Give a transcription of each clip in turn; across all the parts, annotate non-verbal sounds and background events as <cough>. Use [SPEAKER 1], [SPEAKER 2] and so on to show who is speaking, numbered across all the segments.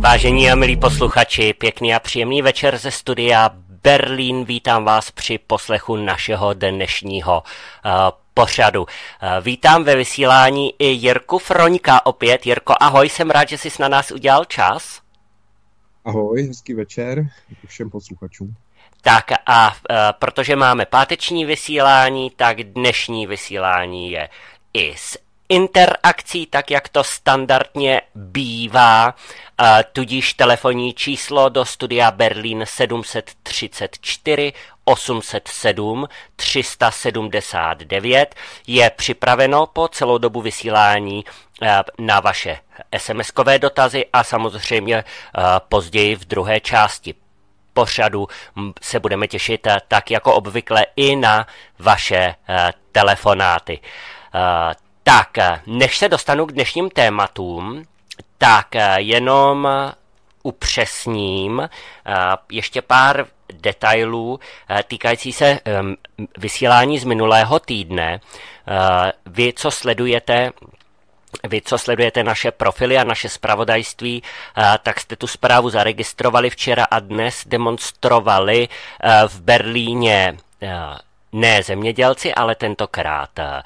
[SPEAKER 1] Vážení a milí posluchači, pěkný a příjemný večer ze studia Berlín. Vítám vás při poslechu našeho dnešního uh, pořadu. Uh, vítám ve vysílání i Jirku Froňka opět. Jirko, ahoj, jsem rád, že jsi na nás udělal čas.
[SPEAKER 2] Ahoj, hezký večer všem posluchačům.
[SPEAKER 1] Tak a uh, protože máme páteční vysílání, tak dnešní vysílání je i s interakcí, tak jak to standardně bývá, tudíž telefonní číslo do studia Berlín 734 807 379 je připraveno po celou dobu vysílání na vaše SMS-kové dotazy a samozřejmě později v druhé části pořadu se budeme těšit tak jako obvykle i na vaše telefonáty. Tak, než se dostanu k dnešním tématům, tak jenom upřesním ještě pár detailů týkající se vysílání z minulého týdne. Vy, co sledujete vy, co sledujete naše profily a naše zpravodajství, tak jste tu zprávu zaregistrovali včera a dnes demonstrovali v Berlíně ne zemědělci, ale tentokrát eh,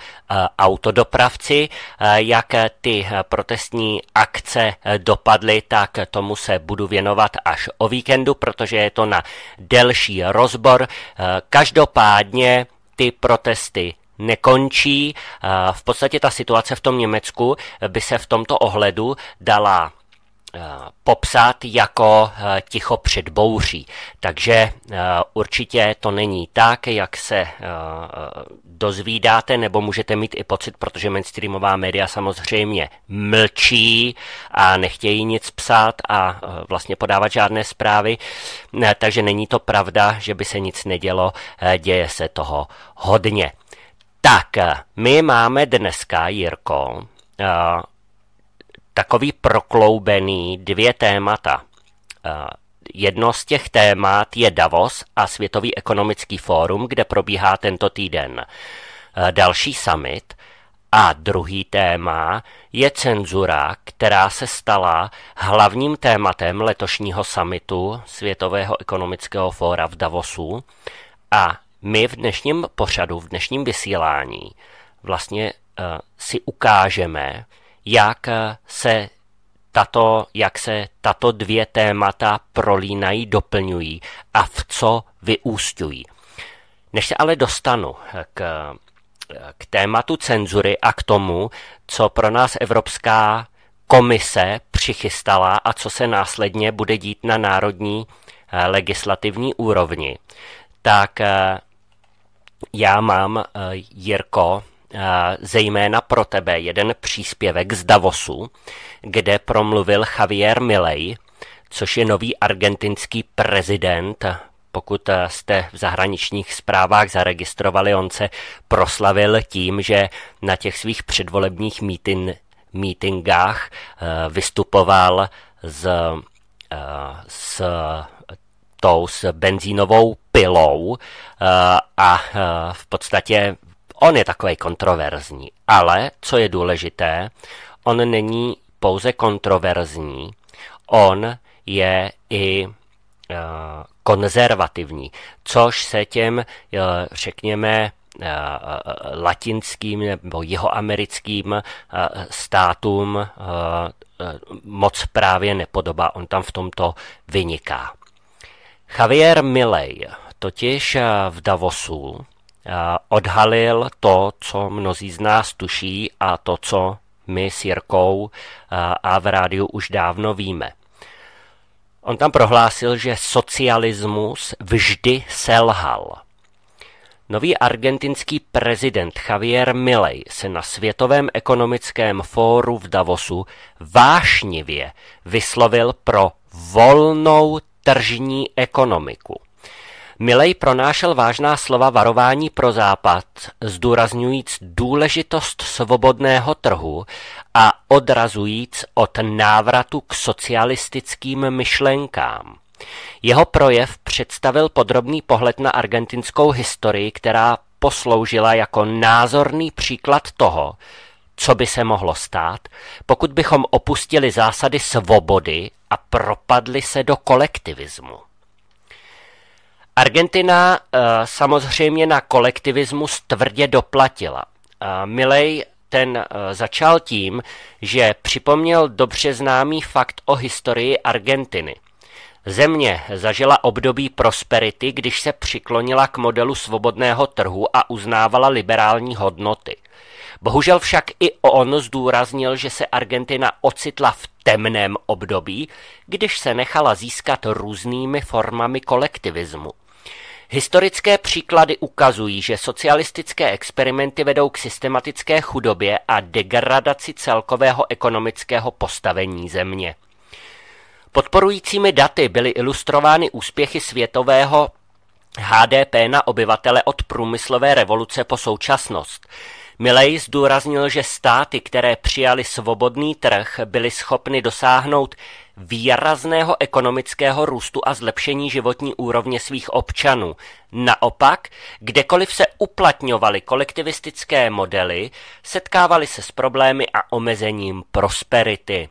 [SPEAKER 1] autodopravci. Eh, jak ty protestní akce dopadly, tak tomu se budu věnovat až o víkendu, protože je to na delší rozbor. Eh, každopádně ty protesty nekončí. V podstatě ta situace v tom Německu by se v tomto ohledu dala popsat jako eh, ticho před bouří. Takže eh, určitě to není tak, jak se eh, dozvídáte, nebo můžete mít i pocit, protože mainstreamová média samozřejmě mlčí a nechtějí nic psát a vlastně podávat žádné zprávy, takže není to pravda, že by se nic nedělo, děje se toho hodně. Tak, my máme dneska, Jirko, takový prokloubený dvě témata. Jedno z těch témat je Davos a Světový ekonomický fórum, kde probíhá tento týden další summit. A druhý téma je cenzura, která se stala hlavním tématem letošního summitu Světového ekonomického fóra v Davosu. A my v dnešním pořadu, v dnešním vysílání vlastně uh, si ukážeme, jak se tato, jak se tato dvě témata prolínají, doplňují a v co vyústují. Než se ale dostanu k, k tématu cenzury a k tomu, co pro nás Evropská komise přichystala a co se následně bude dít na národní eh, legislativní úrovni, tak eh, já mám, eh, Jirko, zejména pro tebe jeden příspěvek z Davosu, kde promluvil Javier Milei, což je nový argentinský prezident. Pokud jste v zahraničních zprávách zaregistrovali, on se proslavil tím, že na těch svých předvolebních mítin, mítingách vystupoval s, s tou s benzínovou pilou a v podstatě On je takový kontroverzní, ale co je důležité, on není pouze kontroverzní, on je i uh, konzervativní, což se těm, uh, řekněme, uh, latinským nebo jihoamerickým státům moc právě nepodobá. On tam v tomto vyniká. Javier Milei totiž v Davosu odhalil to, co mnozí z nás tuší a to, co my s Jirkou a v rádiu už dávno víme. On tam prohlásil, že socialismus vždy selhal. Nový argentinský prezident Javier Milei se na Světovém ekonomickém fóru v Davosu vášnivě vyslovil pro volnou tržní ekonomiku. Milej pronášel vážná slova varování pro Západ, zdůrazňujíc důležitost svobodného trhu a odrazujíc od návratu k socialistickým myšlenkám. Jeho projev představil podrobný pohled na argentinskou historii, která posloužila jako názorný příklad toho, co by se mohlo stát, pokud bychom opustili zásady svobody a propadli se do kolektivismu. Argentina uh, samozřejmě na kolektivismus tvrdě doplatila. Uh, Milej ten uh, začal tím, že připomněl dobře známý fakt o historii Argentiny. Země zažila období prosperity, když se přiklonila k modelu svobodného trhu a uznávala liberální hodnoty. Bohužel však i on zdůraznil, že se Argentina ocitla v temném období, když se nechala získat různými formami kolektivismu. Historické příklady ukazují, že socialistické experimenty vedou k systematické chudobě a degradaci celkového ekonomického postavení země. Podporujícími daty byly ilustrovány úspěchy světového HDP na obyvatele od průmyslové revoluce po současnost. Milej zdůraznil, že státy, které přijali svobodný trh, byly schopny dosáhnout výrazného ekonomického růstu a zlepšení životní úrovně svých občanů. Naopak, kdekoliv se uplatňovaly kolektivistické modely, setkávali se s problémy a omezením prosperity.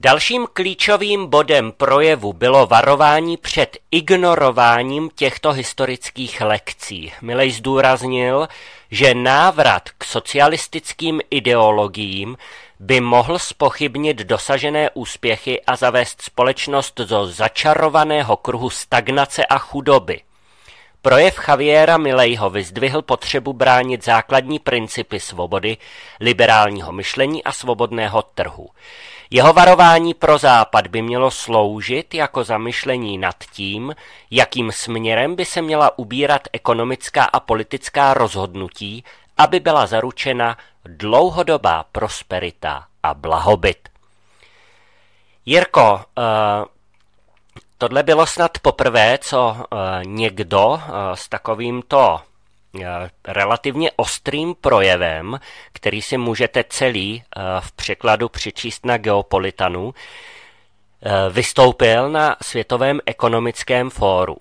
[SPEAKER 1] Dalším klíčovým bodem projevu bylo varování před ignorováním těchto historických lekcí. Milej zdůraznil, že návrat k socialistickým ideologiím by mohl spochybnit dosažené úspěchy a zavést společnost do začarovaného kruhu stagnace a chudoby. Projev Javiera Milejho vyzdvihl potřebu bránit základní principy svobody, liberálního myšlení a svobodného trhu. Jeho varování pro Západ by mělo sloužit jako zamyšlení nad tím, jakým směrem by se měla ubírat ekonomická a politická rozhodnutí, aby byla zaručena dlouhodobá prosperita a blahobyt. Jirko, uh, tohle bylo snad poprvé, co uh, někdo uh, s takovýmto relativně ostrým projevem, který si můžete celý v překladu přečíst na Geopolitanu, vystoupil na Světovém ekonomickém fóru.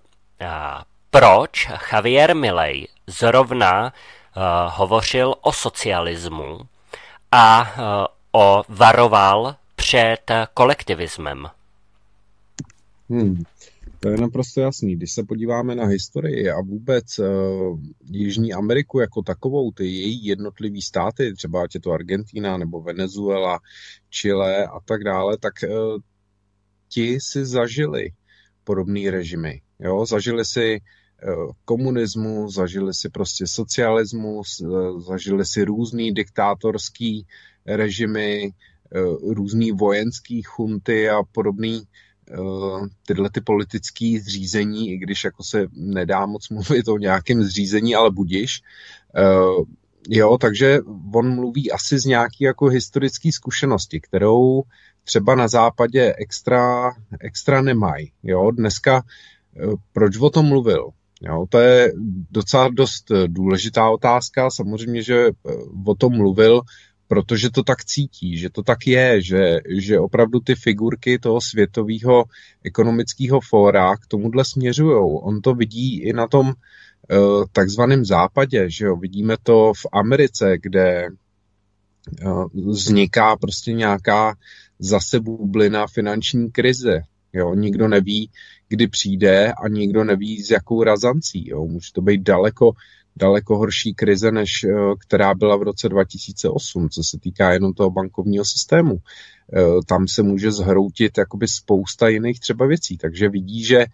[SPEAKER 1] Proč Javier Milei zrovna Eh, hovořil o socialismu a eh, o varoval před kolektivismem.
[SPEAKER 2] Hmm. To je naprosto jasný. Když se podíváme na historii a vůbec uh, Jižní Ameriku jako takovou, ty její jednotlivé státy, třeba ať je to Argentina nebo Venezuela, Chile a tak dále, tak uh, ti si zažili podobné režimy. Jo? Zažili si Eh, komunismu, zažili si prostě socialismus, eh, zažili si různý diktátorský režimy, eh, různý vojenský chunty a podobný tyhle ty politické zřízení, i když jako se nedá moc mluvit o nějakém zřízení, ale budiš. Jo, takže on mluví asi z nějaký jako historické zkušenosti, kterou třeba na západě extra, extra nemají. Jo, dneska proč o tom mluvil? Jo, to je docela dost eh, důležitá otázka. Samozřejmě, že eh, o tom mluvil, protože to tak cítí, že to tak je, že, že opravdu ty figurky toho světového ekonomického fóra k tomuhle směřují. On to vidí i na tom uh, takzvaném západě, že jo. Vidíme to v Americe, kde vzniká prostě nějaká zase bublina finanční krize. Jo, nikdo neví, kdy přijde a nikdo neví, s jakou razancí. Jo. Může to být daleko, daleko horší krize, než eh, která byla v roce 2008, co se týká jenom toho bankovního systému. Eh, tam se může zhroutit jakoby spousta jiných třeba věcí, takže vidí, že eh,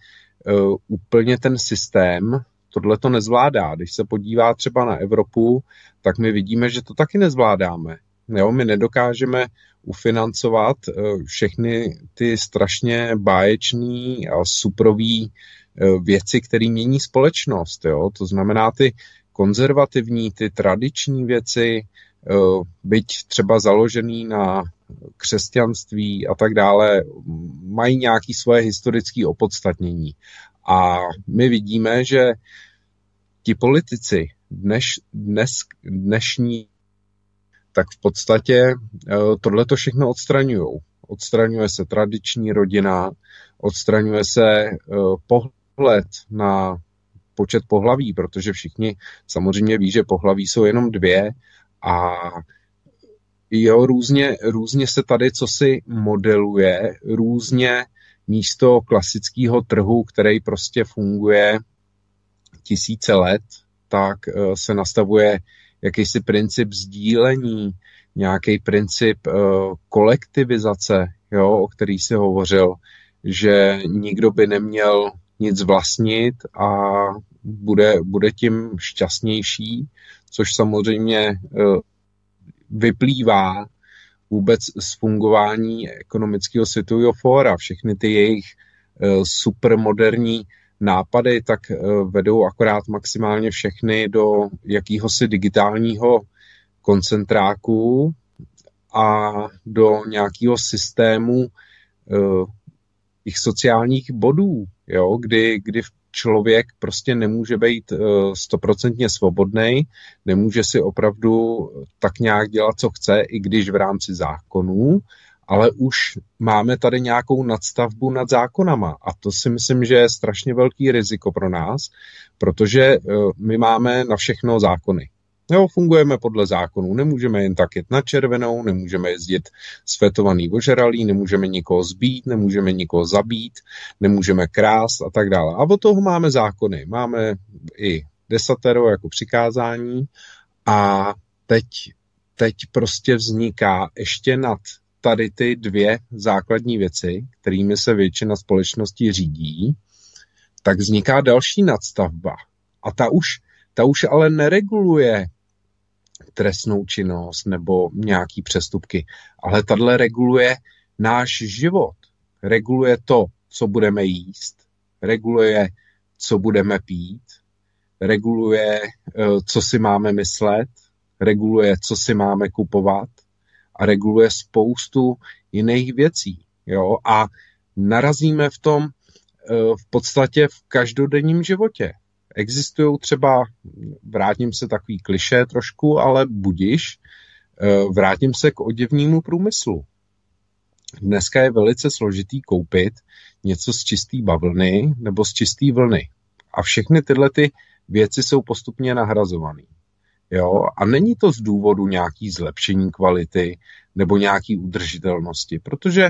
[SPEAKER 2] úplně ten systém tohle to nezvládá. Když se podívá třeba na Evropu, tak my vidíme, že to taky nezvládáme. Jo, my nedokážeme ufinancovat eh, všechny ty strašně báječné a suprový eh, věci, které mění společnost. Jo? To znamená ty konzervativní, ty tradiční věci, eh, byť třeba založený na křesťanství a tak dále, mají nějaké svoje historické opodstatnění. A my vidíme, že ti politici dneš, dnes, dnešní tak v podstatě eh, tohle to všechno odstraňují. Odstraňuje se tradiční rodina, odstraňuje se eh, pohled na počet pohlaví, protože všichni samozřejmě ví, že pohlaví jsou jenom dvě A jo, různě, různě se tady co si modeluje, různě místo klasického trhu, který prostě funguje tisíce let, tak eh, se nastavuje jakýsi princip sdílení, nějaký princip eh, kolektivizace, jo, o který si hovořil, že nikdo by neměl nic vlastnit a bude, bude tím šťastnější, což samozřejmě eh, vyplývá vůbec z fungování ekonomického světového fóra. Všechny ty jejich supermoderní nápady, tak eh, vedou akorát maximálně všechny do jakýhosi digitálního koncentráku a do nějakého systému uh, jich sociálních bodů, jo, kdy, kdy člověk prostě nemůže být eh, stoprocentně svobodný, nemůže si opravdu tak nějak dělat, co chce, i když v rámci zákonů, ale už máme tady nějakou nadstavbu nad zákonama a to si myslím, že je strašně velký riziko pro nás, protože eh, my máme na všechno zákony. Jo, fungujeme podle zákonů, nemůžeme jen tak jet na červenou, nemůžeme jezdit svetovaný ožralý, nemůžeme nikoho zbít, nemůžeme nikoho zabít, nemůžeme krást a tak dále. A od toho máme zákony. Máme i desatero jako přikázání a teď, teď prostě vzniká ještě nad tady ty dvě základní věci, kterými se většina společnosti řídí, tak vzniká další nadstavba. A ta už, ta už ale nereguluje trestnou činnost nebo nějaký přestupky, ale tahle reguluje náš život. Reguluje to, co budeme jíst, reguluje, co budeme pít, reguluje, eh, co si máme myslet, reguluje, co si máme kupovat, a reguluje spoustu jiných věcí. Jo? A narazíme v tom eh, v podstatě v každodenním životě. Existují třeba, vrátím se takový kliše trošku, ale budiš, eh, vrátím se k oděvnímu průmyslu. Dneska je velice složitý koupit něco z čistý bavlny nebo z čistý vlny. A všechny tyhle ty věci jsou postupně nahrazované. Jo? A není to z důvodu nějaký zlepšení kvality nebo nějaký udržitelnosti, protože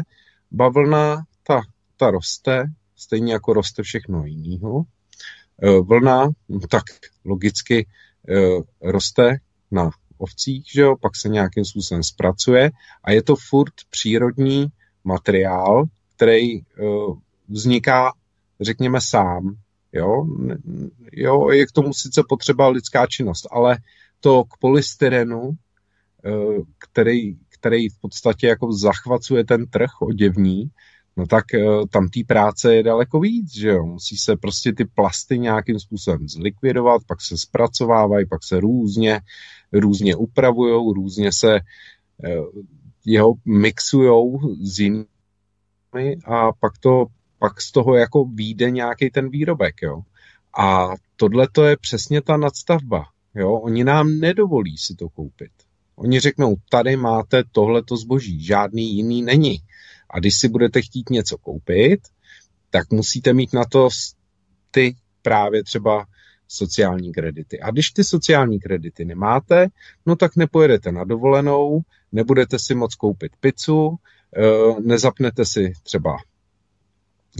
[SPEAKER 2] bavlna, ta, ta roste, stejně jako roste všechno jiného. E, vlna, tak logicky e, roste na ovcích, že jo? pak se nějakým způsobem zpracuje a je to furt přírodní materiál, který e, vzniká, řekněme, sám. Jo? jo, je k tomu sice potřeba lidská činnost, ale to k polystyrenu, eh, který, který v podstatě jako zachvacuje ten trh oděvní, no tak eh, tam té práce je daleko víc, že jo. Musí se prostě ty plasty nějakým způsobem zlikvidovat, pak se zpracovávají, pak se různě, různě upravují, různě se eh, jeho mixujou s jinými a pak to pak z toho jako výjde nějaký ten výrobek, jo. A tohle to je přesně ta nadstavba. Jo? Oni nám nedovolí si to koupit. Oni řeknou, tady máte tohleto zboží, žádný jiný není. A když si budete chtít něco koupit, tak musíte mít na to ty právě třeba sociální kredity. A když ty sociální kredity nemáte, no tak nepojedete na dovolenou, nebudete si moc koupit pizzu, eh, nezapnete si třeba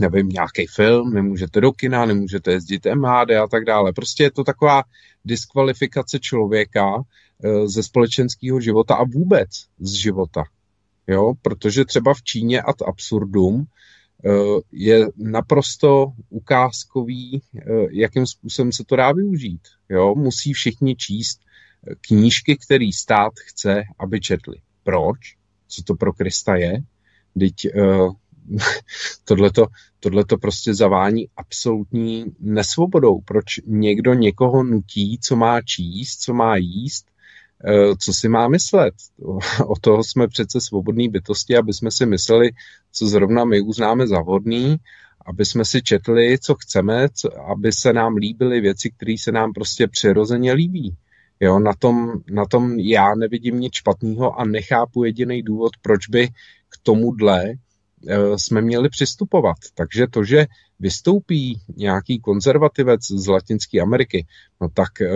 [SPEAKER 2] nevím, nějaký film, nemůžete do kina, nemůžete jezdit MHD a tak dále. Prostě je to taková diskvalifikace člověka eh, ze společenského života a vůbec z života. Jo? Protože třeba v Číně ad absurdum eh, je naprosto ukázkový, eh, jakým způsobem se to dá využít. Jo? Musí všichni číst knížky, který stát chce, aby četli. Proč? Co to pro Krista je? Teď <laughs> tohleto, tohleto prostě zavání absolutní nesvobodou. Proč někdo někoho nutí, co má číst, co má jíst, eh, co si má myslet. <laughs> O toho jsme přece svobodní bytosti, aby jsme si mysleli, co zrovna my uznáme za vhodný, aby jsme si četli, co chceme, co, aby se nám líbily věci, které se nám prostě přirozeně líbí. Jo, na, tom, na tom já nevidím nic špatného a nechápu jediný důvod, proč by k tomuhle jsme měli přistupovat. Takže to, že vystoupí nějaký konzervativec z Latinské Ameriky, no tak eh,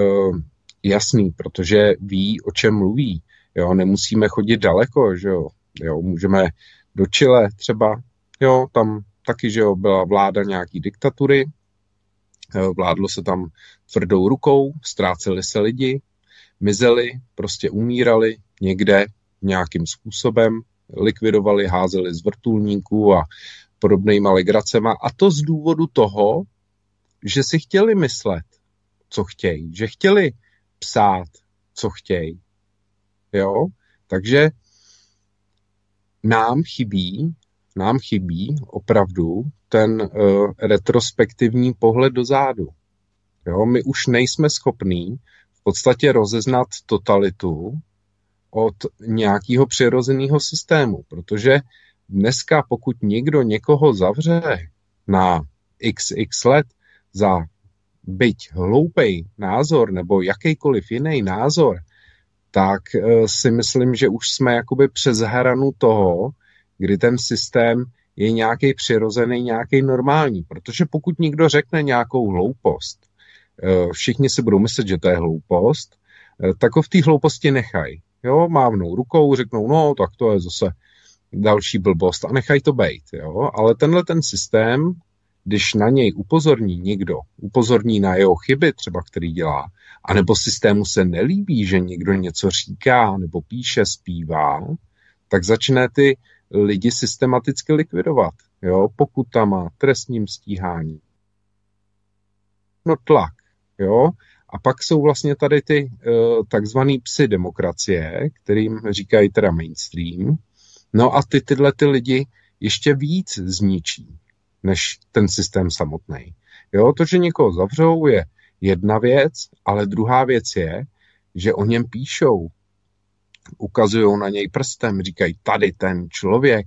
[SPEAKER 2] jasný, protože ví, o čem mluví. Jo, nemusíme chodit daleko, že jo. jo můžeme do Chile třeba, jo, tam taky, že jo, byla vláda nějaký diktatury, vládlo se tam tvrdou rukou, ztráceli se lidi, mizeli, prostě umírali někde nějakým způsobem, likvidovali, házeli z vrtulníků a podobnýma legracema. A to z důvodu toho, že si chtěli myslet, co chtějí, že chtěli psát, co chtějí. Jo? Takže nám chybí, nám chybí opravdu ten uh, retrospektivní pohled do zádu. Jo? My už nejsme schopní v podstatě rozeznat totalitu od nějakého přirozeného systému, protože dneska, pokud někdo někoho zavře na xx let za byť hloupej názor nebo jakýkoliv jiný názor, tak eh, si myslím, že už jsme jakoby přes hranu toho, kdy ten systém je nějaký přirozený, nějaký normální. Protože pokud někdo řekne nějakou hloupost, eh, všichni si budou myslet, že to je hloupost, eh, tak ho v té hlouposti nechají. Jo, mávnou rukou, řeknou, no, tak to je zase další blbost a nechají to být. Jo? Ale tenhle ten systém, když na něj upozorní někdo, upozorní na jeho chyby třeba, který dělá, anebo systému se nelíbí, že někdo něco říká, nebo píše, zpívá, tak začne ty lidi systematicky likvidovat. Jo? Pokutama, trestním stíhání. No tlak. Jo? A pak jsou vlastně tady ty uh, takzvaný psy demokracie, kterým říkají teda mainstream. No a ty tyhle ty lidi ještě víc zničí než ten systém samotný. Jo, to, že někoho zavřou, je jedna věc, ale druhá věc je, že o něm píšou, ukazují na něj prstem, říkají, tady ten člověk,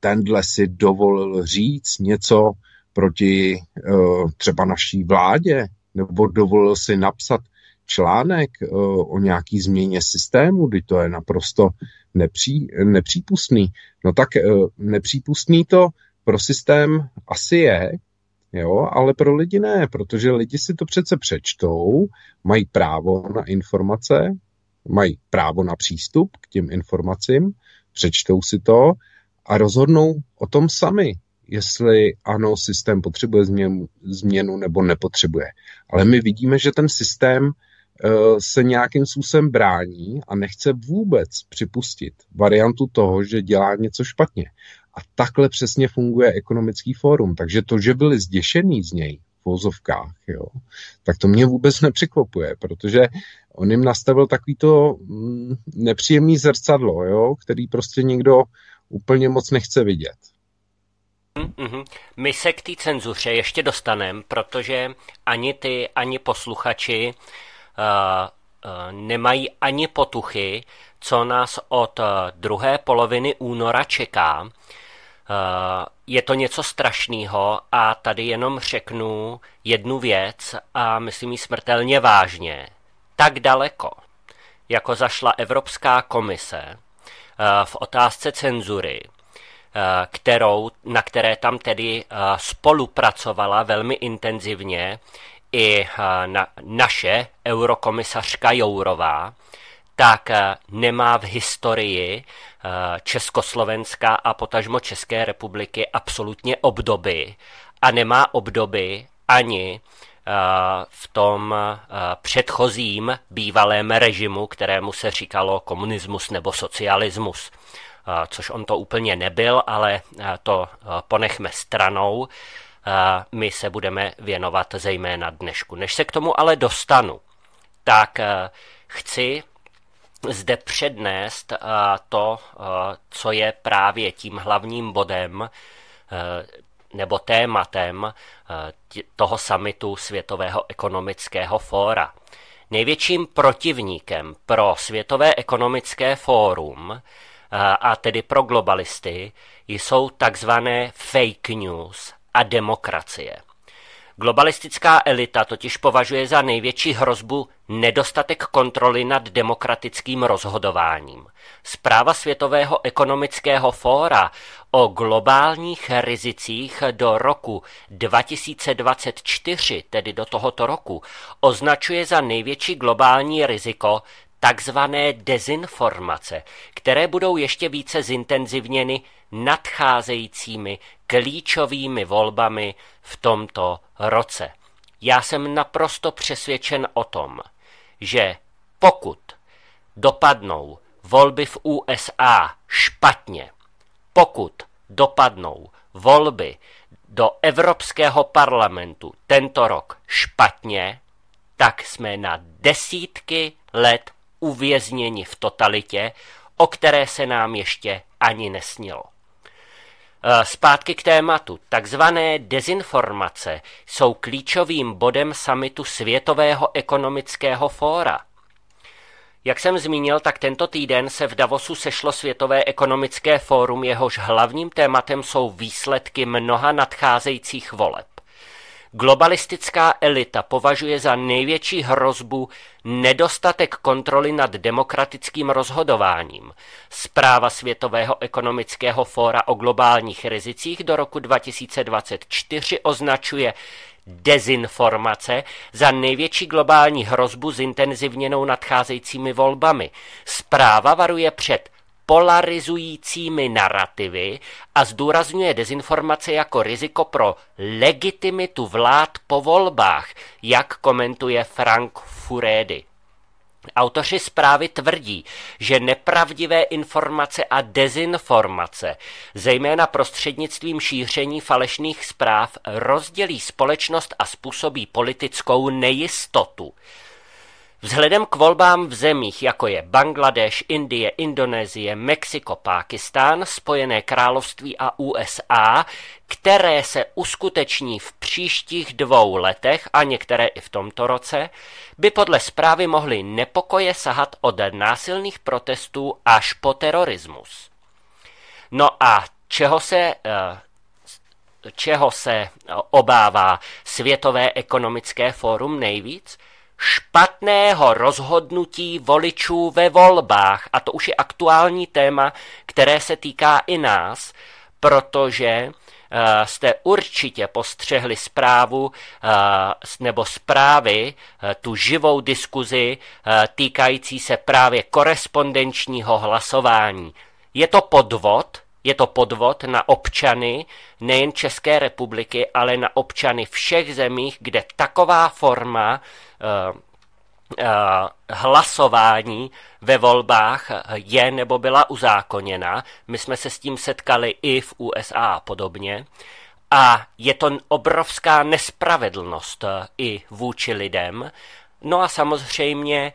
[SPEAKER 2] tenhle si dovolil říct něco proti uh, třeba naší vládě, nebo dovolil si napsat článek uh, o nějaký změně systému, kdy to je naprosto nepří, nepřípustný. No tak uh, nepřípustný to pro systém asi je, jo, ale pro lidi ne, protože lidi si to přece přečtou, mají právo na informace, mají právo na přístup k těm informacím, přečtou si to a rozhodnou o tom sami, jestli ano, systém potřebuje změnu, změnu nebo nepotřebuje. Ale my vidíme, že ten systém uh, se nějakým způsobem brání a nechce vůbec připustit variantu toho, že dělá něco špatně. A takhle přesně funguje ekonomický fórum. Takže to, že byli zděšený z něj v vozovkách, jo, tak to mě vůbec nepřekvapuje, protože on jim nastavil takovýto mm, nepříjemný zrcadlo, jo, který prostě někdo úplně moc nechce vidět.
[SPEAKER 1] Mm-hmm. My se k té cenzuře ještě dostaneme, protože ani ty, ani posluchači uh, uh, nemají ani potuchy, co nás od uh, druhé poloviny února čeká. Je to něco strašného a tady jenom řeknu jednu věc a myslím ji smrtelně vážně. Tak daleko, jako zašla Evropská komise v otázce cenzury, kterou, na které tam tedy eh, spolupracovala velmi intenzivně i eh, na, naše eurokomisařka Jourová, tak nemá v historii Československa a potažmo České republiky absolutně obdoby a nemá obdoby ani v tom předchozím bývalém režimu, kterému se říkalo komunismus nebo socialismus což on to úplně nebyl, ale to ponechme stranou. My se budeme věnovat zejména dnešku. Než se k tomu ale dostanu, tak chci zde přednést to, co je právě tím hlavním bodem nebo tématem toho samitu Světového ekonomického fóra. Největším protivníkem pro Světové ekonomické fórum a tedy pro globalisty, jsou takzvané fake news a demokracie. Globalistická elita totiž považuje za největší hrozbu nedostatek kontroly nad demokratickým rozhodováním. Zpráva Světového ekonomického fóra o globálních rizicích do roku 2024, tedy do tohoto roku, označuje za největší globální riziko takzvané dezinformace, které budou ještě více zintenzivněny nadcházejícími klíčovými volbami v tomto roce. Já jsem naprosto přesvědčen o tom, že pokud dopadnou volby v USA špatně, pokud dopadnou volby do Evropského parlamentu tento rok špatně, tak jsme na desítky let uvězněni v totalitě, o které se nám ještě ani nesnilo. E, zpátky k tématu. Takzvané dezinformace jsou klíčovým bodem samitu Světového ekonomického fóra. Jak jsem zmínil, tak tento týden se v Davosu sešlo Světové ekonomické fórum, jehož hlavním tématem jsou výsledky mnoha nadcházejících voleb. Globalistická elita považuje za největší hrozbu nedostatek kontroly nad demokratickým rozhodováním. Zpráva Světového ekonomického fóra o globálních rizicích do roku 2024 označuje dezinformace za největší globální hrozbu zintenzivněnou nadcházejícími volbami. Zpráva varuje před polarizujícími narrativy a zdůrazňuje dezinformace jako riziko pro legitimitu vlád po volbách, jak komentuje Frank Furedi. Autoři zprávy tvrdí, že nepravdivé informace a dezinformace, zejména prostřednictvím šíření falešných zpráv, rozdělí společnost a způsobí politickou nejistotu. Vzhledem k volbám v zemích, jako je Bangladeš, Indie, Indonésie, Mexiko, Pákistán, Spojené království a USA, které se uskuteční v příštích dvou letech a některé i v tomto roce, by podle zprávy mohly nepokoje sahat od násilných protestů až po terorismus. No a čeho se eh, čeho se obává Světové ekonomické fórum nejvíc? Špatného rozhodnutí voličů ve volbách. A to už je aktuální téma, které se týká i nás, protože eh, jste určitě postřehli zprávu eh, nebo zprávy, eh, tu živou diskuzi týkající se právě korespondenčního hlasování. Je to podvod, je to podvod na občany nejen České republiky, ale na občany všech zemích, kde taková forma uh, uh, hlasování ve volbách je nebo byla uzákoněna. My jsme se s tím setkali i v USA a podobně. A je to obrovská nespravedlnost eh, i vůči lidem. No a samozřejmě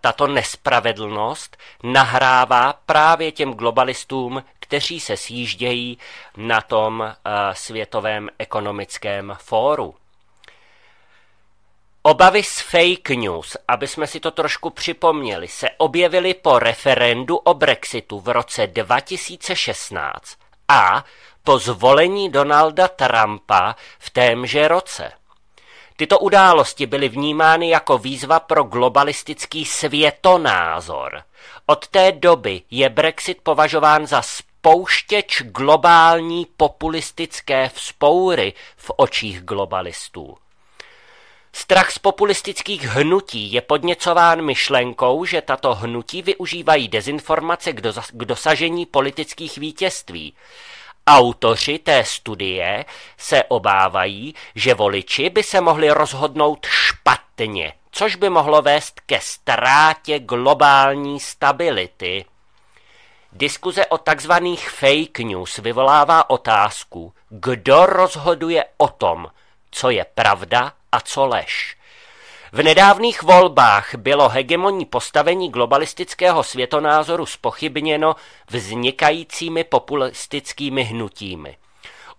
[SPEAKER 1] tato nespravedlnost nahrává právě těm globalistům, kteří se sjíždějí na tom uh, světovém ekonomickém fóru. Obavy z fake news, aby jsme si to trošku připomněli, se objevily po referendu o Brexitu v roce 2016 a po zvolení Donalda Trumpa v témže roce. Tyto události byly vnímány jako výzva pro globalistický světonázor. Od té doby je Brexit považován za pouštěč globální populistické vzpoury v očích globalistů. Strach z populistických hnutí je podněcován myšlenkou, že tato hnutí využívají dezinformace k dosažení politických vítězství. Autoři té studie se obávají, že voliči by se mohli rozhodnout špatně, což by mohlo vést ke ztrátě globální stability. Diskuze o takzvaných fake news vyvolává otázku, kdo rozhoduje o tom, co je pravda a co lež. V nedávných volbách bylo hegemonní postavení globalistického světonázoru spochybněno vznikajícími populistickými hnutími.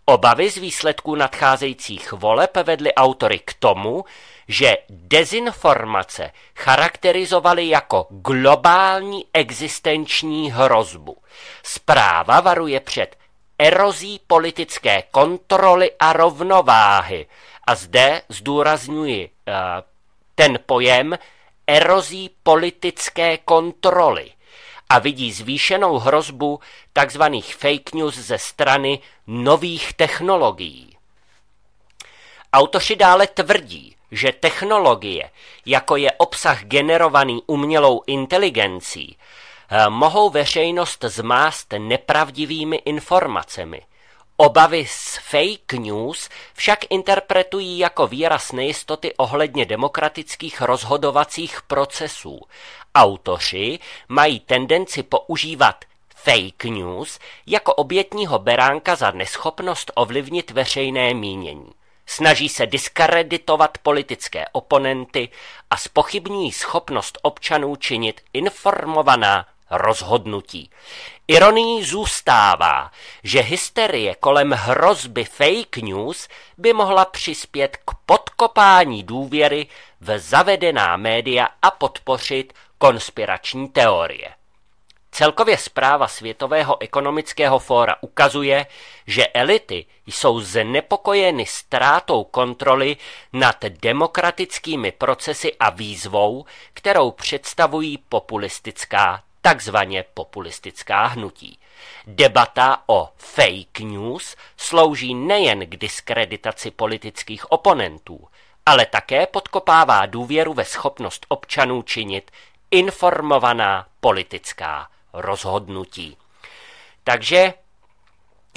[SPEAKER 1] Obavy z výsledků nadcházejících voleb vedly autory k tomu, že dezinformace charakterizovaly jako globální existenční hrozbu. Zpráva varuje před erozí politické kontroly a rovnováhy. A zde zdůrazňuji uh, ten pojem erozí politické kontroly a vidí zvýšenou hrozbu tzv. fake news ze strany nových technologií. Autoři dále tvrdí, že technologie, jako je obsah generovaný umělou inteligencí, eh, mohou veřejnost zmást nepravdivými informacemi. Obavy z fake news však interpretují jako výraz nejistoty ohledně demokratických rozhodovacích procesů. Autoři mají tendenci používat fake news jako obětního beránka za neschopnost ovlivnit veřejné mínění. Snaží se diskreditovat politické oponenty a spochybňují schopnost občanů činit informovaná rozhodnutí. Ironií zůstává, že hysterie kolem hrozby fake news by mohla přispět k podkopání důvěry v zavedená média a podpořit konspirační teorie. Celkově zpráva Světového ekonomického fóra ukazuje, že elity jsou znepokojeny ztrátou kontroly nad demokratickými procesy a výzvou, kterou představují populistická, takzvaně populistická hnutí. Debata o fake news slouží nejen k diskreditaci politických oponentů, ale také podkopává důvěru ve schopnost občanů činit informovaná politická rozhodnutí. Takže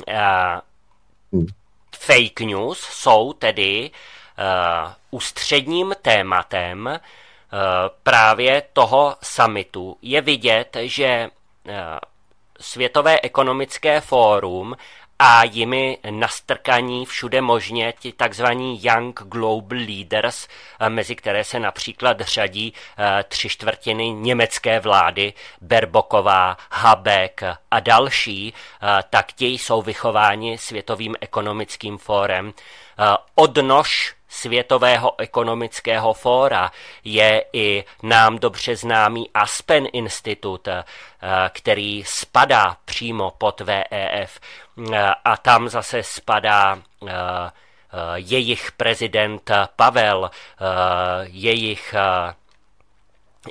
[SPEAKER 1] uh, fake news jsou tedy uh, ústředním tématem uh, právě toho summitu. Je vidět, že uh, Světové ekonomické fórum a jimi nastrkaní všude možně ti takzvaní Young Global Leaders, eh, mezi které se například řadí eh, tři čtvrtiny německé vlády, Berboková, Habeck a další, eh, tak ti jsou vychováni Světovým ekonomickým fórem. Odnož Světového ekonomického fóra je i nám dobře známý Aspen Institut, který spadá přímo pod VEF a tam zase spadá eh, jejich prezident Pavel, jejich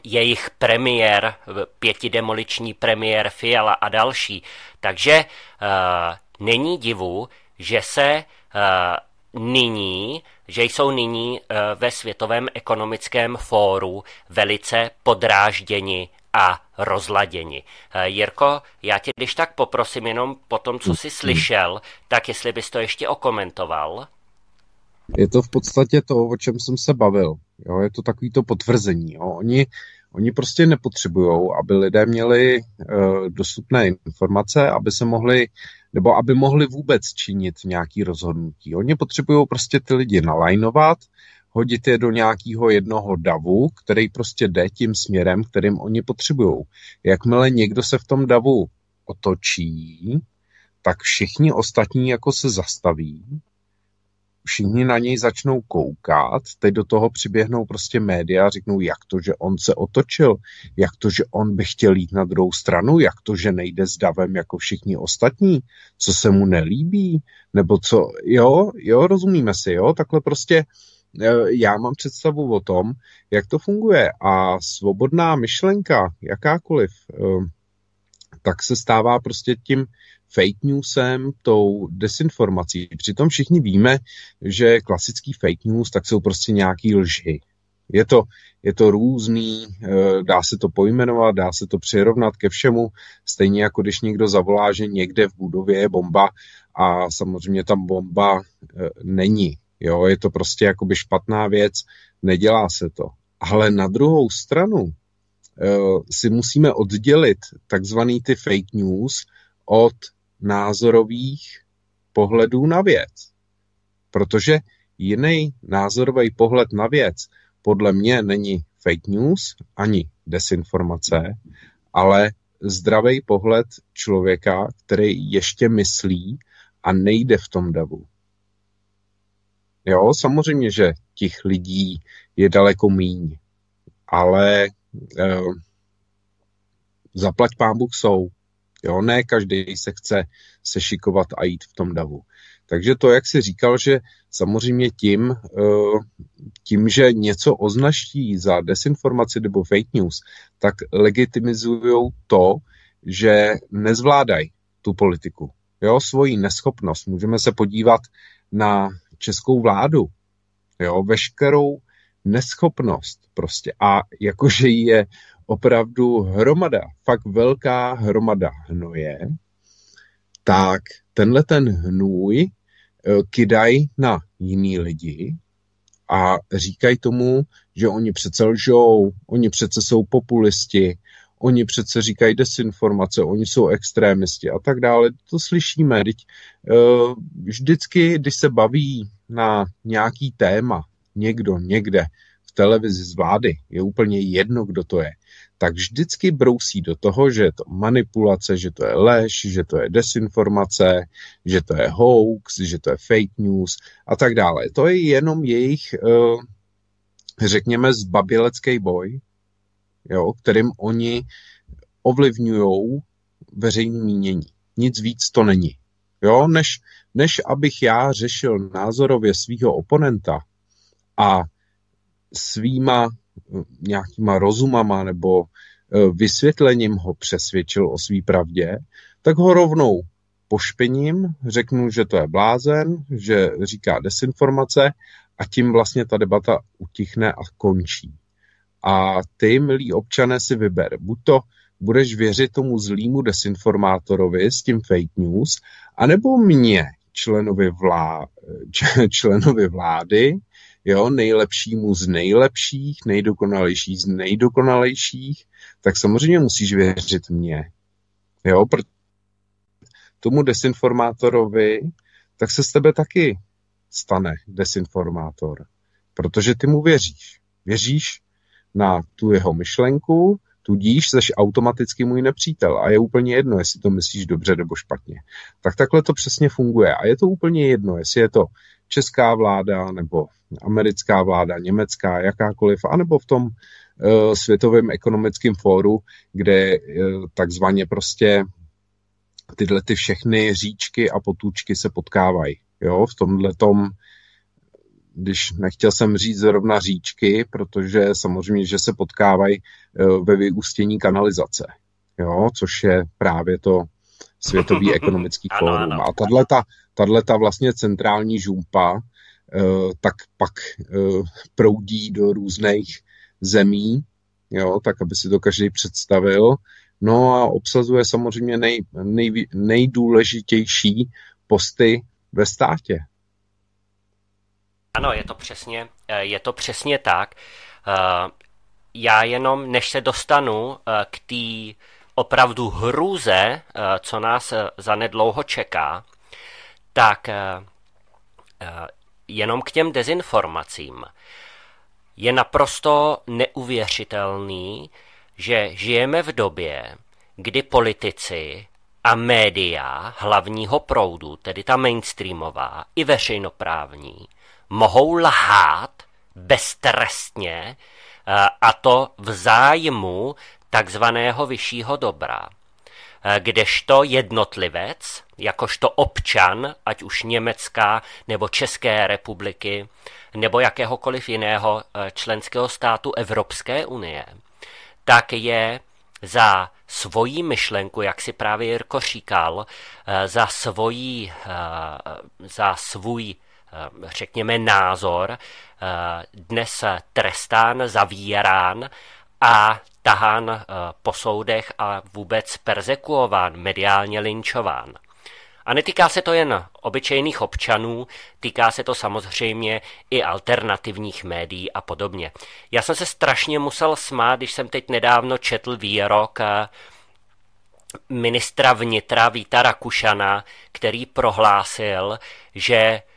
[SPEAKER 1] jejich premiér, pětidemoliční premiér Fiala a další. Takže není divu, že se nyní že jsou nyní eh, ve Světovém ekonomickém fóru velice podrážděni a rozladěni. Eh, Jirko, já tě když tak poprosím jenom po tom, co jsi slyšel, tak jestli bys to ještě okomentoval.
[SPEAKER 2] Je to v podstatě to, o čem jsem se bavil. Jo, je to takový to potvrzení. Jo. Oni, oni prostě nepotřebují, aby lidé měli uh, dostupné informace, aby se mohli nebo aby mohli vůbec činit nějaký rozhodnutí. Oni potřebují prostě ty lidi nalajnovat, hodit je do nějakého jednoho davu, který prostě jde tím směrem, kterým oni potřebují. Jakmile někdo se v tom davu otočí, tak všichni ostatní jako se zastaví všichni na něj začnou koukat, teď do toho přiběhnou prostě média a řeknou, jak to, že on se otočil, jak to, že on by chtěl jít na druhou stranu, jak to, že nejde s davem jako všichni ostatní, co se mu nelíbí, nebo co, jo, jo, rozumíme si, jo, takhle prostě e, já mám představu o tom, jak to funguje a svobodná myšlenka, jakákoliv, e, tak se stává prostě tím fake newsem, tou desinformací. Přitom všichni víme, že klasický fake news tak jsou prostě nějaký lži. Je to, je to různý, eh, dá se to pojmenovat, dá se to přirovnat ke všemu, stejně jako když někdo zavolá, že někde v budově je bomba a samozřejmě tam bomba není. Jo, je to prostě jakoby špatná věc, nedělá se to. Ale na druhou stranu eh, si musíme oddělit takzvaný ty fake news od názorových pohledů na věc. Protože jiný názorový pohled na věc podle mě není fake news ani desinformace, ale zdravý pohled člověka, který ještě myslí a nejde v tom davu. Jo, samozřejmě, že těch lidí je daleko míň, ale eh, zaplať pán Bůh jsou. Jo, ne každý se chce sešikovat a jít v tom davu. Takže to, jak si říkal, že samozřejmě tím, eh, tím, že něco označí za desinformaci nebo fake news, tak legitimizují to, že nezvládají tu politiku. Jo, svoji neschopnost. Můžeme se podívat na českou vládu. Jo, veškerou neschopnost prostě. A jakože je opravdu hromada, fakt velká hromada hnoje, tak tenhle ten hnůj eh, kydají na jiný lidi a říkají tomu, že oni přece lžou, oni přece jsou populisti, oni přece říkají desinformace, oni jsou extrémisti a tak dále. To slyšíme. Teď, uh, vždycky, když se baví na nějaký téma někdo někde v televizi z vlády, je úplně jedno, kdo to je, tak vždycky brousí do toho, že je to manipulace, že to je lež, že to je desinformace, že to je hoax, že to je fake news a tak dále. To je jenom jejich, uh, řekněme, zbabělecký boj, jo, kterým oni ovlivňují veřejné mínění. Nic víc to není. Jo, než, než abych já řešil názorově svého oponenta a svýma hm, nějakýma rozumama nebo e, vysvětlením ho přesvědčil o své pravdě, tak ho rovnou pošpením, řeknu, že to je blázen, že říká desinformace a tím vlastně ta debata utichne a končí. A ty, milí občané, si vyber. Buď to budeš věřit tomu zlýmu desinformátorovi s tím fake news, anebo mě, členovi, vlá, <laughs> členovi vlády, jo, nejlepšímu z nejlepších, nejdokonalejší z nejdokonalejších, tak samozřejmě musíš věřit mě. Jo, tomu desinformátorovi, tak se z tebe taky stane desinformátor. Protože ty mu věříš. Věříš na tu jeho myšlenku, tudíž seš automaticky můj nepřítel a je úplně jedno, jestli to myslíš dobře nebo špatně. Tak takhle to přesně funguje a je to úplně jedno, jestli je to česká vláda nebo americká vláda, německá, jakákoliv, anebo v tom uh, světovém ekonomickém fóru, kde uh, takzvaně prostě tyhle ty všechny říčky a potůčky se potkávají. Jo, v tomhle tom když nechtěl jsem říct zrovna říčky, protože samozřejmě, že se potkávají eh, ve vyústění kanalizace, jo, což je právě to Světový <laughs> ekonomický fórum. A tahle ta vlastně centrální žumpa, eh, tak pak eh, proudí do různých zemí, jo, tak aby si to každý představil. No a obsazuje samozřejmě nej, nej, nejdůležitější posty ve státě.
[SPEAKER 1] Ano, je to přesně, eh, je to přesně tak. Eh, já jenom, než se dostanu eh, k té opravdu hrůze, co nás zanedlouho čeká, tak jenom k těm dezinformacím. Je naprosto neuvěřitelný, že žijeme v době, kdy politici a média hlavního proudu, tedy ta mainstreamová i veřejnoprávní, mohou lhát beztrestně eh, a to v zájmu takzvaného vyššího dobra. Eh, kdežto jednotlivec, jakožto občan, ať už Německá nebo České republiky, nebo jakéhokoliv jiného eh, členského státu Evropské unie, tak je za svoji myšlenku, jak si právě Jirko říkal, za, svojí, za svůj řekněme, názor, eh, dnes trestán, zavírán a tahán eh, po soudech a vůbec persekuován, mediálně linčován. A netýká se to jen obyčejných občanů, týká se to samozřejmě i alternativních médií a podobně. Já jsem se strašně musel smát, když jsem teď nedávno četl výrok ministra vnitra Víta Rakušana, který prohlásil, že Eh, eh,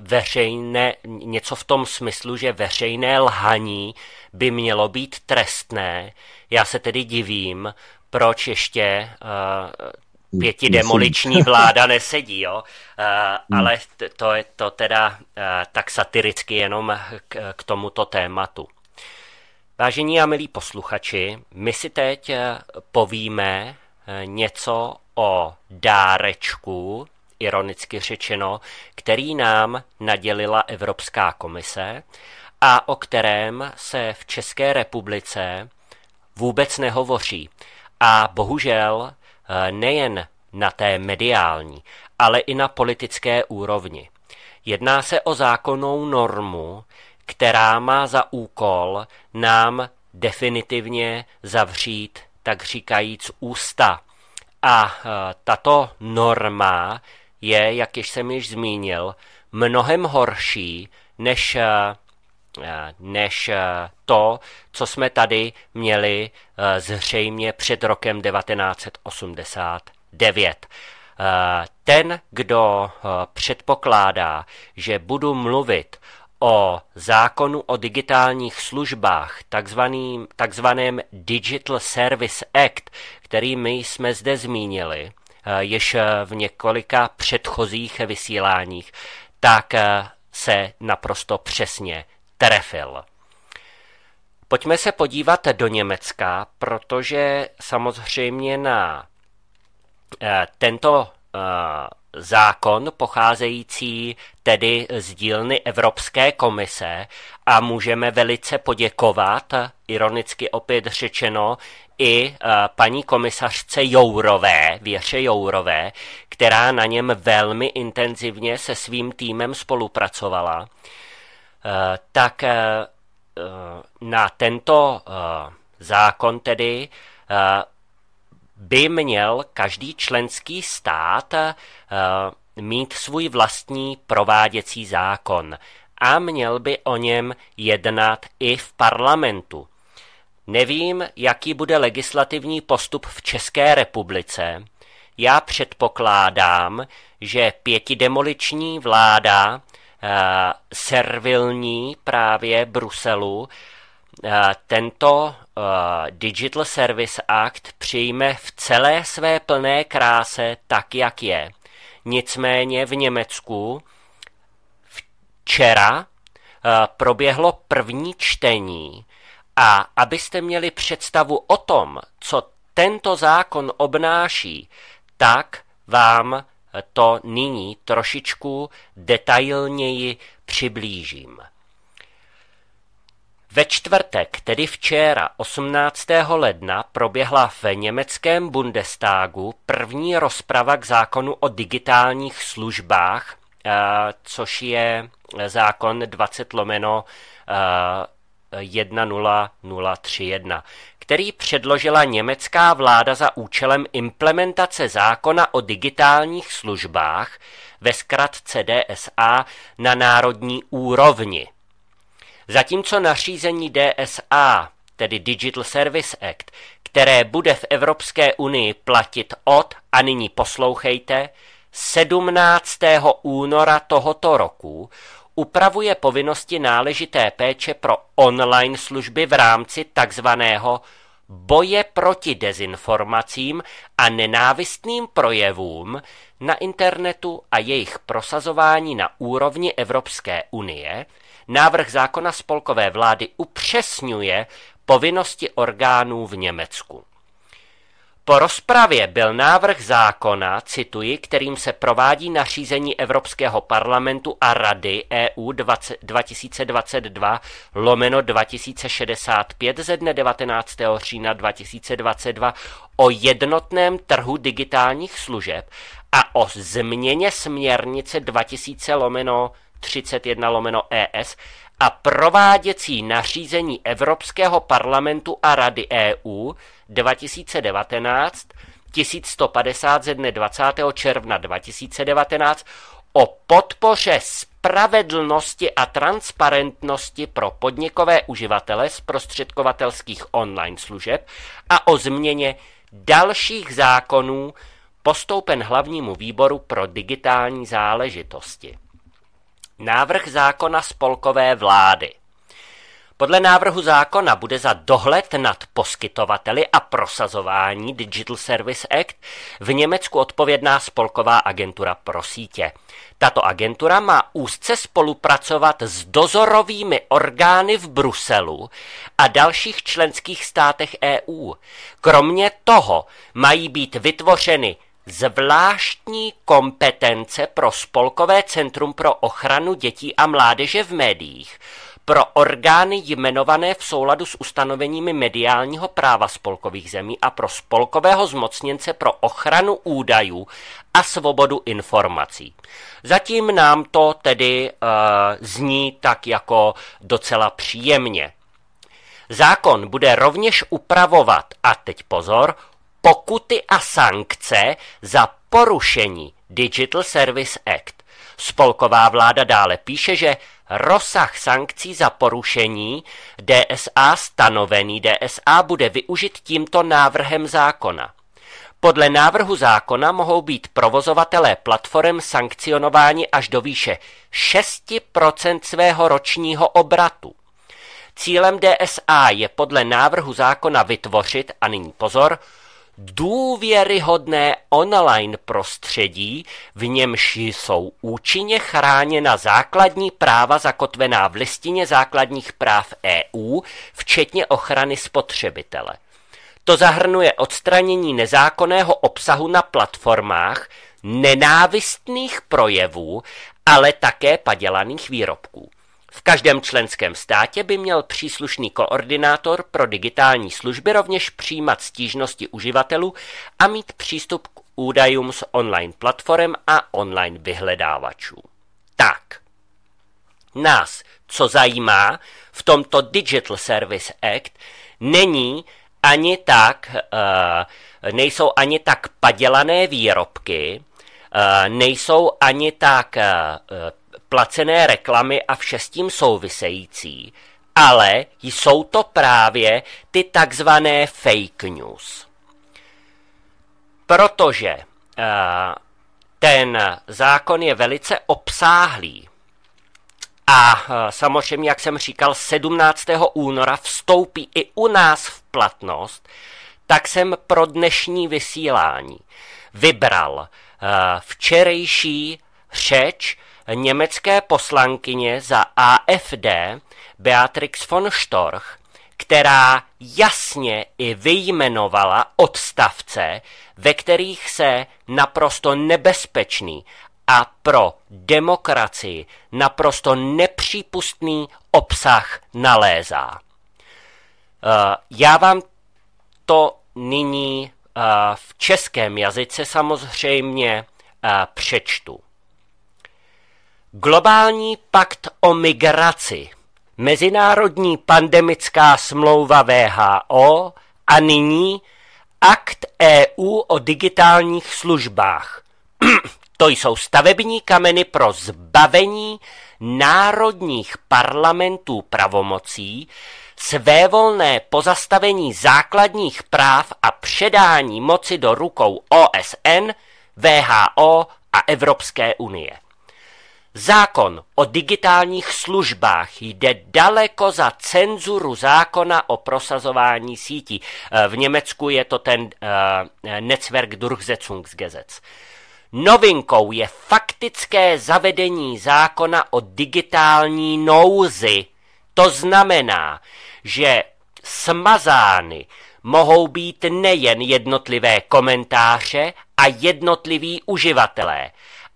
[SPEAKER 1] veřejné, něco v tom smyslu, že veřejné lhaní by mělo být trestné. Já se tedy divím, proč ještě eh, pěti demoliční <laughs> vláda nesedí, jo? Hmm. ale to je to teda tak satiricky jenom k, k tomuto tématu. Vážení a milí posluchači, my si teď povíme něco o dárečku, ironicky řečeno, který nám nadělila Evropská komise a o kterém se v České republice vůbec nehovoří. A bohužel eh, nejen na té mediální, ale i na politické úrovni. Jedná se o zákonnou normu, která má za úkol nám definitivně zavřít, tak říkajíc, ústa. A eh, tato norma je, jak již jsem již zmínil, mnohem horší než eh, Eh, než eh, to, co jsme tady měli zřejmě před rokem 1989. Ten, kdo předpokládá, že budu mluvit o zákonu o digitálních službách, takzvaným, takzvaném Digital Service Act, který my jsme zde zmínili, již v několika předchozích vysíláních, tak se naprosto přesně trefil. Pojďme se podívat do Německa, protože samozřejmě na eh, tento eh, zákon pocházející tedy z dílny Evropské komise a můžeme velice poděkovat, ironicky opět řečeno, i eh, paní komisařce Jourové, Věře Jourové, která na něm velmi intenzivně se svým týmem spolupracovala. Eh, tak eh, na tento zákon tedy by měl každý členský stát mít svůj vlastní prováděcí zákon a měl by o něm jednat i v parlamentu. Nevím, jaký bude legislativní postup v České republice. Já předpokládám, že pětidemoliční vláda Eh, servilní právě Bruselu eh, tento eh, Digital Service Act přijme v celé své plné kráse tak, jak je. Nicméně v Německu včera proběhlo první čtení a abyste měli představu o tom, co tento zákon obnáší, tak vám to nyní trošičku detailněji přiblížím. Ve čtvrtek, tedy včera, 18. ledna, proběhla v německém Bundestagu první rozprava k zákonu o digitálních službách, eh, což je zákon 20 lomeno 10031 který předložila německá vláda za účelem implementace zákona o digitálních službách, ve zkratce DSA, na národní úrovni. Zatímco nařízení DSA, tedy Digital Service Act, které bude v Evropské unii platit od, a nyní poslouchejte, 17. února tohoto roku, upravuje povinnosti náležité péče pro online služby v rámci takzvaného boje proti dezinformacím a nenávistným projevům na internetu a jejich prosazování na úrovni Evropské unie, návrh zákona spolkové vlády upřesňuje povinnosti orgánů v Německu. Po rozpravě byl návrh zákona, cituji, kterým se provádí nařízení Evropského parlamentu a Rady EU 20, 2022 lomeno 2065 ze dne 19. října 2022 o jednotném trhu digitálních služeb a o změně směrnice 2000 lomeno 31 lomeno ES a prováděcí nařízení Evropského parlamentu a Rady EU 2019 1150 ze dne 20. června 2019 o podpoře spravedlnosti a transparentnosti pro podnikové uživatele zprostředkovatelských online služeb a o změně dalších zákonů postoupen hlavnímu výboru pro digitální záležitosti. Návrh zákona spolkové vlády. Podle návrhu zákona bude za dohled nad poskytovateli a prosazování Digital Service Act v Německu odpovědná spolková agentura pro sítě. Tato agentura má úzce spolupracovat s dozorovými orgány v Bruselu a dalších členských státech EU. Kromě toho mají být vytvořeny zvláštní kompetence pro Spolkové centrum pro ochranu dětí a mládeže v médiích, pro orgány jmenované v souladu s ustanoveními mediálního práva spolkových zemí a pro spolkového zmocněnce pro ochranu údajů a svobodu informací. Zatím nám to tedy uh, zní tak jako docela příjemně. Zákon bude rovněž upravovat, a teď pozor, pokuty a sankce za porušení Digital Service Act. Spolková vláda dále píše, že rozsah sankcí za porušení DSA stanovený DSA bude využit tímto návrhem zákona. Podle návrhu zákona mohou být provozovatelé platform sankcionováni až do výše 6% svého ročního obratu. Cílem DSA je podle návrhu zákona vytvořit, a nyní pozor, důvěryhodné online prostředí, v němž jsou účinně chráněna základní práva zakotvená v listině základních práv EU, včetně ochrany spotřebitele. To zahrnuje odstranění nezákonného obsahu na platformách, nenávistných projevů, ale také padělaných výrobků. V každém členském státě by měl příslušný koordinátor pro digitální služby rovněž přijímat stížnosti uživatelů a mít přístup k údajům z online platform a online vyhledávačů. Tak, nás, co zajímá v tomto Digital Service Act, není ani tak, uh, nejsou ani tak padělané výrobky, uh, nejsou ani tak uh, placené reklamy a vše s tím související, ale jsou to právě ty takzvané fake news. Protože uh, ten zákon je velice obsáhlý a uh, samozřejmě, jak jsem říkal, 17. února vstoupí i u nás v platnost, tak jsem pro dnešní vysílání vybral uh, včerejší řeč německé poslankyně za AFD Beatrix von Storch, která jasně i vyjmenovala odstavce, ve kterých se naprosto nebezpečný a pro demokracii naprosto nepřípustný obsah nalézá. Eh, já vám to nyní eh, v českém jazyce samozřejmě eh, přečtu. Globální pakt o migraci, Mezinárodní pandemická smlouva VHO a nyní Akt EU o digitálních službách. <clears throat> to jsou stavební kameny pro zbavení národních parlamentů pravomocí, svévolné pozastavení základních práv a předání moci do rukou OSN, VHO a Evropské unie. Zákon o digitálních službách jde daleko za cenzuru zákona o prosazování sítí. Eh, v Německu je to ten uh, Netzwerk Durchsetzungsgesetz. Novinkou je faktické zavedení zákona o digitální nouzi. To znamená, že smazány mohou být nejen jednotlivé komentáře a jednotliví uživatelé,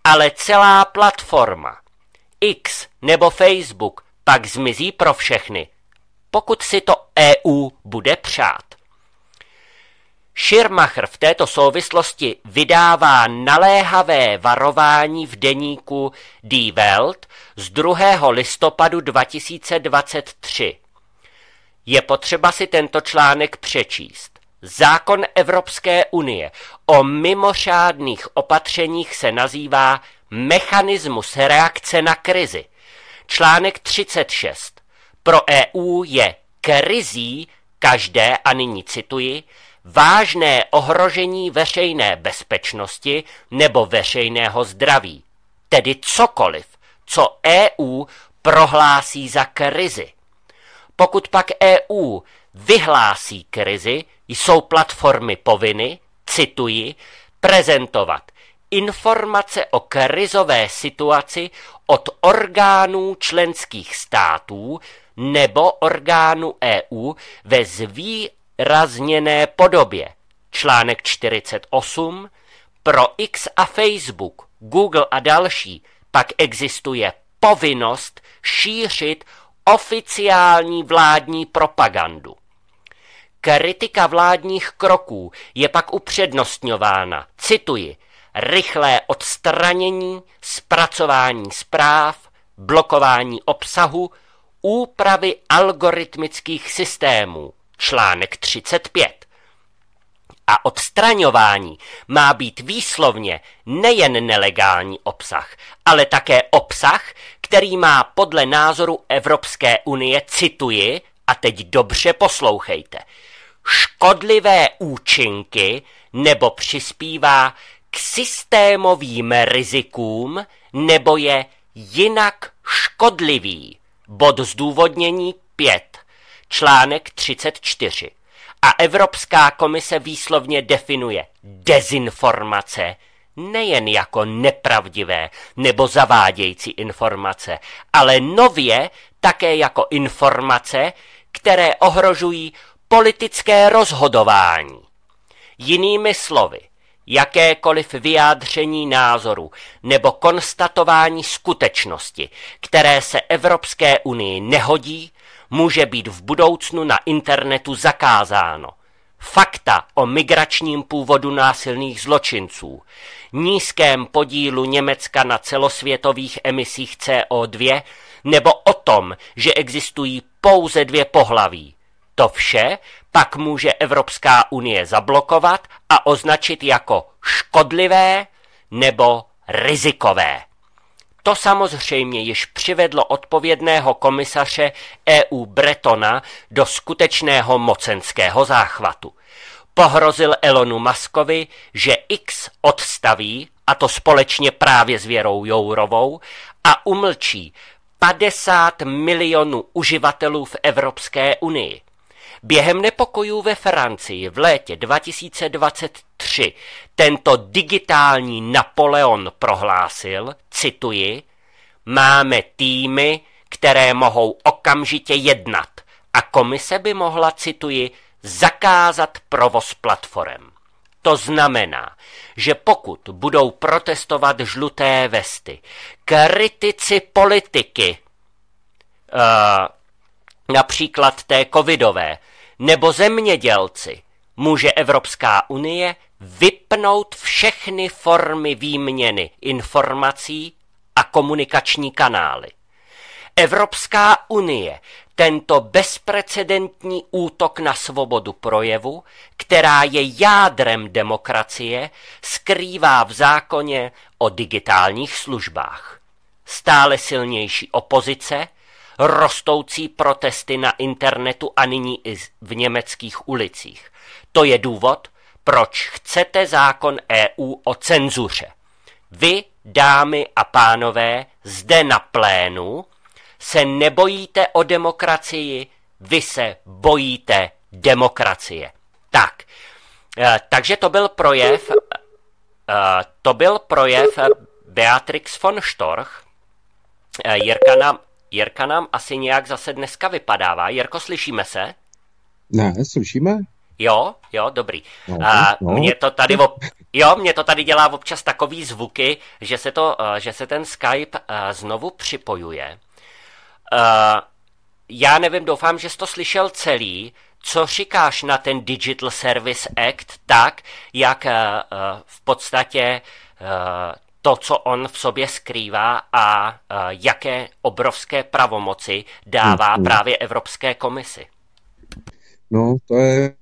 [SPEAKER 1] ale celá platforma, X nebo Facebook, pak zmizí pro všechny, pokud si to EU bude přát. Schirmacher v této souvislosti vydává naléhavé varování v deníku Die Welt z 2. listopadu 2023. Je potřeba si tento článek přečíst. Zákon Evropské unie o mimořádných opatřeních se nazývá Mechanismus reakce na krizi. Článek 36. Pro EU je krizí každé, a nyní cituji, vážné ohrožení veřejné bezpečnosti nebo veřejného zdraví, tedy cokoliv, co EU prohlásí za krizi. Pokud pak EU vyhlásí krizi, jsou platformy povinny, cituji, prezentovat informace o krizové situaci od orgánů členských států nebo orgánů EU ve zvýrazněné podobě. Článek 48. Pro X a Facebook, Google a další pak existuje povinnost šířit oficiální vládní propagandu. Kritika vládních kroků je pak upřednostňována, cituji, rychlé odstranění, zpracování zpráv, blokování obsahu, úpravy algoritmických systémů, článek 35. A odstraňování má být výslovně nejen nelegální obsah, ale také obsah, který má podle názoru Evropské unie, cituji, a teď dobře poslouchejte, škodlivé účinky nebo přispívá k systémovým rizikům nebo je jinak škodlivý. Bod zdůvodnění 5, článek 34. A Evropská komise výslovně definuje dezinformace nejen jako nepravdivé nebo zavádějící informace, ale nově také jako informace, které ohrožují politické rozhodování. Jinými slovy, jakékoliv vyjádření názoru nebo konstatování skutečnosti, které se Evropské unii nehodí, může být v budoucnu na internetu zakázáno. Fakta o migračním původu násilných zločinců, nízkém podílu Německa na celosvětových emisích CO2 nebo o tom, že existují pouze dvě pohlaví. To vše pak může Evropská unie zablokovat a označit jako škodlivé nebo rizikové. To samozřejmě již přivedlo odpovědného komisaře EU Bretona do skutečného mocenského záchvatu. Pohrozil Elonu Maskovi, že X odstaví, a to společně právě s Věrou Jourovou, a umlčí 50 milionů uživatelů v Evropské unii. Během nepokojů ve Francii v létě 2023 tento digitální Napoleon prohlásil, cituji, máme týmy, které mohou okamžitě jednat a komise by mohla, cituji, zakázat provoz platform. To znamená, že pokud budou protestovat žluté vesty, kritici politiky, uh, například té covidové, nebo zemědělci, může Evropská unie vypnout všechny formy výměny informací a komunikační kanály. Evropská unie tento bezprecedentní útok na svobodu projevu, která je jádrem demokracie, skrývá v zákoně o digitálních službách. Stále silnější opozice – rostoucí protesty na internetu a nyní i v německých ulicích. To je důvod, proč chcete zákon EU o cenzuře. Vy, dámy a pánové, zde na plénu se nebojíte o demokracii, vy se bojíte demokracie. Tak, eh, takže to byl projev, eh, to byl projev Beatrix von Storch. Eh, Jirka nám Jirka nám asi nějak zase dneska vypadává. Jirko, slyšíme se?
[SPEAKER 2] Ne, slyšíme.
[SPEAKER 1] Jo, jo, dobrý. No, a no. Mě to tady ob... Jo, mě to tady dělá občas takový zvuky, že se, to, že se ten Skype znovu připojuje. Já nevím, doufám, že jsi to slyšel celý. Co říkáš na ten Digital Service Act tak, jak v podstatě to, co on v sobě skrývá a jaké obrovské pravomoci dává hmm. právě Evropské komisi.
[SPEAKER 2] No, to je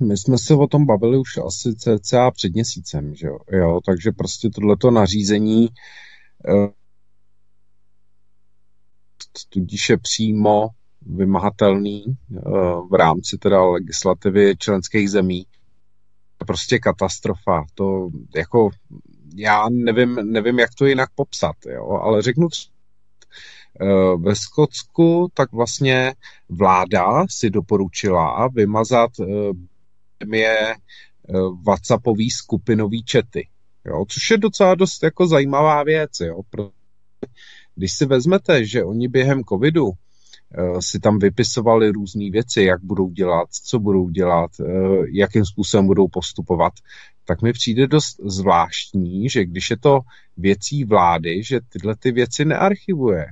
[SPEAKER 2] my jsme se o tom bavili už asi cca před měsícem, že jo? jo takže prostě tohleto nařízení eh, tudíž je přímo vymahatelný eh, v rámci teda legislativy členských zemí. Prostě katastrofa. To jako já nevím, nevím, jak to jinak popsat, jo, ale řeknu Ve Skotsku tak vlastně vláda si doporučila vymazat je WhatsAppový skupinový čety, jo, což je docela dost jako zajímavá věc, jo, když si vezmete, že oni během covidu Eh, si tam vypisovali různé věci, jak budou dělat, co budou dělat, eh, jakým způsobem budou postupovat, tak mi přijde dost zvláštní, že když je to věcí vlády, že tyhle ty věci nearchivuje.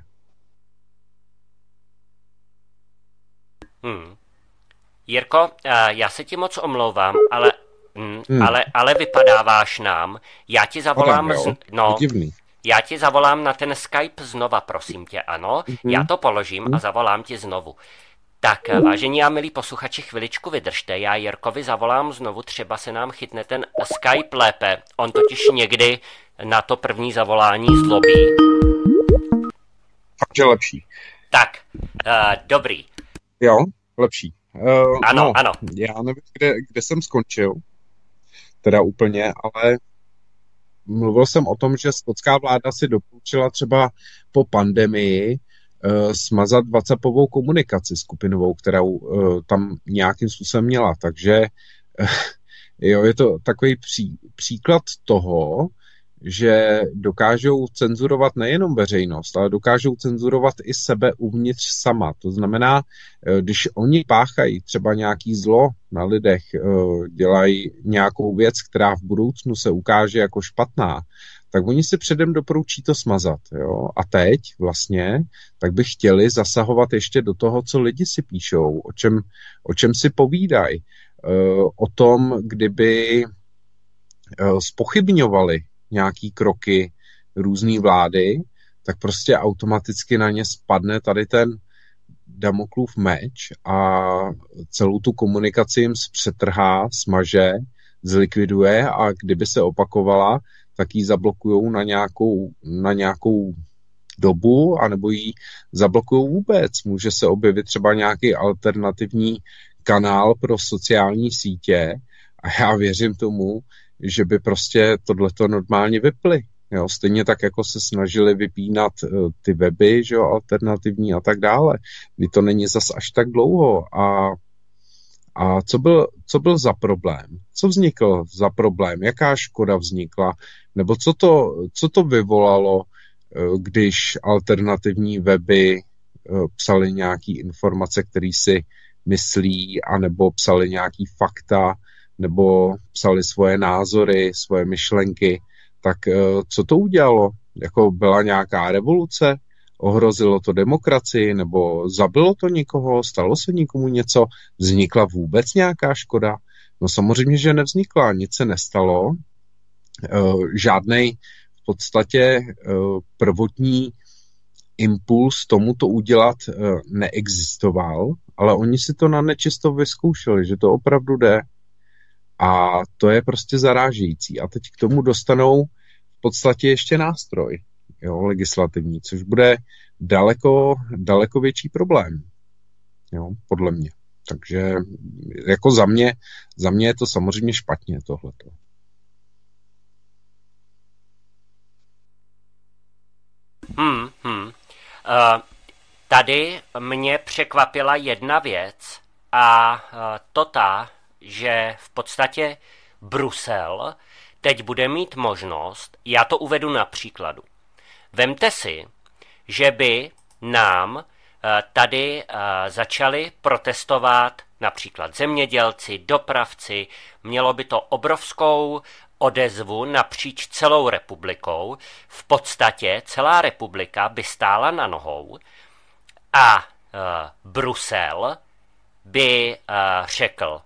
[SPEAKER 1] Hmm. Jirko, eh, já se ti moc omlouvám, ale, mm, hmm. ale, ale vypadáváš nám. Já ti zavolám...
[SPEAKER 2] Z... No, divný.
[SPEAKER 1] Já ti zavolám na ten Skype znova, prosím tě, ano. Mm-hmm. Já to položím a zavolám ti znovu. Tak, vážení a milí posluchači, chviličku vydržte. Já Jirkovi zavolám znovu, třeba se nám chytne ten Skype lépe. On totiž někdy na to první zavolání zlobí.
[SPEAKER 2] Fakt je lepší.
[SPEAKER 1] Tak, uh, dobrý.
[SPEAKER 2] Jo, lepší. Uh,
[SPEAKER 1] ano, no, ano.
[SPEAKER 2] Já nevím, kde, kde jsem skončil, teda úplně, ale mluvil jsem o tom, že skotská vláda si doporučila třeba po pandemii smazat WhatsAppovou komunikaci skupinovou, kterou uh, tam nějakým způsobem měla. Takže uh, <laughs> jo, je to takový pří, příklad toho, že dokážou cenzurovat nejenom veřejnost, ale dokážou cenzurovat i sebe uvnitř sama. To znamená, eh, když oni páchají třeba nějaký zlo na lidech, eh, dělají nějakou věc, která v budoucnu se ukáže jako špatná, tak oni si předem doporučí to smazat. Jo? A teď vlastně, tak by chtěli zasahovat ještě do toho, co lidi si píšou, o čem, o čem si povídají, eh, o tom, kdyby spochybňovali nějaký kroky různé vlády, tak prostě automaticky na ně spadne tady ten Damoklův meč a celou tu komunikaci jim přetrhá, smaže, zlikviduje a kdyby se opakovala, tak ji zablokují na nějakou, na nějakou dobu, anebo ji zablokují vůbec. Může se objevit třeba nějaký alternativní kanál pro sociální sítě a já věřím tomu, že by prostě tohleto normálně vyply. Jo, stejně tak, jako se snažili vypínat uh, ty weby, že jo, alternativní a tak dále. Kdy to není zas až tak dlouho. A, a co, byl, co byl za problém? Co vznikl za problém? Jaká škoda vznikla? Nebo co to, co to vyvolalo, uh, když alternativní weby uh, psali nějaké informace, které si myslí, anebo psali nějaký fakta, nebo psali svoje názory, svoje myšlenky, tak eh, co to udělalo? Jako byla nějaká revoluce? Ohrozilo to demokracii? Nebo zabilo to někoho? Stalo se nikomu něco? Vznikla vůbec nějaká škoda? No samozřejmě, že nevznikla, nic se nestalo. Eh, Žádný v podstatě eh, prvotní impuls tomu to udělat neexistoval, ale oni si to na nečisto vyzkoušeli, že to opravdu jde. A to je prostě zarážející. A teď k tomu dostanou v podstatě ještě nástroj jo, legislativní, což bude daleko, daleko větší problém. Jo, podle mě. Takže jako za mě, za mě je to samozřejmě špatně tohleto.
[SPEAKER 1] Hmm, hmm. Uh, tady mě překvapila jedna věc a uh, to ta, že v podstatě Brusel teď bude mít možnost, já to uvedu na příkladu. Vemte si, že by nám eh, tady eh, začali protestovat například zemědělci, dopravci, mělo by to obrovskou odezvu napříč celou republikou. V podstatě celá republika by stála na nohou a uh, Brusel by řekl,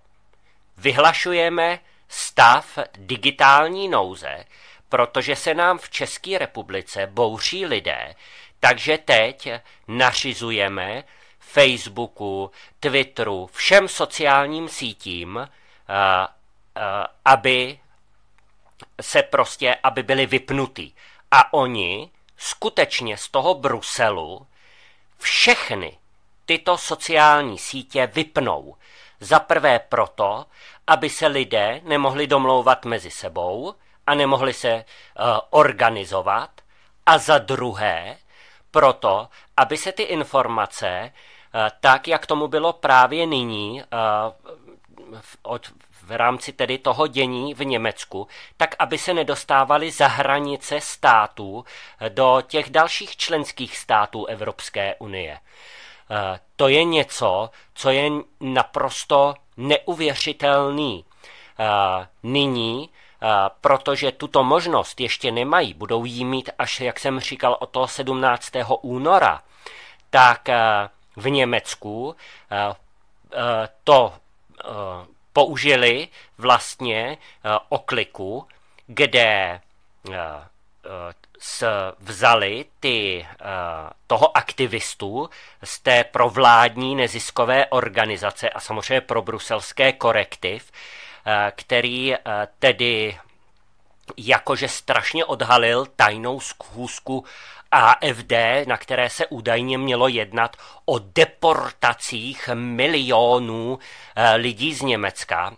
[SPEAKER 1] vyhlašujeme stav digitální nouze, protože se nám v České republice bouří lidé, takže teď nařizujeme Facebooku, Twitteru, všem sociálním sítím, aby se prostě, aby byli vypnutí. A oni skutečně z toho Bruselu všechny tyto sociální sítě vypnou. Za prvé proto, aby se lidé nemohli domlouvat mezi sebou a nemohli se uh, organizovat. A za druhé, proto, aby se ty informace, tak jak tomu bylo právě nyní, od, v rámci tedy toho dění v Německu, tak aby se nedostávaly za hranice států do těch dalších členských států Evropské unie. To je něco, co je naprosto neuvěřitelný. Nyní, protože tuto možnost ještě nemají, budou jí mít až, jak jsem říkal, od toho 17. února, tak v Německu to použili vlastně okliku, kde vzali ty, toho aktivistu z té provládní neziskové organizace a samozřejmě pro bruselské korektiv, který uh, tedy jakože strašně odhalil tajnou schůzku AFD, na které se údajně mělo jednat o deportacích milionů lidí z Německa.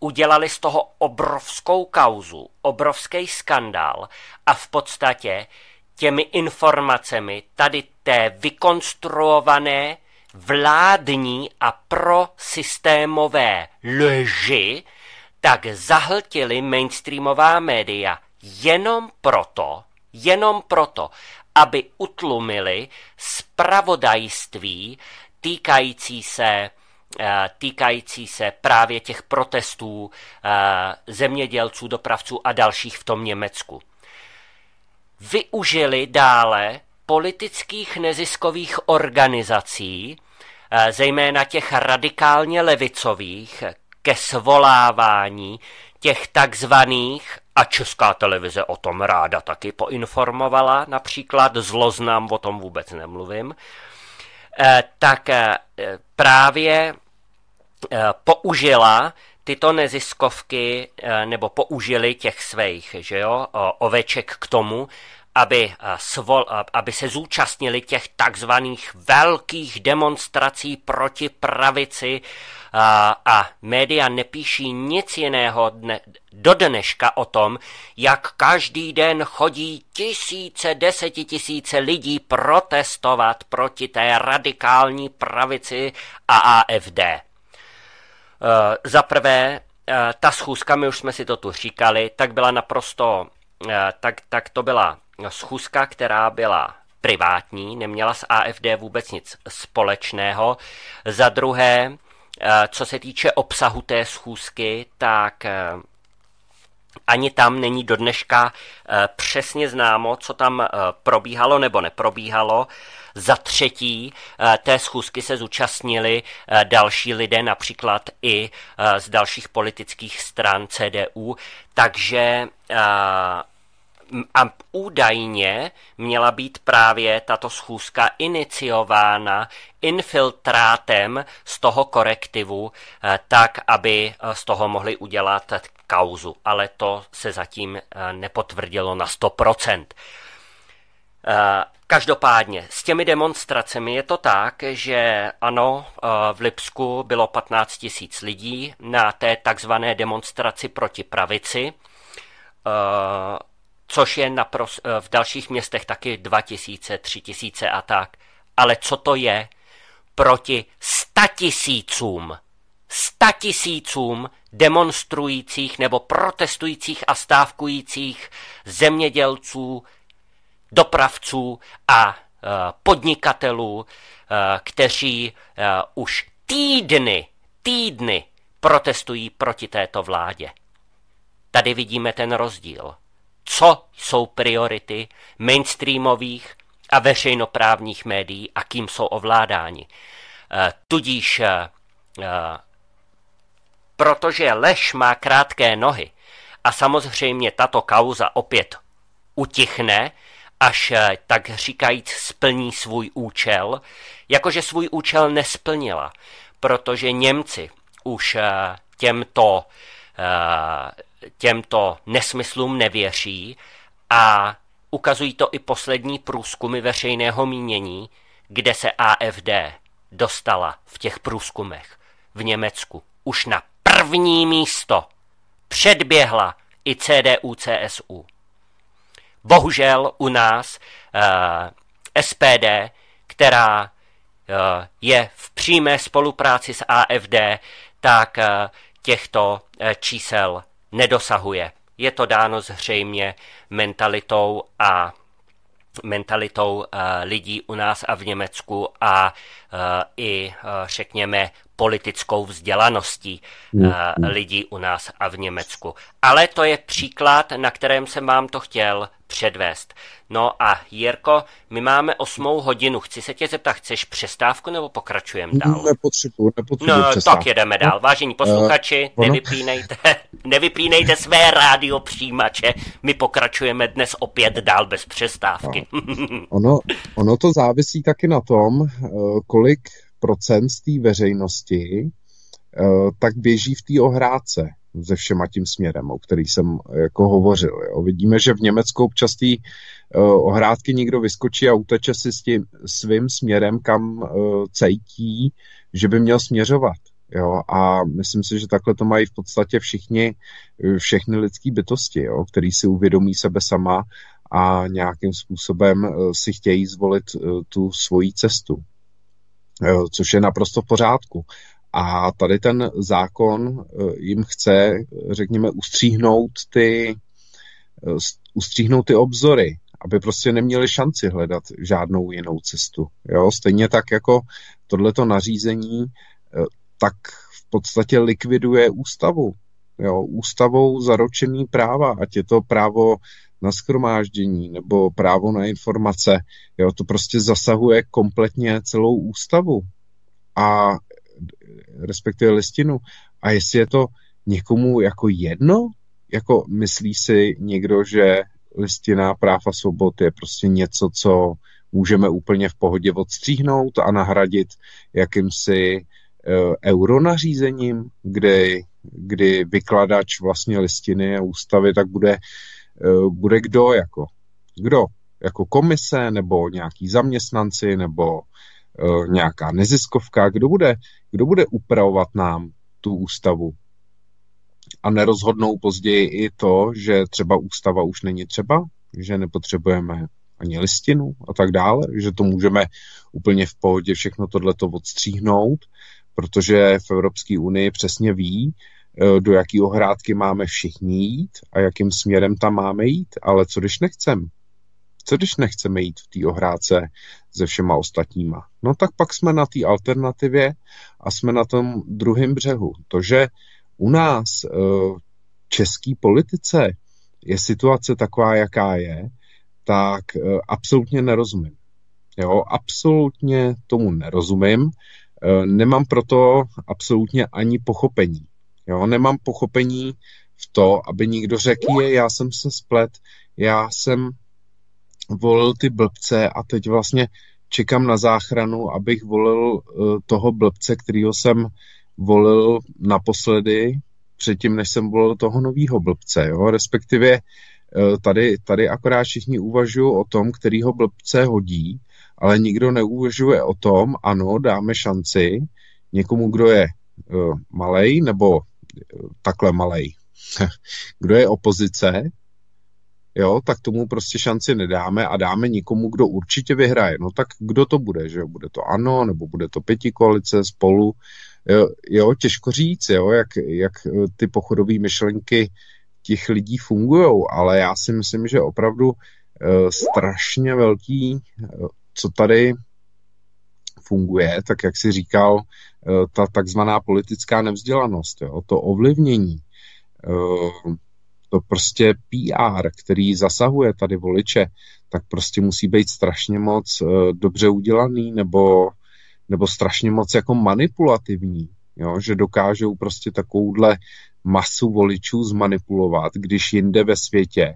[SPEAKER 1] Udělali z toho obrovskou kauzu, obrovský skandál a v podstatě těmi informacemi tady té vykonstruované vládní a prosystémové lži, tak zahltili mainstreamová média jenom proto, jenom proto, aby utlumili spravodajství týkající se Eh, týkající se právě těch protestů eh, zemědělců, dopravců a dalších v tom Německu. Využili dále politických neziskových organizací, zejména těch radikálně levicových, ke svolávání těch takzvaných, a česká televize o tom ráda taky poinformovala, například zloznám, o tom vůbec nemluvím, tak právě Eh, použila tyto neziskovky eh, nebo použili těch svých že jo, oveček k tomu, aby, eh, svol, aby se zúčastnili těch takzvaných velkých demonstrací proti pravici a, a média nepíší nic jiného dne, do dneška o tom, jak každý den chodí tisíce, desetitisíce lidí protestovat proti té radikální pravici a AFD. Za prvé, ta schůzka, my už jsme si to tu říkali, tak byla naprosto, tak, tak to byla schůzka, která byla privátní, neměla s AFD vůbec nic společného. Za druhé, co se týče obsahu té schůzky, tak ani tam není do dneška přesně známo, co tam probíhalo nebo neprobíhalo. Za třetí, eh, té schůzky se zúčastnili eh, další lidé, například i eh, z dalších politických stran CDU, takže a údajně měla být právě tato schůzka iniciována infiltrátem z toho korektivu, tak, aby z toho mohli udělat kauzu, ale to se zatím nepotvrdilo na 100%. Každopádně s těmi demonstracemi je to tak, že ano, eh, v Lipsku bylo 15 tisíc lidí na té takzvané demonstraci proti pravici, eh, což je napros- eh, v dalších městech taky 2 tisíce, 3 tisíce a tak. Ale co to je proti 100 tisícům, 100 tisícům demonstrujících nebo protestujících a stávkujících zemědělců, dopravců a e, podnikatelů, e, kteří už týdny, týdny protestují proti této vládě. Tady vidíme ten rozdíl. Co jsou priority mainstreamových a veřejnoprávních médií a kým jsou ovládáni. Tudíž, protože lež má krátké nohy a samozřejmě tato kauza opět utichne, až tak říkajíc splní svůj účel, jakože svůj účel nesplnila, protože Němci už těmto, těmto nesmyslům nevěří a ukazují to i poslední průzkumy veřejného mínění, kde se AFD dostala v těch průzkumech v Německu už na první místo. Předběhla i CDU, CSU. bohužel u nás SPD, která je v přímé spolupráci s AFD, tak těchto čísel nedosahuje. Je to dáno zřejmě mentalitou a mentalitou uh, lidí u nás a v Německu a uh, i, uh, řekněme, politickou vzdělaností uh, lidí u nás a v Německu. Ale to je příklad, na kterém jsem vám to chtěl předvést. No a Jirko, my máme osmou hodinu. Chci se tě zeptat, chceš přestávku nebo pokračujeme dál?
[SPEAKER 2] Nepotřebuji, nepotřebuji
[SPEAKER 1] No, přestávku. tak jedeme dál. Vážení posluchači, uh, nevypínejte, <laughs> nevypínejte své rádio přijímače. My pokračujeme dnes opět dál bez přestávky.
[SPEAKER 2] No. ono, ono to závisí taky na tom, eh, kolik z té veřejnosti eh, tak běží v té ohrádce se všema tím směrem, o který jsem jako hovořil. Jo. Vidíme, že v Německu občas tý uh, ohrádky někdo vyskočí a uteče si s tím svým směrem, kam uh, cejtí, že by měl směřovat. Jo, a myslím si, že takhle to mají v podstatě všichni, všechny lidské bytosti, jo, který si uvědomí sebe sama a nějakým způsobem si chtějí zvolit tu svoji cestu, což je naprosto v pořádku. A tady ten zákon eh, jim chce, řekněme, ustříhnout ty, eh, ustříhnout ty obzory, aby prostě neměli šanci hledat žádnou jinou cestu. Jo? Stejně tak jako tohleto nařízení, eh, tak v podstatě likviduje ústavu. Jo? Ústavou zaročený práva, ať je to právo na schromáždění nebo právo na informace. Jo? To prostě zasahuje kompletně celou ústavu. A respektive listinu. A jestli je to někomu jako jedno, jako myslí si někdo, že listina práv a svobod je prostě něco, co můžeme úplně v pohodě odstříhnout a nahradit jakýmsi uh, euronařízením, kdy, kdy vykladač vlastně listiny a ústavy, tak bude, bude kdo jako? Kdo? Jako komise, nebo nějaký zaměstnanci, nebo uh, nějaká neziskovka, kdo bude, kdo bude upravovat nám tu ústavu? A nerozhodnou později i to, že třeba ústava už není třeba, že nepotřebujeme ani listinu a tak dále, že to můžeme úplně v pohodě všechno tohleto odstříhnout, protože v Evropské unii přesně ví, eh, do jaký ohrádky máme všichni jít a jakým směrem tam máme jít, ale co když nechcem? Co když nechceme jít v té ohrádce se všema ostatníma? No tak pak jsme na té alternativě a jsme na tom druhém břehu. To, že u nás v eh, české politice je situace taková, jaká je, tak eh, absolutně nerozumím. Jo, absolutně tomu nerozumím. Nemám proto absolutně ani pochopení. Jo, nemám pochopení v to, aby někdo řekl, je, já jsem se splet, já jsem volil ty blbce a teď vlastně čekám na záchranu, abych volil uh, toho blbce, kterýho jsem volil naposledy, předtím, než jsem volil toho nového blbce. Jo? Respektive uh, tady, tady akorát všichni uvažují o tom, kterýho blbce hodí, ale nikdo neuvažuje o tom, ano, dáme šanci někomu, kdo je uh, malej, nebo takhle malej, <laughs> kdo je opozice, jo, tak tomu prostě šanci nedáme a dáme nikomu, kdo určitě vyhraje. No tak kdo to bude, že jo? Bude to ANO, nebo bude to pěti koalice spolu, jo, jo těžko říct, jo, jak, jak eh, ty pochodové myšlenky těch lidí fungují, ale já si myslím, že opravdu uh, strašně velký, uh, co tady funguje, tak jak si říkal, ta takzvaná politická nevzdělanost, jo, to ovlivnění, uh, to prostě PR, který zasahuje tady voliče, tak prostě musí být strašně moc uh, dobře udělaný nebo, nebo strašně moc jako manipulativní, jo? že dokážou prostě takovouhle masu voličů zmanipulovat, když jinde ve světě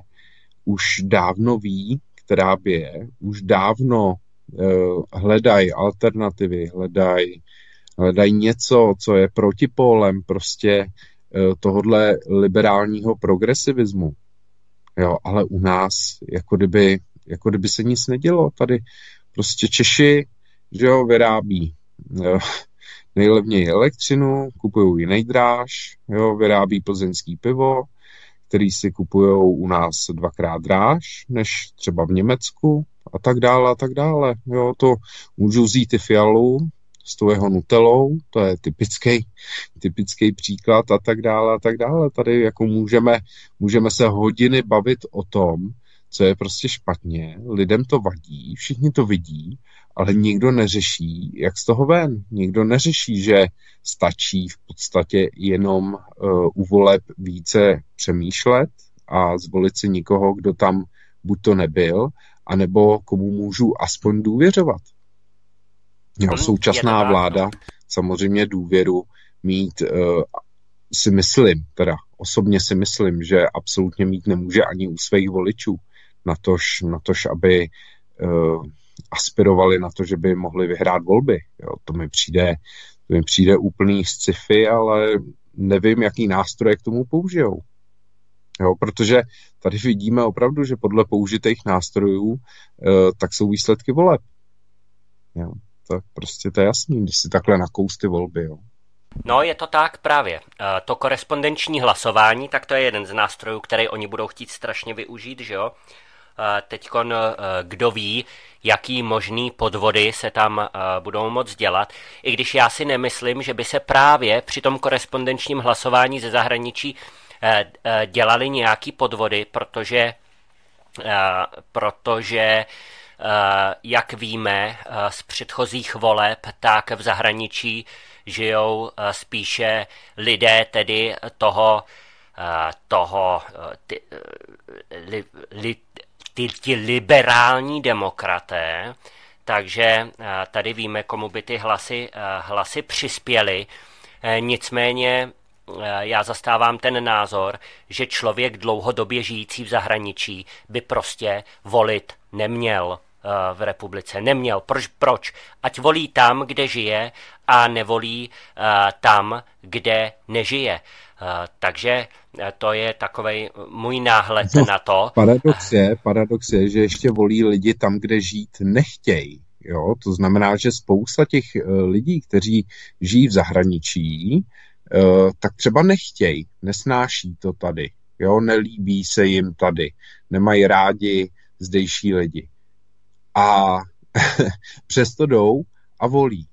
[SPEAKER 2] už dávno ví, která by je, už dávno hledají alternativy, hledají hledaj něco, co je protipólem prostě Eh, tohodle liberálního progresivismu. Jo, ale u nás, jako kdyby, jako kdyby se nic nedělo. Tady prostě Češi, že jo, vyrábí jo, nejlevněji elektřinu, kupují ji nejdráž, jo, vyrábí plzeňský pivo, který si kupují u nás dvakrát dráž než třeba v Německu a tak dále a tak dále. Jo, to můžu vzít i fialu s tou jeho nutelou, to je typický, typický příklad a tak dále a tak dále. Tady jako můžeme, můžeme se hodiny bavit o tom, co je prostě špatně, lidem to vadí, všichni to vidí, ale nikdo neřeší, jak z toho ven. Nikdo neřeší, že stačí v podstatě jenom uh, u voleb více přemýšlet a zvolit si nikoho, kdo tam buď to nebyl, anebo komu můžu aspoň důvěřovat. Hmm, současná vláda samozřejmě důvěru mít uh, si myslím, teda osobně si myslím, že absolutně mít nemůže ani u svých voličů na tož, na tož aby uh, aspirovali na to, že by mohli vyhrát volby. Jo, to mi přijde, to mi přijde úplný sci-fi, ale nevím, jaký nástroje k tomu použijou. Jo, protože tady vidíme opravdu, že podle použitých nástrojů uh, tak jsou výsledky voleb. Jo, tak prostě to je jasný, když si takhle nakous ty volby. Jo.
[SPEAKER 1] No, je to tak právě. Eh, to korespondenční hlasování, tak to je jeden z nástrojů, který oni budou chtít strašně využít, že jo? teď eh, kdo ví, jaký možný podvody se tam eh, budou moc dělat. I když já si nemyslím, že by se právě při tom korespondenčním hlasování ze zahraničí eh, dělali nějaký podvody, protože, protože jak víme z předchozích voleb, tak v zahraničí žijou spíše lidé tedy toho, toho ty, li, li, ty, ti liberální demokraté, takže eh, tady víme, komu by ty hlasy, eh, hlasy přispěly. Eh, nicméně já zastávám ten názor, že člověk dlouhodobě žijící v zahraničí by prostě volit neměl v republice. Neměl. Proč? Proč? Ať volí tam, kde žije a nevolí tam, kde nežije. Takže to je takový můj náhled no, na to.
[SPEAKER 2] Paradox je, paradox je, že ještě volí lidi tam, kde žít nechtějí. Jo? To znamená, že spousta těch eh, lidí, kteří žijí v zahraničí, eh, tak třeba nechtějí, nesnáší to tady. Jo? Nelíbí se jim tady, nemají rádi zdejší lidi. A <laughs> přesto jdou a volí.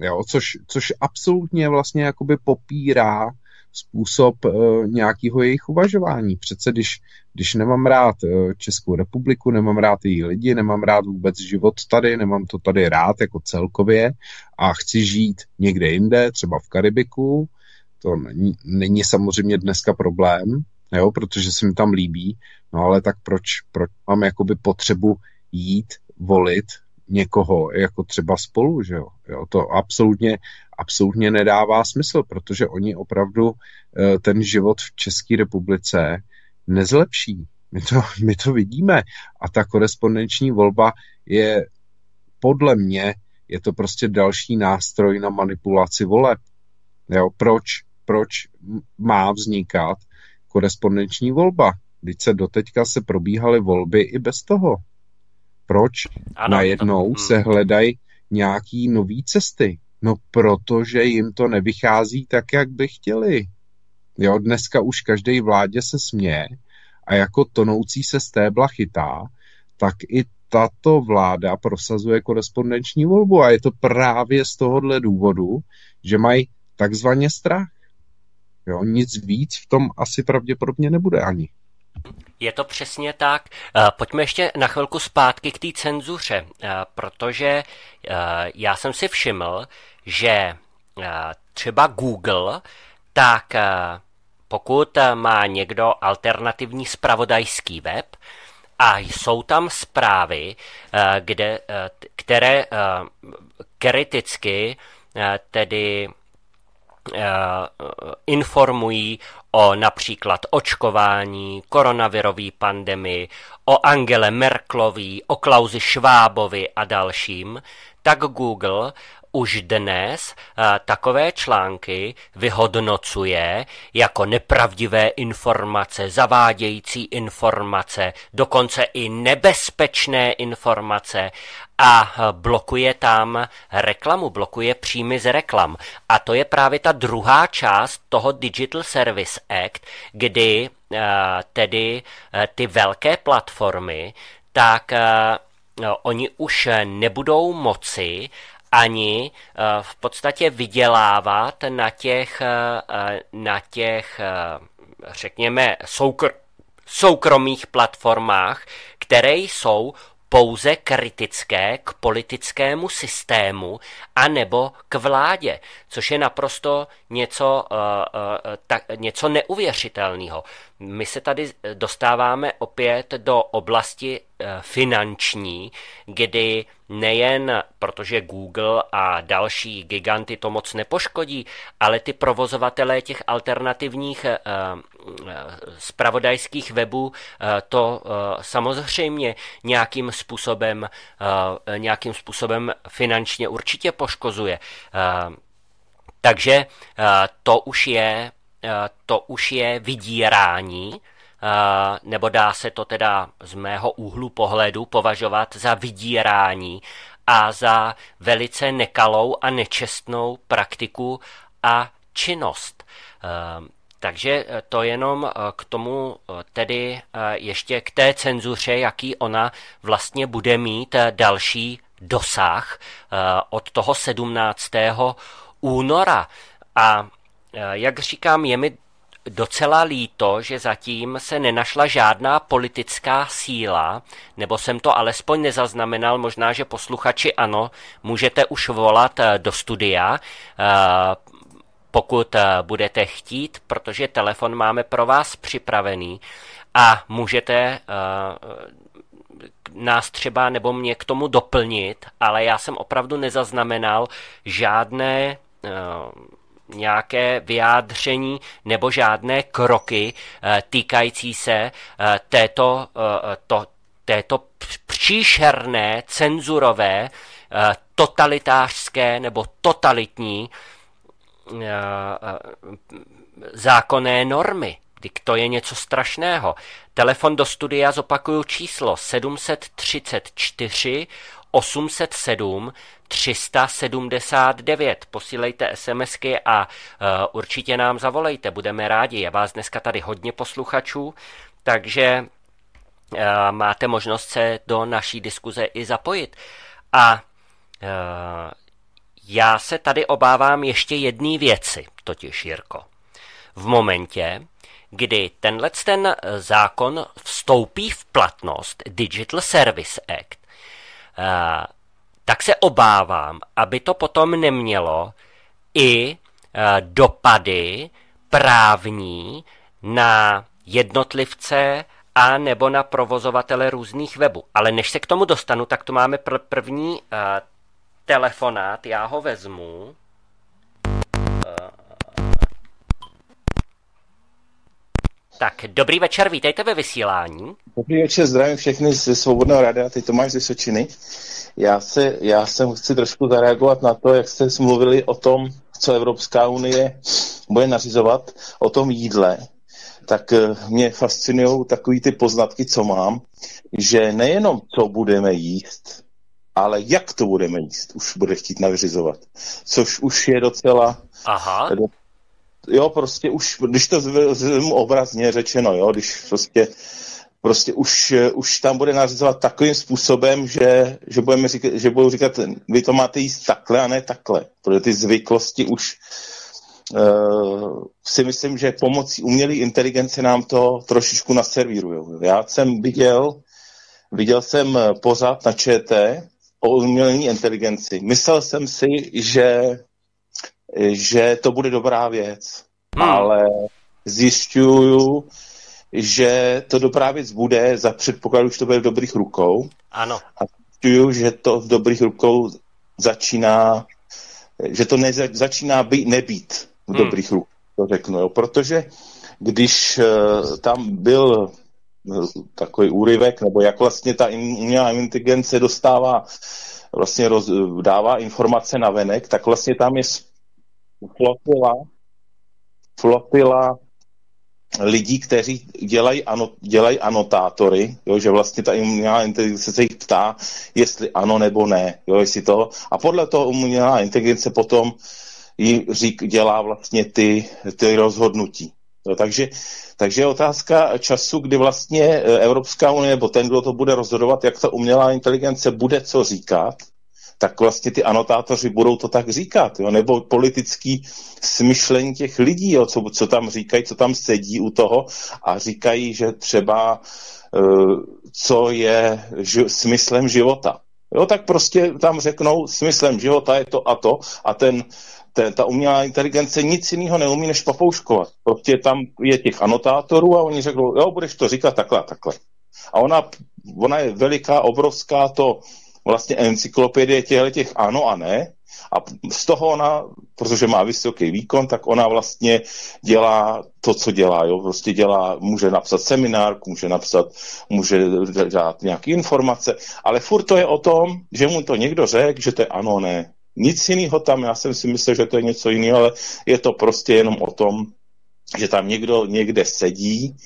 [SPEAKER 2] Jo? Což, což absolutně vlastně jakoby popírá způsob uh, nějakého jejich uvažování. Přece když, když nemám rád uh, Českou republiku, nemám rád její lidi, nemám rád vůbec život tady, nemám to tady rád jako celkově a chci žít někde jinde, třeba v Karibiku, to není, není samozřejmě dneska problém, jo, protože se mi tam líbí, no ale tak proč, proč mám jakoby potřebu jít volit někoho jako třeba spolu, že jo? jo to absolutně, absolutně nedává smysl, protože oni opravdu eh, ten život v České republice nezlepší. My to, <laughs> my to vidíme. A ta korespondenční volba je podle mě je to prostě další nástroj na manipulaci voleb. Jo, proč, proč má vznikat korespondenční volba? Když se doteďka se probíhaly volby i bez toho. Proč ano, najednou to, se hledají nějaký nové cesty? No protože jim to nevychází tak, jak by chtěli. Jo, dneska už každý vládě se směje a jako tonoucí se stébla chytá, tak i tato vláda prosazuje korespondenční volbu a je to právě z tohohle důvodu, že mají takzvaně strach. Jo, nic víc v tom asi pravděpodobně nebude ani.
[SPEAKER 1] Je to přesně tak. Eh, pojďme ještě na chvilku zpátky k té cenzuře, eh, protože eh, já jsem si všiml, že třeba Google, tak pokud má někdo alternativní spravodajský web a jsou tam zprávy, kde, které kriticky tedy informují o například očkování, koronavirové pandemii, o Angele Merklový, o Klausi Švábovi a dalším, tak Google už dnes a, takové články vyhodnocuje jako nepravdivé informace, zavádějící informace, dokonce i nebezpečné informace a blokuje tam reklamu, blokuje příjmy z reklam. A to je právě ta druhá část toho Digital Service Act, kdy tedy ty velké platformy, tak oni už nebudou moci ani v podstatě vydělávat na těch, na těch řekněme, soukr- soukromých platformách, které jsou pouze kritické k politickému systému a nebo k vládě, což je naprosto něco, uh, uh, něco neuvěřitelného. My se tady dostáváme opět do oblasti uh, finanční, kdy nejen protože Google a další giganty to moc nepoškodí, ale ty provozovatelé těch alternativních spravodajských webů to samozřejmě nějakým způsobem, nějakým způsobem finančně určitě poškozuje. Takže to už je, to už je vydírání, nebo dá se to teda z mého úhlu pohledu považovat za vydírání a za velice nekalou a nečestnou praktiku a činnost. Takže to jenom k tomu tedy ještě k té cenzuře, jaký ona vlastně bude mít další dosah od toho 17 února. A e, jak říkám, je mi docela líto, že zatím se nenašla žádná politická síla, nebo jsem to alespoň nezaznamenal, možná, že posluchači ano, můžete už volat e, do studia, e, pokud budete chtít, protože telefon máme pro vás připravený a můžete nás třeba nebo mě k tomu doplnit, ale já jsem opravdu nezaznamenal žádné Eh, nějaké vyjádření nebo žádné kroky eh, týkající se eh, této, to, této příšerné, cenzurové, totalitářské nebo totalitní zákonné normy. To je něco strašného. Telefon do studia zopakuju číslo 734 807 379. Posílejte SMSky a uh, určitě nám zavolejte, budeme rádi. Je vás dneska tady hodně posluchačů, takže uh, máte možnost se do naší diskuze i zapojit. A uh, já se tady obávám ještě jedné věci, totiž Jirko. V momentě, kdy tenhle ten zákon vstoupí v platnost, Digital Service Act, tak se obávám, aby to potom nemělo i e, dopady právní na jednotlivce a nebo na provozovatele různých webů. Ale než se k tomu dostanu, tak tu máme pr- první uh, telefonát, já ho vezmu. Tak, dobrý večer, vítejte ve vysílání.
[SPEAKER 3] Dobrý večer, zdravím všechny ze Svobodného rádia, teď Tomáš ze Sočiny. Já, se, já jsem chci trošku zareagovat na to, jak jste mluvili o tom, co Evropská unie bude nařizovat, o tom jídle. Tak eh, mě fascinují takový ty poznatky, co mám, že nejenom co budeme jíst, ale jak to budeme jíst, už bude chtít nařizovat. Což už je docela,
[SPEAKER 1] Aha
[SPEAKER 3] jo, prostě už, když to vezmu obrazně řečeno, jo, když prostě prostě už, už tam bude nařizovat takovým způsobem, že, že, budeme říkat, že budou říkat, vy to máte jíst takhle a ne takhle. Protože ty zvyklosti už uh, si myslím, že pomocí umělé inteligence nám to trošičku naservírují. Já jsem viděl, viděl jsem pořád na ČT o umělé inteligenci. Myslel jsem si, že že to bude dobrá věc, hmm. ale zjišťuju, že to dobrá věc bude za předpokladu, že to bude v dobrých rukou.
[SPEAKER 1] Ano.
[SPEAKER 3] A zjišťuju, že to v dobrých rukou začíná, že to neza, začíná být, nebýt v hmm. dobrých rukou, to řeknu, jo. protože když uh, tam byl uh, takový úryvek, nebo jak vlastně ta umělá inteligence dostává, vlastně roz, dává informace na venek, tak vlastně tam je flotila, flotila lidí, kteří dělají, ano, dělají anotátory, jo, že vlastně ta umělá inteligence se jich ptá, jestli ano nebo ne, jo, jestli to, a podle toho umělá inteligence potom jí řík, dělá vlastně ty, ty rozhodnutí. No, takže, takže je otázka času, kdy vlastně e, Evropská unie, nebo ten, kdo to bude rozhodovat, jak ta umělá inteligence bude co říkat, tak vlastně ty anotátoři budou to tak říkat, jo? nebo politický smyšlení těch lidí, jo? Co, co tam říkají, co tam sedí u toho a říkají, že třeba uh, co je ži- smyslem života. Jo, tak prostě tam řeknou, smyslem života je to a to a ten, ten, ta umělá inteligence nic jiného neumí, než papouškovat. Prostě tam je těch anotátorů a oni řeknou, jo, budeš to říkat takhle a takhle. A ona, ona je veliká, obrovská, to vlastně encyklopedie těchto těch ano a ne. A z toho ona, protože má vysoký výkon, tak ona vlastně dělá to, co dělá. Jo? Prostě dělá, může napsat seminárku, může napsat, může dát nějaké informace, ale furt to je o tom, že mu to někdo řekl, že to je ano, ne. Nic jiného tam, já jsem si myslel, že to je něco jiného, ale je to prostě jenom o tom, že tam někdo někde sedí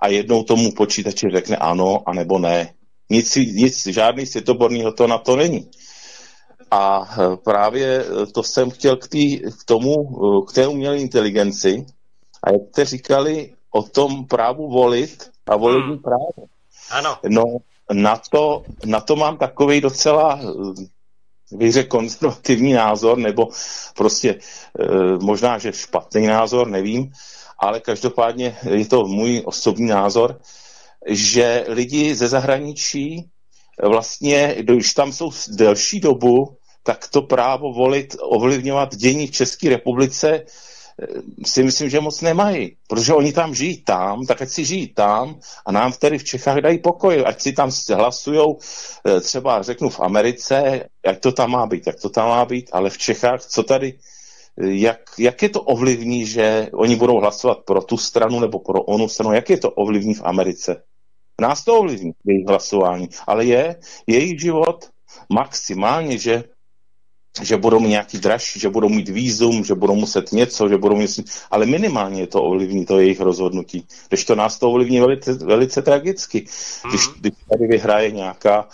[SPEAKER 3] a jednou tomu počítači řekne ano, anebo ne. Nic, nic žádný světoborného to na to není. A e, právě to jsem chtěl k, tý, k tomu, e, k té umělé inteligenci. A jak jste říkali o tom právu volit a volební hmm. právo.
[SPEAKER 1] Ano.
[SPEAKER 3] No, na to, na to mám takový docela e, bych řekl, konzervativní názor, nebo prostě možná, že špatný názor, nevím, ale každopádně je to můj osobní názor, že lidi ze zahraničí vlastně, když tam jsou delší dobu, tak to právo volit, ovlivňovat dění v České republice eh, si myslím, že moc nemají, protože oni tam žijí tam, tak ať si žijí tam a nám tady v Čechách dají pokoj, ať si tam hlasujou, eh, třeba řeknu v Americe, jak to tam má být, jak to tam má být, ale v Čechách, co tady, eh, jak, jak je to ovlivní, že oni budou hlasovat pro tu stranu nebo pro onu stranu, jak je to ovlivní v Americe? Nás to ovlivní, jejich hlasování, ale je jejich život maximálně, že že budou mít nějaký dražší, že budou mít výzum, že budou muset něco, že budou mít... Ale minimálně je to ovlivní, to jejich rozhodnutí. Když to nás to ovlivní velice, velice tragicky. Když, mhm. když tady vyhraje nějaká,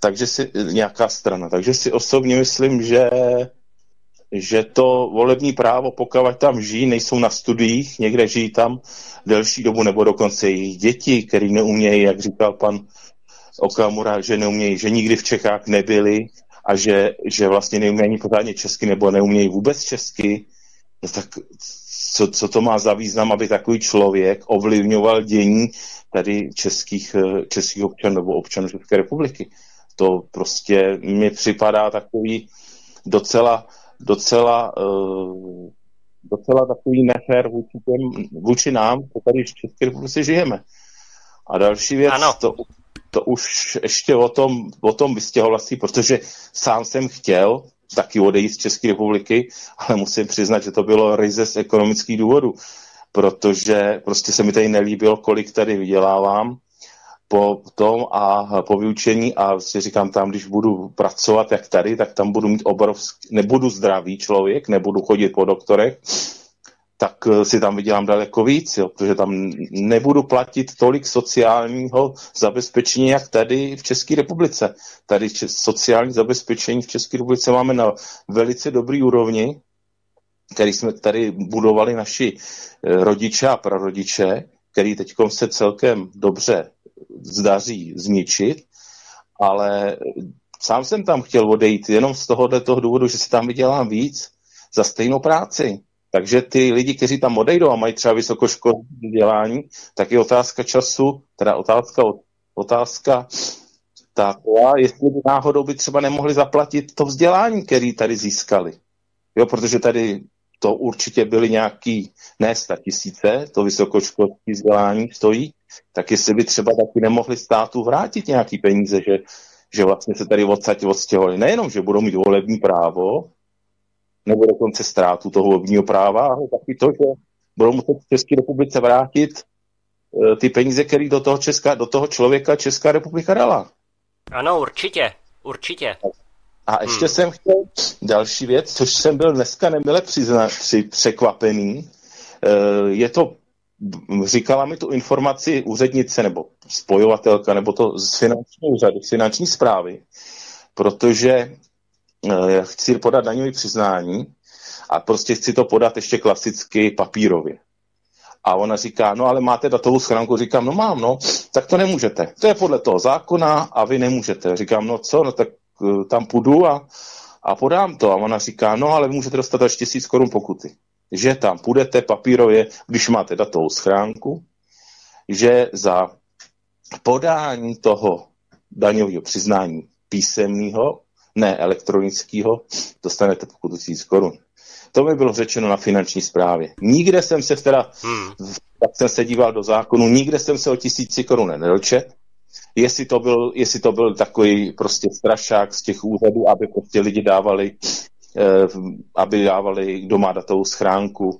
[SPEAKER 3] takže si, nějaká strana. Takže si osobně myslím, že že to volební právo, pokud tam žijí, nejsou na studiích, někde žijí tam delší dobu, nebo dokonce jejich děti, který neumějí, jak říkal pan Okamura, že neumějí, že nikdy v Čechách nebyli a že, že vlastně neumějí pořádně česky, nebo neumějí vůbec česky, no tak co, co to má za význam, aby takový člověk ovlivňoval dění tady českých, českých občanů nebo občanů České republiky. To prostě mi připadá takový docela docela, uh, docela takový nefér vůči, těm, vůči nám, co tady v České republice žijeme. A další věc, ano. to, to už ještě o tom, o tom vystěhovalství, protože sám jsem chtěl taky odejít z České republiky, ale musím přiznat, že to bylo ryze z ekonomických důvodů, protože prostě se mi tady nelíbilo, kolik tady vydělávám po tom a po vyučení a si říkám tam, když budu pracovat jak tady, tak tam budu mít obrovský, nebudu zdravý člověk, nebudu chodit po doktorech, tak eh, si tam vydělám daleko víc, jo, protože tam nebudu platit tolik sociálního zabezpečení, jak tady v České republice. Tady sociální zabezpečení v České republice máme na velice dobrý úrovni, který jsme tady budovali naši eh, rodiče a prarodiče, který teď se celkem dobře zdaří zničit, ale sám jsem tam chtěl odejít jenom z tohohle toho důvodu, že si tam vydělám víc za stejnou práci. Takže ty lidi, kteří tam odejdou a mají třeba vysokoškolské vzdělání, tak je otázka času, teda otázka, otázka taková, jestli by náhodou by třeba nemohli zaplatit to vzdělání, který tady získali. Jo, protože tady to určitě byly nějaký, ne sta tisíce, to vysokoškolské vzdělání stojí, tak jestli by třeba taky nemohli státu vrátit nějaký peníze, že, že vlastně se tady odsaď odstěhovali. Nejenom, že budou mít volební právo, nebo dokonce ztrátu toho volebního práva, ale taky to, že budou muset v České republice vrátit e, ty peníze, které do toho, Česká, do toho člověka Česká republika dala.
[SPEAKER 1] Ano, určitě, určitě.
[SPEAKER 3] A ještě hmm. jsem chtěl další věc, což jsem byl dneska nemile přizna, při, překvapený. E, je to, říkala mi tu informaci úřednice nebo spojovatelka, nebo to z finanční úřadu, z finanční zprávy, protože e, chci podat daňové přiznání a prostě chci to podat ještě klasicky papírově. A ona říká, no ale máte datovou schránku? Říkám, no mám, no, tak to nemůžete. To je podle toho zákona a vy nemůžete. Říkám, no co, no tak tam půjdu a, a podám to. A ona říká, no ale vy můžete dostat až tisíc korun pokuty. Že tam půjdete papírově, když máte datovou schránku, že za podání toho daňového přiznání písemného, ne elektronického, dostanete pokutu tisíc korun. To mi bylo řečeno na finanční správě. Nikde jsem se teda, hmm. tak jsem se díval do zákonu, nikde jsem se o tisíci korun nedočet. Jestli to, byl, jestli to byl takový prostě strašák z těch úřadů, aby prostě lidi dávali, eh, aby dávali, kdo má datovou schránku,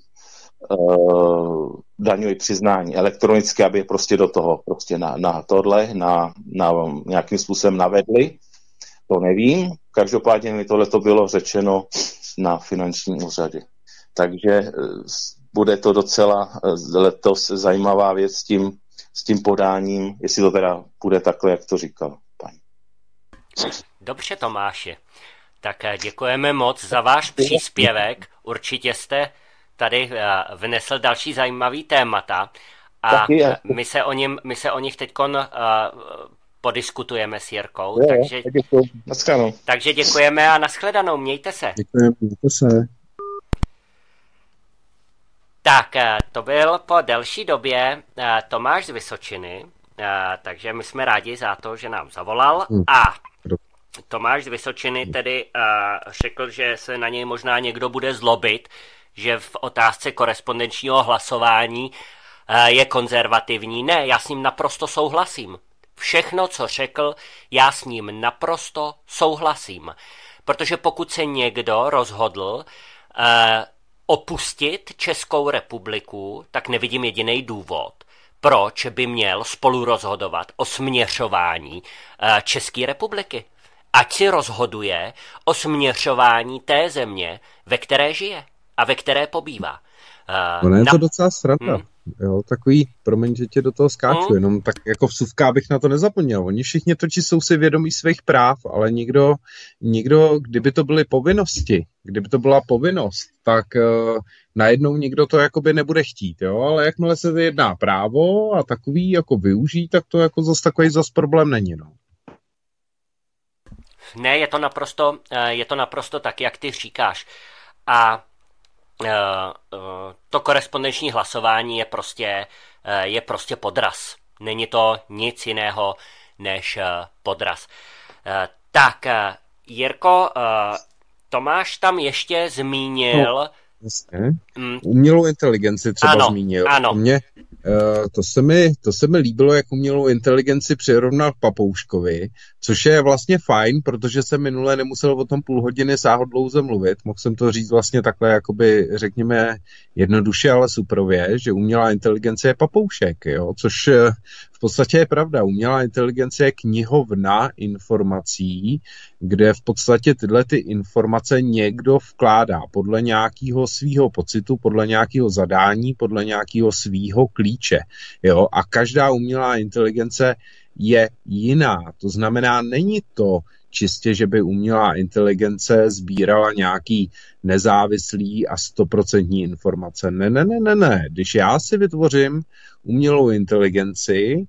[SPEAKER 3] eh, daňové přiznání elektronické, aby je prostě do toho, prostě na, na tohle, na, na nějakým způsobem navedli. To nevím. Každopádně mi tohle to bylo řečeno na finančním úřadě. Takže eh, bude to docela eh, letos zajímavá věc s tím, s tím podáním, jestli to teda bude takhle, jak to říkal paní.
[SPEAKER 1] Dobře, Tomáši. Tak eh, děkujeme moc za váš příspěvek. Určitě jste tady vnesl další zajímavý témata a my se o, něm, my se o nich teď podiskutujeme s Jirkou.
[SPEAKER 3] Jo, takže, děkuji.
[SPEAKER 1] takže děkujeme a nashledanou. Mějte se.
[SPEAKER 2] Děkujeme, mějte se.
[SPEAKER 1] Tak, eh, to byl po delší době eh, Tomáš z Vysočiny, eh, takže my jsme rádi za to, že nám zavolal hmm. a Tomáš z Vysočiny tedy řekl, že se na něj možná někdo bude zlobit, že v otázce korespondenčního hlasování je konzervativní. Ne, já s ním naprosto souhlasím. Všechno, co řekl, já s ním naprosto souhlasím. Protože pokud se někdo rozhodl opustit Českou republiku, tak nevidím jediný důvod, proč by měl spolu rozhodovat o směřování eh, České republiky. Ať si rozhoduje o směřování té země, ve které žije a ve které pobývá.
[SPEAKER 2] Uh, ono je na... to docela sranda. Hmm. Jo, takový, promiň, že tě do toho skáču, hmm. jenom tak jako vsuvka, bych na to nezapomněl. Oni všichni točí jsou si vědomí svých práv, ale nikdo, nikdo, kdyby to byly povinnosti, kdyby to byla povinnost, tak uh, najednou nikdo to jakoby nebude chtít, jo, ale jakmile se jedná právo a takový jako využít, tak to jako zase takový zase problém není, no.
[SPEAKER 1] Ne, je to naprosto, eh, je to naprosto tak, jak ty říkáš. A to korespondenční hlasování je prostě, eh, je prostě podraz. Není to nic jiného než podraz. Tak, Jirko, Tomáš tam ještě zmínil... No,
[SPEAKER 2] jasně. Mm. Umělou inteligenci třeba
[SPEAKER 1] ano,
[SPEAKER 2] zmínil.
[SPEAKER 1] Ano.
[SPEAKER 2] Mě, Eh, to se, mi, to se mi líbilo, jak umělou inteligenci přirovnal Papouškovi, což je vlastně fajn, protože jsem minule nemusel o tom půl hodiny sáhodlouze mluvit. Mohl jsem to říct vlastně takhle, jakoby řekněme jednoduše, ale suprově, že umělá inteligence je papoušek, jo? což eh, v podstatě je pravda. Umělá inteligence je knihovna informací, kde v podstatě tyhle ty informace někdo vkládá podle nějakého svého pocitu, podle nějakého zadání, podle nějakého svého klíče. Jo? A každá umělá inteligence je jiná. To znamená, není to čistě, že by umělá inteligence sbírala nějaký nezávislý a stoprocentní informace. Ne, ne, ne, ne, ne. Když já si vytvořím umělou inteligenci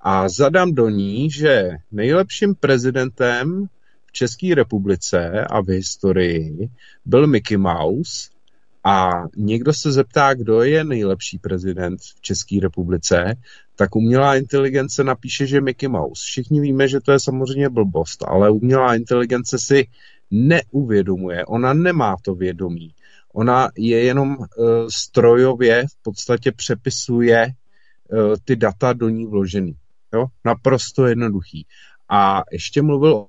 [SPEAKER 2] a zadám do ní, že nejlepším prezidentem v České republice a v historii byl Mickey Mouse a někdo se zeptá, kdo je nejlepší prezident v České republice, tak umělá inteligence napíše, že Mickey Mouse. Všichni víme, že to je samozřejmě blbost, ale umělá inteligence si neuvědomuje, ona nemá to vědomí. Ona je jenom uh, strojově v podstatě přepisuje ty data do ní vložený. Jo? Naprosto jednoduchý. A ještě mluvil o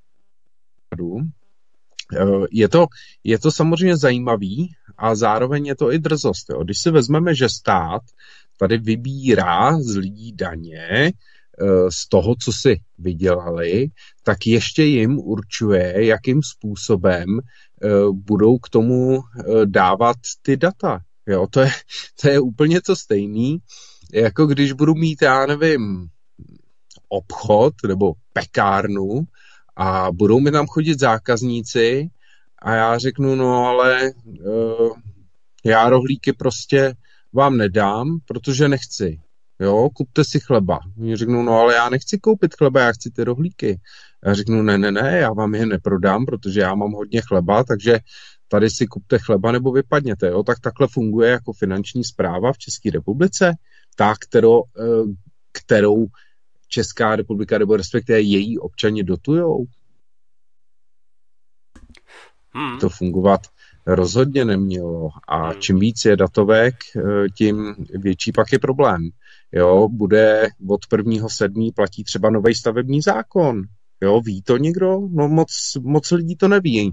[SPEAKER 2] je to, je to samozřejmě zajímavý a zároveň je to i drzost. Jo. Když si vezmeme, že stát tady vybírá z lidí daně eh, z toho, co si vydělali, tak ještě jim určuje, jakým způsobem eh, budou k tomu eh, dávat ty data. Jo, to, je, to je úplně to stejný, jako když budu mít, já nevím, obchod nebo pekárnu a budou mi tam chodit zákazníci a já řeknu, no ale uh, já rohlíky prostě vám nedám, protože nechci. Jo, kupte si chleba. Oni řeknou, no ale já nechci koupit chleba, já chci ty rohlíky. Já řeknu, ne, ne, ne, já vám je neprodám, protože já mám hodně chleba, takže tady si kupte chleba nebo vypadněte. Jo? Tak takhle funguje jako finanční zpráva v České republice, ta, kterou, eh, kterou Česká republika nebo respektive její občani dotujou. Hmm. To fungovat rozhodně nemělo. A hmm. čím víc je datovek, eh, tím větší pak je problém. Jo, bude od prvního sedmí platí třeba nový stavební zákon. Jo, ví to někdo? No moc, moc lidí to neví.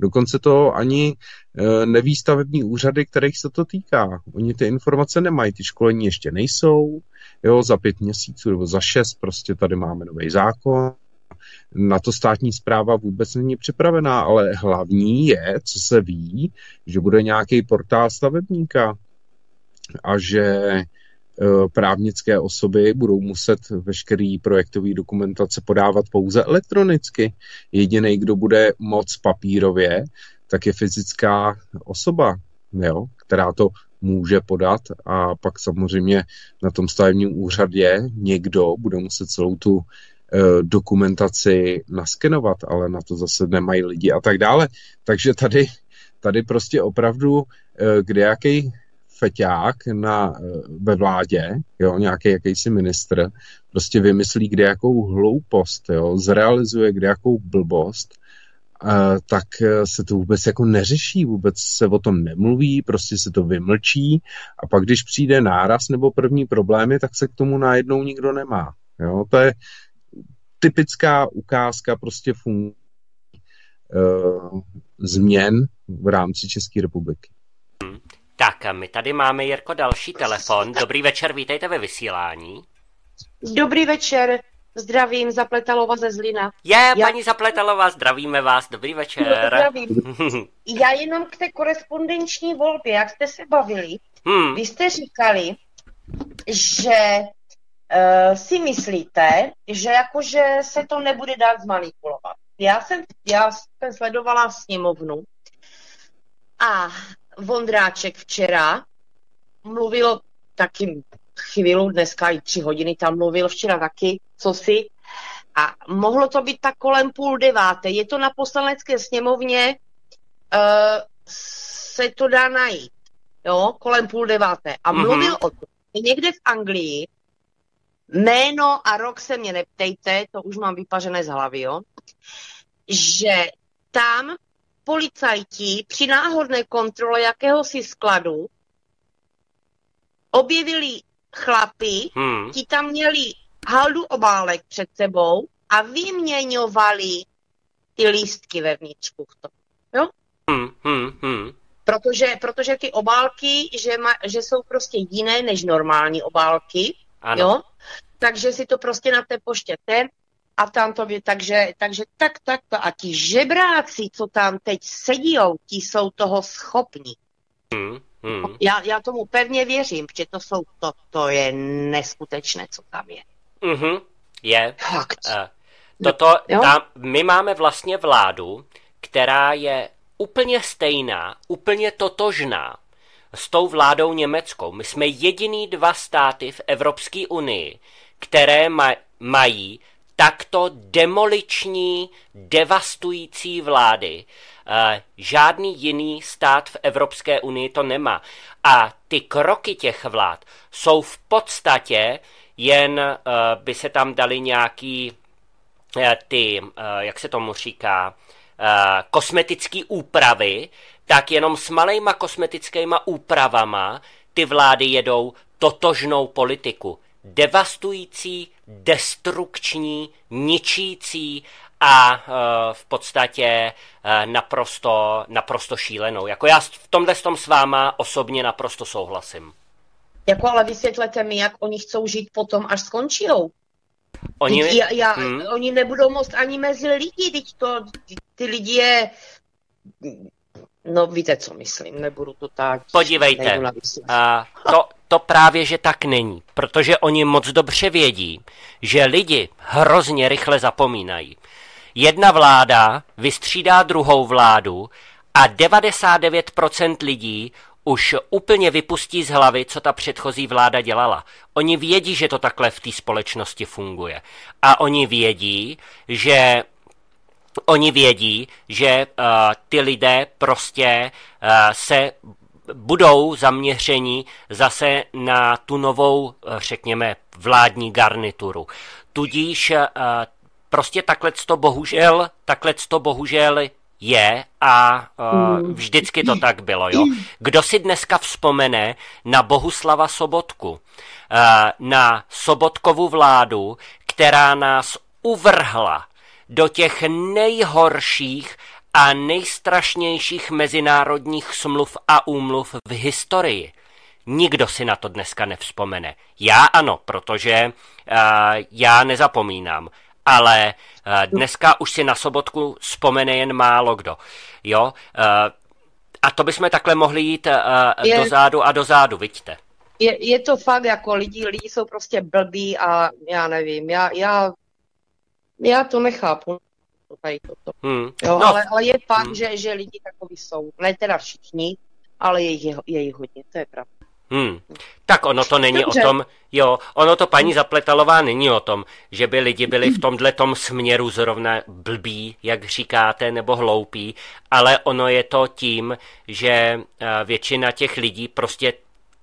[SPEAKER 2] Dokonce to ani e, neví stavební úřady, kterých se to týká. Oni ty informace nemají, ty školení ještě nejsou. Jo, za pět měsíců nebo za šest prostě tady máme nový zákon. Na to státní zpráva vůbec není připravená, ale hlavní je, co se ví, že bude nějaký portál stavebníka a že právnické osoby budou muset veškerý projektový dokumentace podávat pouze elektronicky. Jediný, kdo bude moc papírově, tak je fyzická osoba, jo, která to může podat a pak samozřejmě na tom stavebním úřadě někdo bude muset celou tu eh, dokumentaci naskenovat, ale na to zase nemají lidi a tak dále. Takže tady, tady prostě opravdu eh, kde jaký feťák na, eh, ve vládě, jo, nějaký jakýsi ministr, prostě vymyslí kde jakou hloupost, jo, zrealizuje kde jakou blbost, Uh, tak eh, se to vůbec jako neřeší, vůbec se o tom nemluví, prostě se to vymlčí a pak, když přijde náraz nebo první problémy, tak se k tomu najednou nikdo nemá. Jo? To je typická ukázka prostě fun- změn v rámci České republiky.
[SPEAKER 1] Tak, my tady máme, Jirko, další telefon. Dobrý večer, vítejte ve vysílání.
[SPEAKER 4] Dobrý večer, zdravím, Zapletalova ze Zlina.
[SPEAKER 1] Je, Já... paní Zapletalova, zdravíme vás, dobrý večer. <laughs>
[SPEAKER 4] Zdravím. <laughs> Já jenom k té korespondenční volbě, jak jste se bavili, hmm. vy jste říkali, že uh, si myslíte, že jakože se to nebude dát zmanipulovat. Já jsem, já jsem sledovala sněmovnu a Vondráček včera mluvil taky chvíli, dneska i tři hodiny tam mluvil, včera taky, co si. A mohlo to být tak kolem půl deváté. Je to na poslanecké sněmovně, uh, se to dá najít, jo, kolem půl deváté. A mhm. mluvil mm-hmm. o tom, někde v Anglii, jméno a rok se mě neptejte, to už mám vypažené z hlavy, jo, že tam policajti při náhodné kontrole jakéhosi skladu objevili chlapy, hmm. ti tam měli haldu obálek před sebou a vyměňovali ty lístky vevnitřku. Jo? Hmm, hmm, hmm. Protože, protože ty obálky, že, ma, že jsou prostě jiné než normální obálky, ano. jo? takže si to prostě na té poště ten a tam to by, takže, takže tak, tak to. A ti žebráci, co tam teď sedí, ti jsou toho schopní. Hmm, hmm. Já, já tomu pevně věřím, že to jsou, to, to je neskutečné, co tam je.
[SPEAKER 1] Mm-hmm, je. Fakt. Uh, toto, tam, my máme vlastně vládu, která je úplně stejná, úplně totožná s tou vládou německou. My jsme jediný dva státy v Evropské unii, které maj, mají takto demoliční, devastující vlády. Eh, žádný jiný stát v Evropské unii to nemá. A ty kroky těch vlád jsou v podstatě jen, eh, by se tam dali nějaký eh, ty, jak se tomu říká, kosmetické úpravy, tak jenom s malejma kosmetickýma úpravama ty vlády jedou totožnou politiku devastující, destrukční, ničící a uh, v podstatě uh, naprosto, naprosto šílenou. Jako já v tomhle tom s váma osobně naprosto souhlasím.
[SPEAKER 4] Jako ale vysvětlete mi, jak oni chcou žít potom, až skončí. Oni, já, já, hmm. oni nebudou moct ani mezi lidi, teď to, ty lidi je No víte, co myslím, nebudu to tak...
[SPEAKER 1] Podívejte, a to, to právě, že tak není, protože oni moc dobře vědí, že lidi hrozně rychle zapomínají. Jedna vláda vystřídá druhou vládu a 99% lidí už úplně vypustí z hlavy, co ta předchozí vláda dělala. Oni vědí, že to takhle v té společnosti funguje. A oni vědí, že Oni vědí, že uh, ty lidé prostě uh, se budou zaměření zase na tu novou, řekněme, vládní garnituru. Tudíž uh, prostě takhle to bohužel, takhle to bohužel je a uh, vždycky to tak bylo. Jo? Kdo si dneska vzpomene na Bohuslava Sobotku, uh, na Sobotkovu vládu, která nás uvrhla do těch nejhorších a nejstrašnějších mezinárodních smluv a úmluv v historii. Nikdo si na to dneska nevzpomene. Já ano, protože uh, já nezapomínám ale uh, dneska už si na sobotku vzpomene jen málo kdo. Jo? Uh, a to bychom takhle mohli jít uh, je, dozadu a dozadu, vidíte.
[SPEAKER 4] Je, je to fakt jako lidi, lidi jsou prostě blbí a já nevím, já, já, já to nechápu. Tady toto. Hmm. Jo, no. ale, ale je fakt, hmm. že, že lidi takový jsou. Ne teda všichni, ale je jich, je jich hodně, to je pravda.
[SPEAKER 1] Hmm. Tak ono to není Dobře. o tom, jo, ono to paní Zapletalová není o tom, že by lidi byli v tomhle tom směru zrovna blbí, jak říkáte, nebo hloupí, ale ono je to tím, že eh, většina těch lidí prostě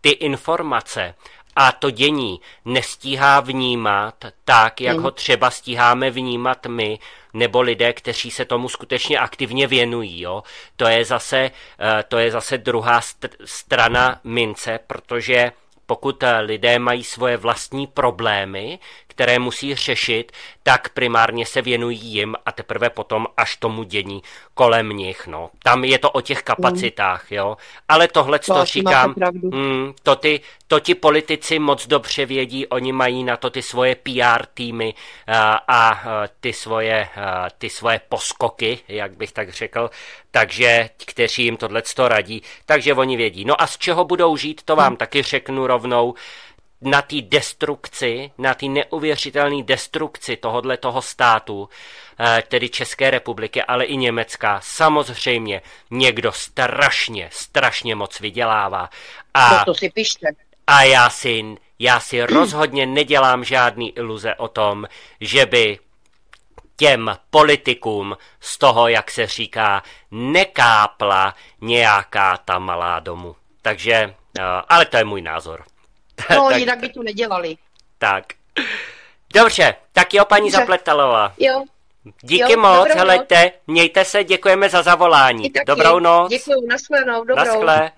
[SPEAKER 1] ty informace a to dění nestíhá vnímat tak, jak hmm. ho třeba stíháme vnímat my, nebo lidé, kteří se tomu skutečně aktivně věnují. Jo? To, je zase, eh, to je zase druhá strana mince, protože pokud eh, lidé mají svoje vlastní problémy, které musí řešit, tak primárně se věnují jim a teprve potom až tomu dění kolem nich. No. Tam je to o těch kapacitách, jo. Ale tohle, co říkám, mm, to, ty, to ti politici moc dobře vědí, oni mají na to ty svoje PR týmy a, a ty, svoje, a, ty svoje poskoky, jak bych tak řekl, takže kteří jim tohle radí, takže oni vědí. No a z čeho budou žít, to vám hmm. taky řeknu rovnou na té destrukci, na té neuvěřitelné destrukci tohohle toho státu, eh, tedy České republiky, ale i Německa, samozřejmě někdo strašně, strašně moc vydělává.
[SPEAKER 4] A, no to si pište.
[SPEAKER 1] A já si, já si rozhodně nedělám žádný iluze o tom, že by těm politikům z toho, jak se říká, nekápla nějaká ta malá domu. Takže, eh, ale to je můj názor. <laughs>
[SPEAKER 4] No, tak, jinak by to nedělali.
[SPEAKER 1] Tak. Dobře, tak jo, paní Dobře. Zapletalová.
[SPEAKER 4] Jo.
[SPEAKER 1] Díky jo, moc, helejte, mějte se, děkujeme za zavolání. Dobrou noc.
[SPEAKER 4] Děkuji, nashledanou, dobrou.
[SPEAKER 1] Naschle.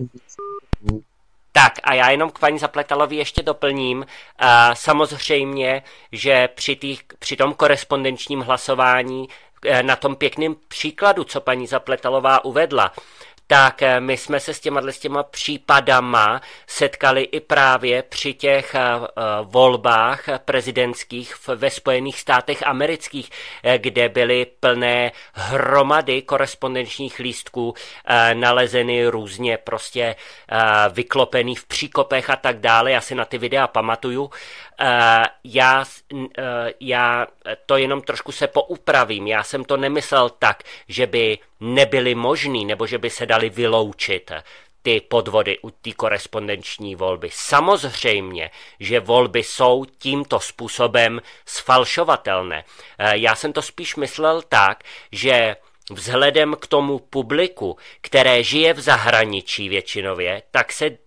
[SPEAKER 1] Tak a já jenom k paní Zapletalovi ještě doplním. Uh, samozřejmě, že při, tý, při tom korespondenčním hlasování uh, na tom pěkném příkladu, co paní Zapletalová uvedla, tak eh, my jsme se s těma, s těma případama setkali i právě při těch eh, eh, volbách prezidentských ve Spojených státech amerických, kde byly plné hromady korespondenčních lístků nalezeny různě prostě vyklopený v příkopech a tak dále. Já si na ty videa pamatuju. Já, já to jenom trošku se poupravím. Já jsem to nemyslel tak, že by nebyly možný nebo že by se dali vyloučit ty podvody u té korespondenční volby. Samozřejmě, že volby jsou tímto způsobem sfalšovatelné. Eh, já jsem to spíš myslel tak, že vzhledem k tomu publiku, které žije v zahraničí většinově, tak se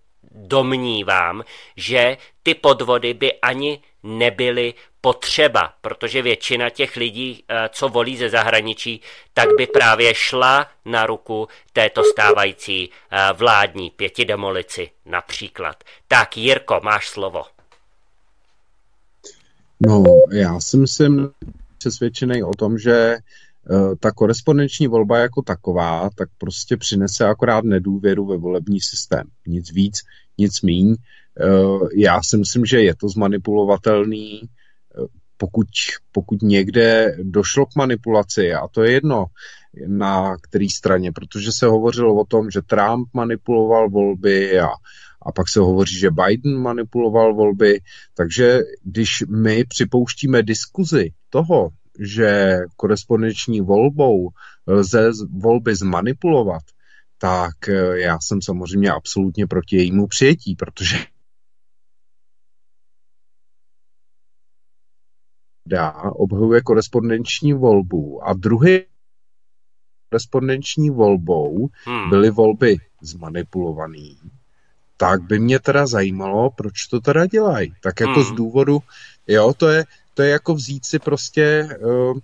[SPEAKER 1] domnívám, že ty podvody by ani nebyly potřeba, protože většina těch lidí, eh, co volí ze zahraničí, tak by právě šla na ruku této stávající eh, vládní pětidemolici například. Tak Jirko, máš slovo.
[SPEAKER 2] No, já si myslím přesvědčený o tom, že eh, ta korespondenční volba jako taková, tak prostě přinese akorát nedůvěru ve volební systém. Nic víc, nic míň. Já si myslím, že je to zmanipulovatelný, pokud, pokud někde došlo k manipulaci, a to je jedno na který straně, protože se hovořilo o tom, že Trump manipuloval volby a, a pak se hovoří, že Biden manipuloval volby, takže když my připouštíme diskuzi toho, že korespondenční volbou lze volby zmanipulovat, tak já jsem samozřejmě absolutně proti jejímu přijetí, protože dá, obhajuje korespondenční volbu a druhý korespondenční volbou hmm. byly volby zmanipulované, tak by mě teda zajímalo, proč to teda dělají. Tak jako hmm. z důvodu, jo, to je, to je jako vzít si prostě, uh,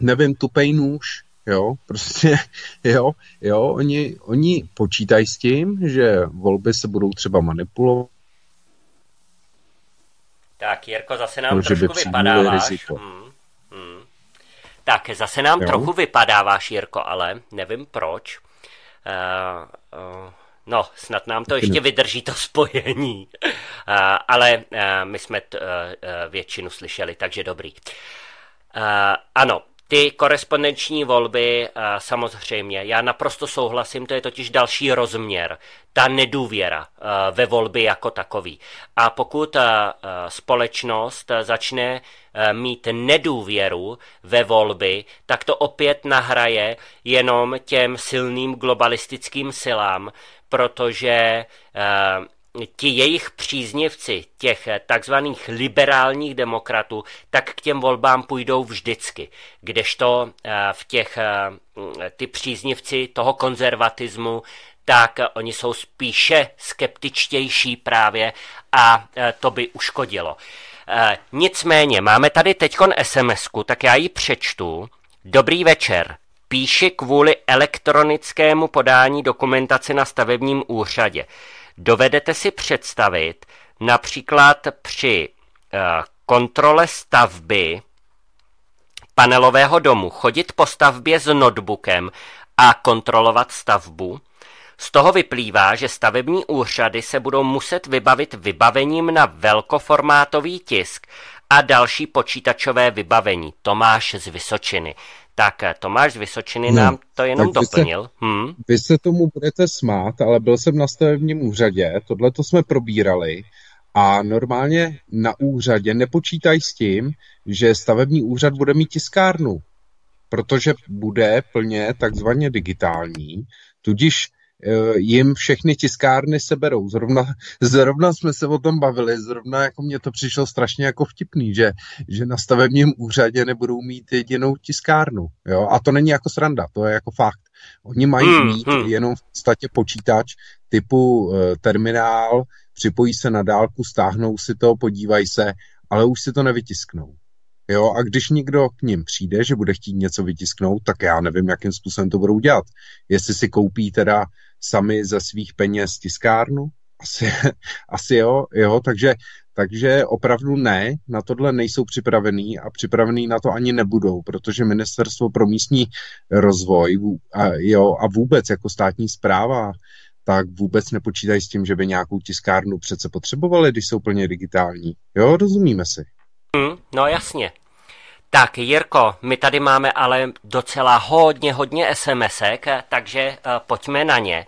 [SPEAKER 2] nevím, tupej nůž, jo, prostě, <laughs> jo, jo, oni, oni počítají s tím, že volby se budou třeba manipulovat,
[SPEAKER 1] tak, Jirko, zase nám Protože trošku vypadáváš. Hmm, hmm. Tak, zase nám jo. trochu vypadáváš, Jirko, ale nevím proč. Uh, uh, no, snad nám to ještě vydrží to <laughs> spojení. Uh, ale uh, my jsme t, uh, většinu slyšeli, takže dobrý. Uh, ano, ty korespondenční volby, eh, samozřejmě, já naprosto souhlasím, to je totiž další rozměr, ta nedůvěra eh, ve volby jako takový. A pokud eh, společnost začne mít nedůvěru ve volby, tak to opět nahraje jenom těm silným globalistickým silám, protože ti jejich příznivci, těch takzvaných liberálních demokratů, tak k těm volbám půjdou vždycky. Kdežto eh, v těch eh, ty příznivci toho konzervatismu, tak oni jsou spíše skeptičtější právě a eh, to by uškodilo. Nicméně, máme tady teďkon sms tak já ji přečtu. Dobrý večer. Píši kvůli elektronickému podání dokumentace na stavebním úřadě. Dovedete si představit například při eh, kontrole stavby panelového domu chodit po stavbě s notebookem a kontrolovat stavbu? Z toho vyplývá, že stavební úřady se budou muset vybavit vybavením na velkoformátový tisk a další počítačové vybavení. Tomáš z Vysočiny. Tak eh, Tomáš z Vysočiny no, nám to jenom doplnil.
[SPEAKER 2] Vy se, hmm? vy se tomu budete smát, ale byl jsem na stavebním úřadě, tohle to jsme probírali a normálně na úřadě nepočítají s tím, že stavební úřad bude mít tiskárnu, protože bude plně takzvaně digitální, tudíž jim všechny tiskárny seberou. Zrovna, zrovna jsme se o tom bavili, zrovna jako mě to přišlo strašně jako vtipný, že, že na stavebním úřadě nebudou mít jedinou tiskárnu. Jo? A to není jako sranda, to je jako fakt. Oni mají hmm, mít hmm. jenom v podstatě počítač typu uh, terminál, připojí se na dálku, stáhnou si to, podívají se, ale už si to nevytisknou. Jo, a když někdo k ním přijde, že bude chtít něco vytisknout, tak já nevím, jakým způsobem to budou dělat. Jestli si koupí teda sami ze svých peněz tiskárnu? Asi, <laughs> asi jo, jo, takže, takže opravdu ne, na tohle nejsou připravený a připravený na to ani nebudou, protože Ministerstvo pro místní rozvoj a, jo, a vůbec jako státní zpráva tak vůbec nepočítají s tím, že by nějakou tiskárnu přece potřebovali, když jsou plně digitální. Jo, rozumíme si.
[SPEAKER 1] Hmm, no jasně. Tak, Jirko, my tady máme ale docela hodně, hodně SMSek, takže uh, pojďme na ně.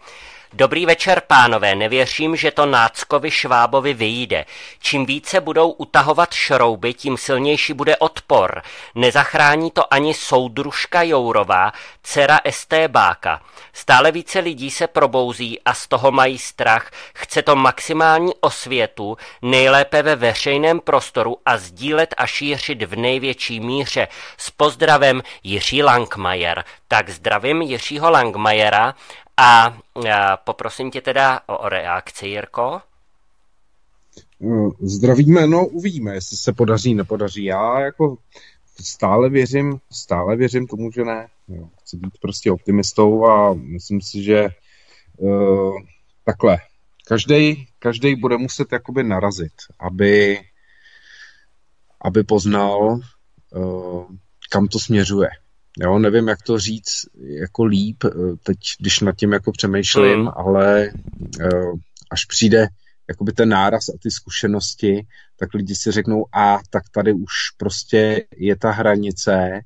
[SPEAKER 1] Dobrý večer, pánové, nevěřím, že to Náckovi Švábovi vyjde. Čím více budou utahovat šrouby, tím silnější bude odpor. Nezachrání to ani soudružka Jourová, dcera Estébáka. Stále více lidí se probouzí a z toho mají strach. Chce to maximální osvětu, nejlépe ve veřejném prostoru a sdílet a šířit v největší míře. S pozdravem Jiří Langmajer. Tak zdravím Jiřího Langmajera a poprosím tě teda o reakci, Jirko.
[SPEAKER 2] No, zdravíme, no uvidíme, jestli se podaří, nepodaří. Já jako stále věřím, stále věřím tomu, že ne. Chci být prostě optimistou a myslím si, že uh, takhle, každý, každý bude muset jakoby narazit, aby, aby poznal, uh, kam to směřuje. Jo, nevím, jak to říct jako líp, eh, teď, když nad tím jako přemýšlím, mm. ale uh, až přijde jakoby ten náraz a ty zkušenosti, tak lidi si řeknou, a tak tady už prostě je ta hranice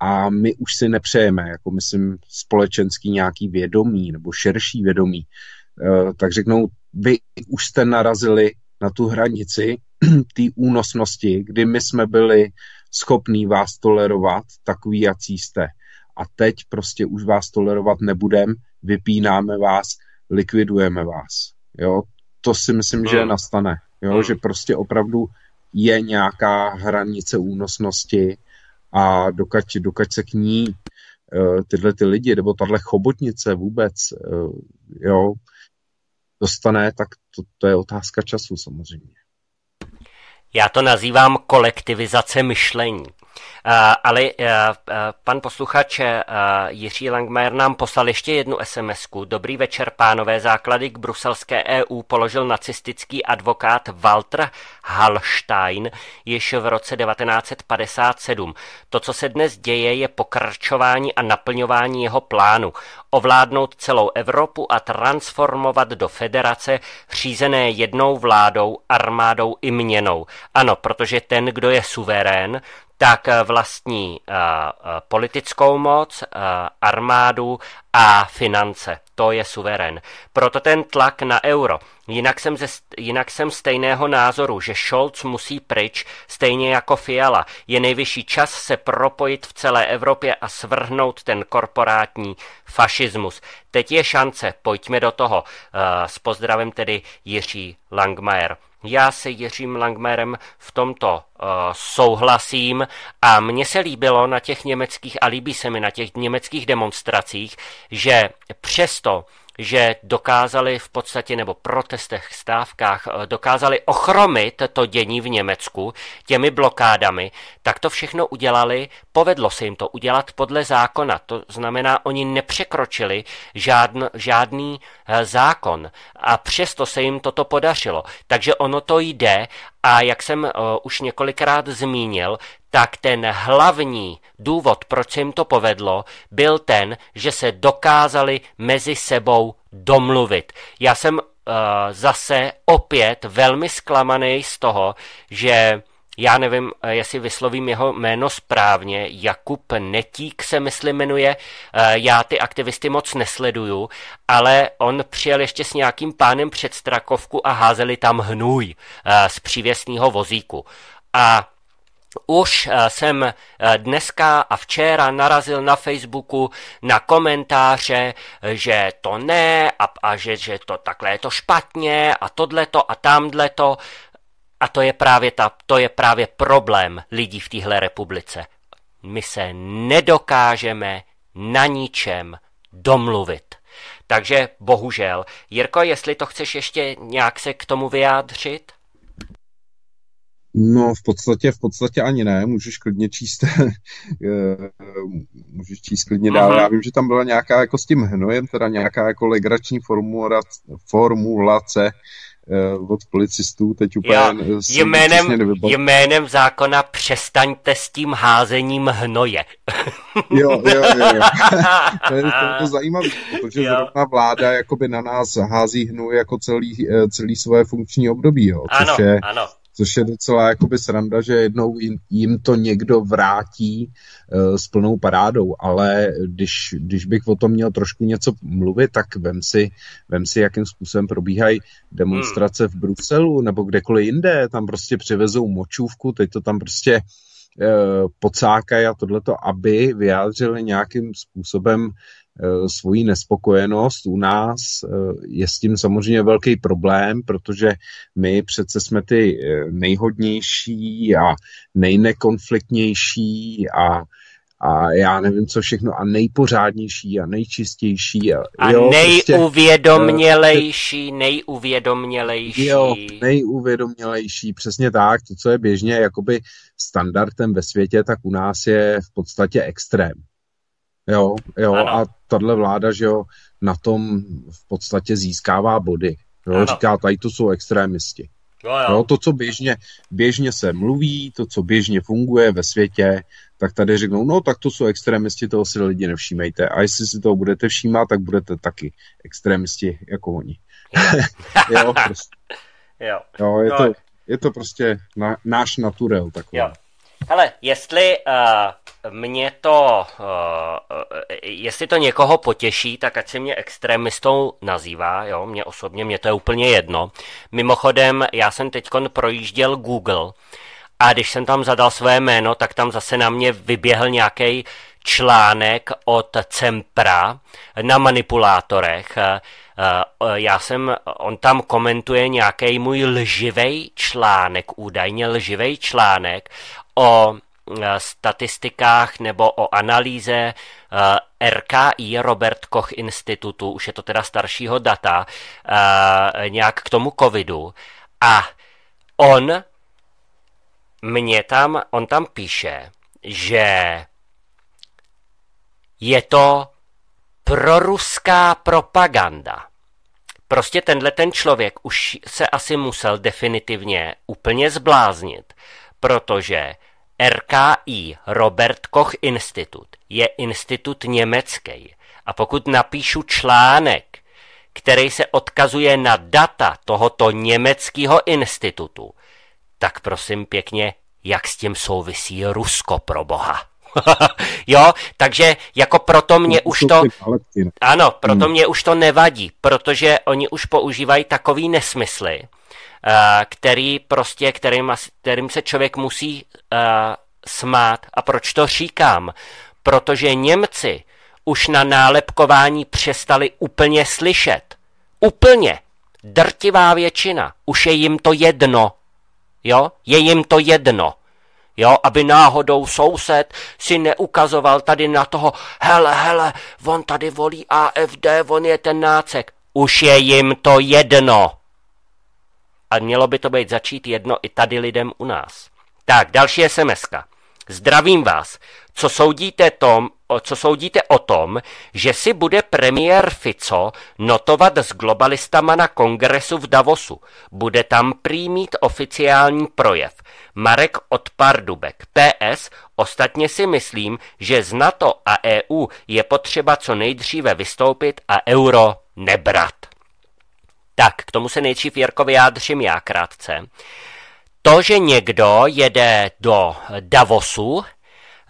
[SPEAKER 2] a my už si nepřejeme, jako myslím společenský nějaký vědomí nebo širší vědomí, uh, tak řeknou, vy už jste narazili na tu hranici <clears throat> té únosnosti, kdy my jsme byli schopný vás tolerovat takový, jací jste. A teď prostě už vás tolerovat nebudem, vypínáme vás, likvidujeme vás. Jo, to si myslím, že hmm. nastane. Jo, hmm. že prostě opravdu je nějaká hranice únosnosti a dokud, dokud se k ní uh, tyhle ty lidi, nebo tahle chobotnice vůbec, uh, jo, dostane, tak to, to je otázka času samozřejmě.
[SPEAKER 1] Já to nazývám kolektivizace myšlení. Uh, ale uh, uh, pan posluchač Jiří Langmajer nám poslal ještě jednu sms -ku. Dobrý večer, pánové. Základy k bruselské EU položil nacistický advokát Walter Hallstein již v roce 1957. To, co se dnes děje, je pokračování a naplňování jeho plánu. Ovládnout celou Evropu a transformovat do federace řízené jednou vládou, armádou i měnou. Ano, protože ten, kdo je suverén, tak eh, vlastní uh, politickou moc, armádu a finance. To je suverén. Proto ten tlak na euro. Jinak jsem, ze, jinak jsem stejného názoru, že Scholz musí pryč, stejně jako Fiala. Je nejvyšší čas se propojit v celé Evropě a svrhnout ten korporátní fašismus. Teď je šance, pojďme do toho. S pozdravem tedy Jiří Langmajer. Já se Jiřím Langmerem v tomto uh, souhlasím a mně se líbilo na těch německých, a líbí se mi na těch německých demonstracích, že přesto, že dokázali v podstatě, nebo protestech, stávkách, eh, dokázali ochromit to dění v Německu těmi blokádami, tak to všechno udělali, povedlo se jim to udělat podle zákona. To znamená, oni nepřekročili žádn, žádný eh, zákon a přesto se jim toto podařilo. Takže ono to jde a jak jsem uh, už několikrát zmínil, tak ten hlavní důvod, proč se jim to povedlo, byl ten, že se dokázali mezi sebou domluvit. Já jsem uh, zase opět velmi zklamaný z toho, že já nevím, eh, jestli vyslovím jeho jméno správně, Jakub Netík se myslím jmenuje, já ty aktivisty moc nesleduju, ale on přijel ještě s nějakým pánem před Strakovku a házeli tam hnůj z přívěsného vozíku. A už eh, jsem eh, dneska a včera narazil na Facebooku na komentáře, že to ne a, a že, že to takhle je to špatně a tohleto a tamhleto. A to je právě, ta, to je právě problém lidí v téhle republice. My se nedokážeme na ničem domluvit. Takže bohužel. Jirko, jestli to chceš ještě nějak se k tomu vyjádřit?
[SPEAKER 2] No, v podstatě, v podstatě ani ne, můžeš klidně číst, <laughs> eh, můžeš číst klidně dál. Aha. Já vím, že tam byla nějaká jako s tím hnojem, teda nějaká jako legrační formulace, formulace od policistů, teď úplně
[SPEAKER 1] jo, jménem, jménem zákona přestaňte s tím házením hnoje. <laughs>
[SPEAKER 2] jo, jo, jo. jo. <laughs> to, je, to je zajímavé, protože jo. zrovna vláda jakoby na nás hází hnoj jako celý, eh, celý své funkční období, jo, což
[SPEAKER 1] ano,
[SPEAKER 2] je
[SPEAKER 1] ano
[SPEAKER 2] což je docela jakoby sranda, že jednou jim to někdo vrátí uh, s plnou parádou, ale když, když bych o tom měl trošku něco mluvit, tak vem si, vem si jakým způsobem probíhají demonstrace v Bruselu nebo kdekoliv jinde, tam prostě přivezou močůvku, teď to tam prostě uh, pocákají a tohleto, aby vyjádřili nějakým způsobem svoji nespokojenost u nás eh, je s tím samozřejmě velký problém, protože my přece jsme ty eh, nejhodnější a nejnekonfliktnější a a já nevím co všechno a nejpořádnější a nejčistější. A,
[SPEAKER 1] a jo, nejuvědomělejší, prostě, nejuvědomělejší.
[SPEAKER 2] Jo, nejuvědomělejší, přesně tak, to, co je běžně jakoby standardem ve světě, tak u nás je v podstatě extrém. Jo, jo, ano. a tahle vláda, že jo, na tom v podstatě získává body. Jo, říká, tady to jsou extrémisti.
[SPEAKER 1] Jo, jo.
[SPEAKER 2] Jo, to, co běžně, běžně se mluví, to, co běžně funguje ve světě, tak tady řeknou, no tak to jsou extrémisti, toho si lidi nevšímejte. A jestli si toho budete všímat, tak budete taky extrémisti jako oni. <laughs> jo, prostě.
[SPEAKER 1] jo.
[SPEAKER 2] jo, je, no. to, je to prostě na, náš naturel takový. Jo.
[SPEAKER 1] Hele, jestli uh, mě to, uh, jestli to někoho potěší, tak ať se mě extremistou nazývá, jo, mě osobně, mě to je úplně jedno. Mimochodem, já jsem teď projížděl Google a když jsem tam zadal své jméno, tak tam zase na mě vyběhl nějaký článek od Cempra na manipulátorech. Já jsem, on tam komentuje nějaký můj lživý článek, údajně lživý článek o statistikách nebo o analýze RKI, Robert Koch institutu, už je to teda staršího data, nějak k tomu covidu. A on mě tam, on tam píše, že je to proruská propaganda. Prostě tenhle ten člověk už se asi musel definitivně úplně zbláznit, protože RKI, Robert Koch Institut, je institut německý. A pokud napíšu článek, který se odkazuje na data tohoto německého institutu, tak prosím pěkně, jak s tím souvisí Rusko pro boha. <laughs> jo, takže jako proto mě už to... Ano, proto hmm. mě už to nevadí, protože oni už používají takový nesmysly, který prostě, kterým, kterým se člověk musí uh, smát. A proč to říkám? Protože Němci už na nálepkování přestali úplně slyšet. Úplně. Drtivá většina. Už je jim to jedno. Jo? Je jim to jedno. Jo, aby náhodou soused si neukazoval tady na toho, hele, hele, on tady volí AFD, on je ten nácek. Už je jim to jedno. A mělo by to být začít jedno i tady lidem u nás. Tak, další sms -ka. Zdravím vás. Co soudíte, tom, co soudíte o tom, že si bude premiér Fico notovat s globalistama na kongresu v Davosu? Bude tam prý mít oficiální projev. Marek od Pardubek. PS, ostatně si myslím, že z NATO a EU je potřeba co nejdříve vystoupit a euro nebrat. Tak, k tomu se nejdřív Jirko vyjádřím já krátce. To, že někdo jede do Davosu,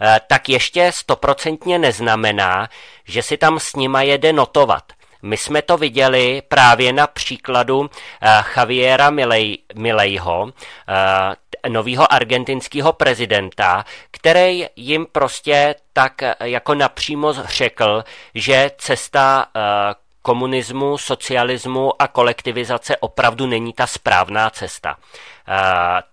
[SPEAKER 1] eh, tak ještě stoprocentně neznamená, že si tam s nima jede notovat. My jsme to viděli právě na příkladu eh, Javiera Milej, Milejho, eh, nového argentinského prezidenta, který jim prostě tak jako napřímo řekl, že cesta komunismu, socialismu a kolektivizace opravdu není ta správná cesta. Uh,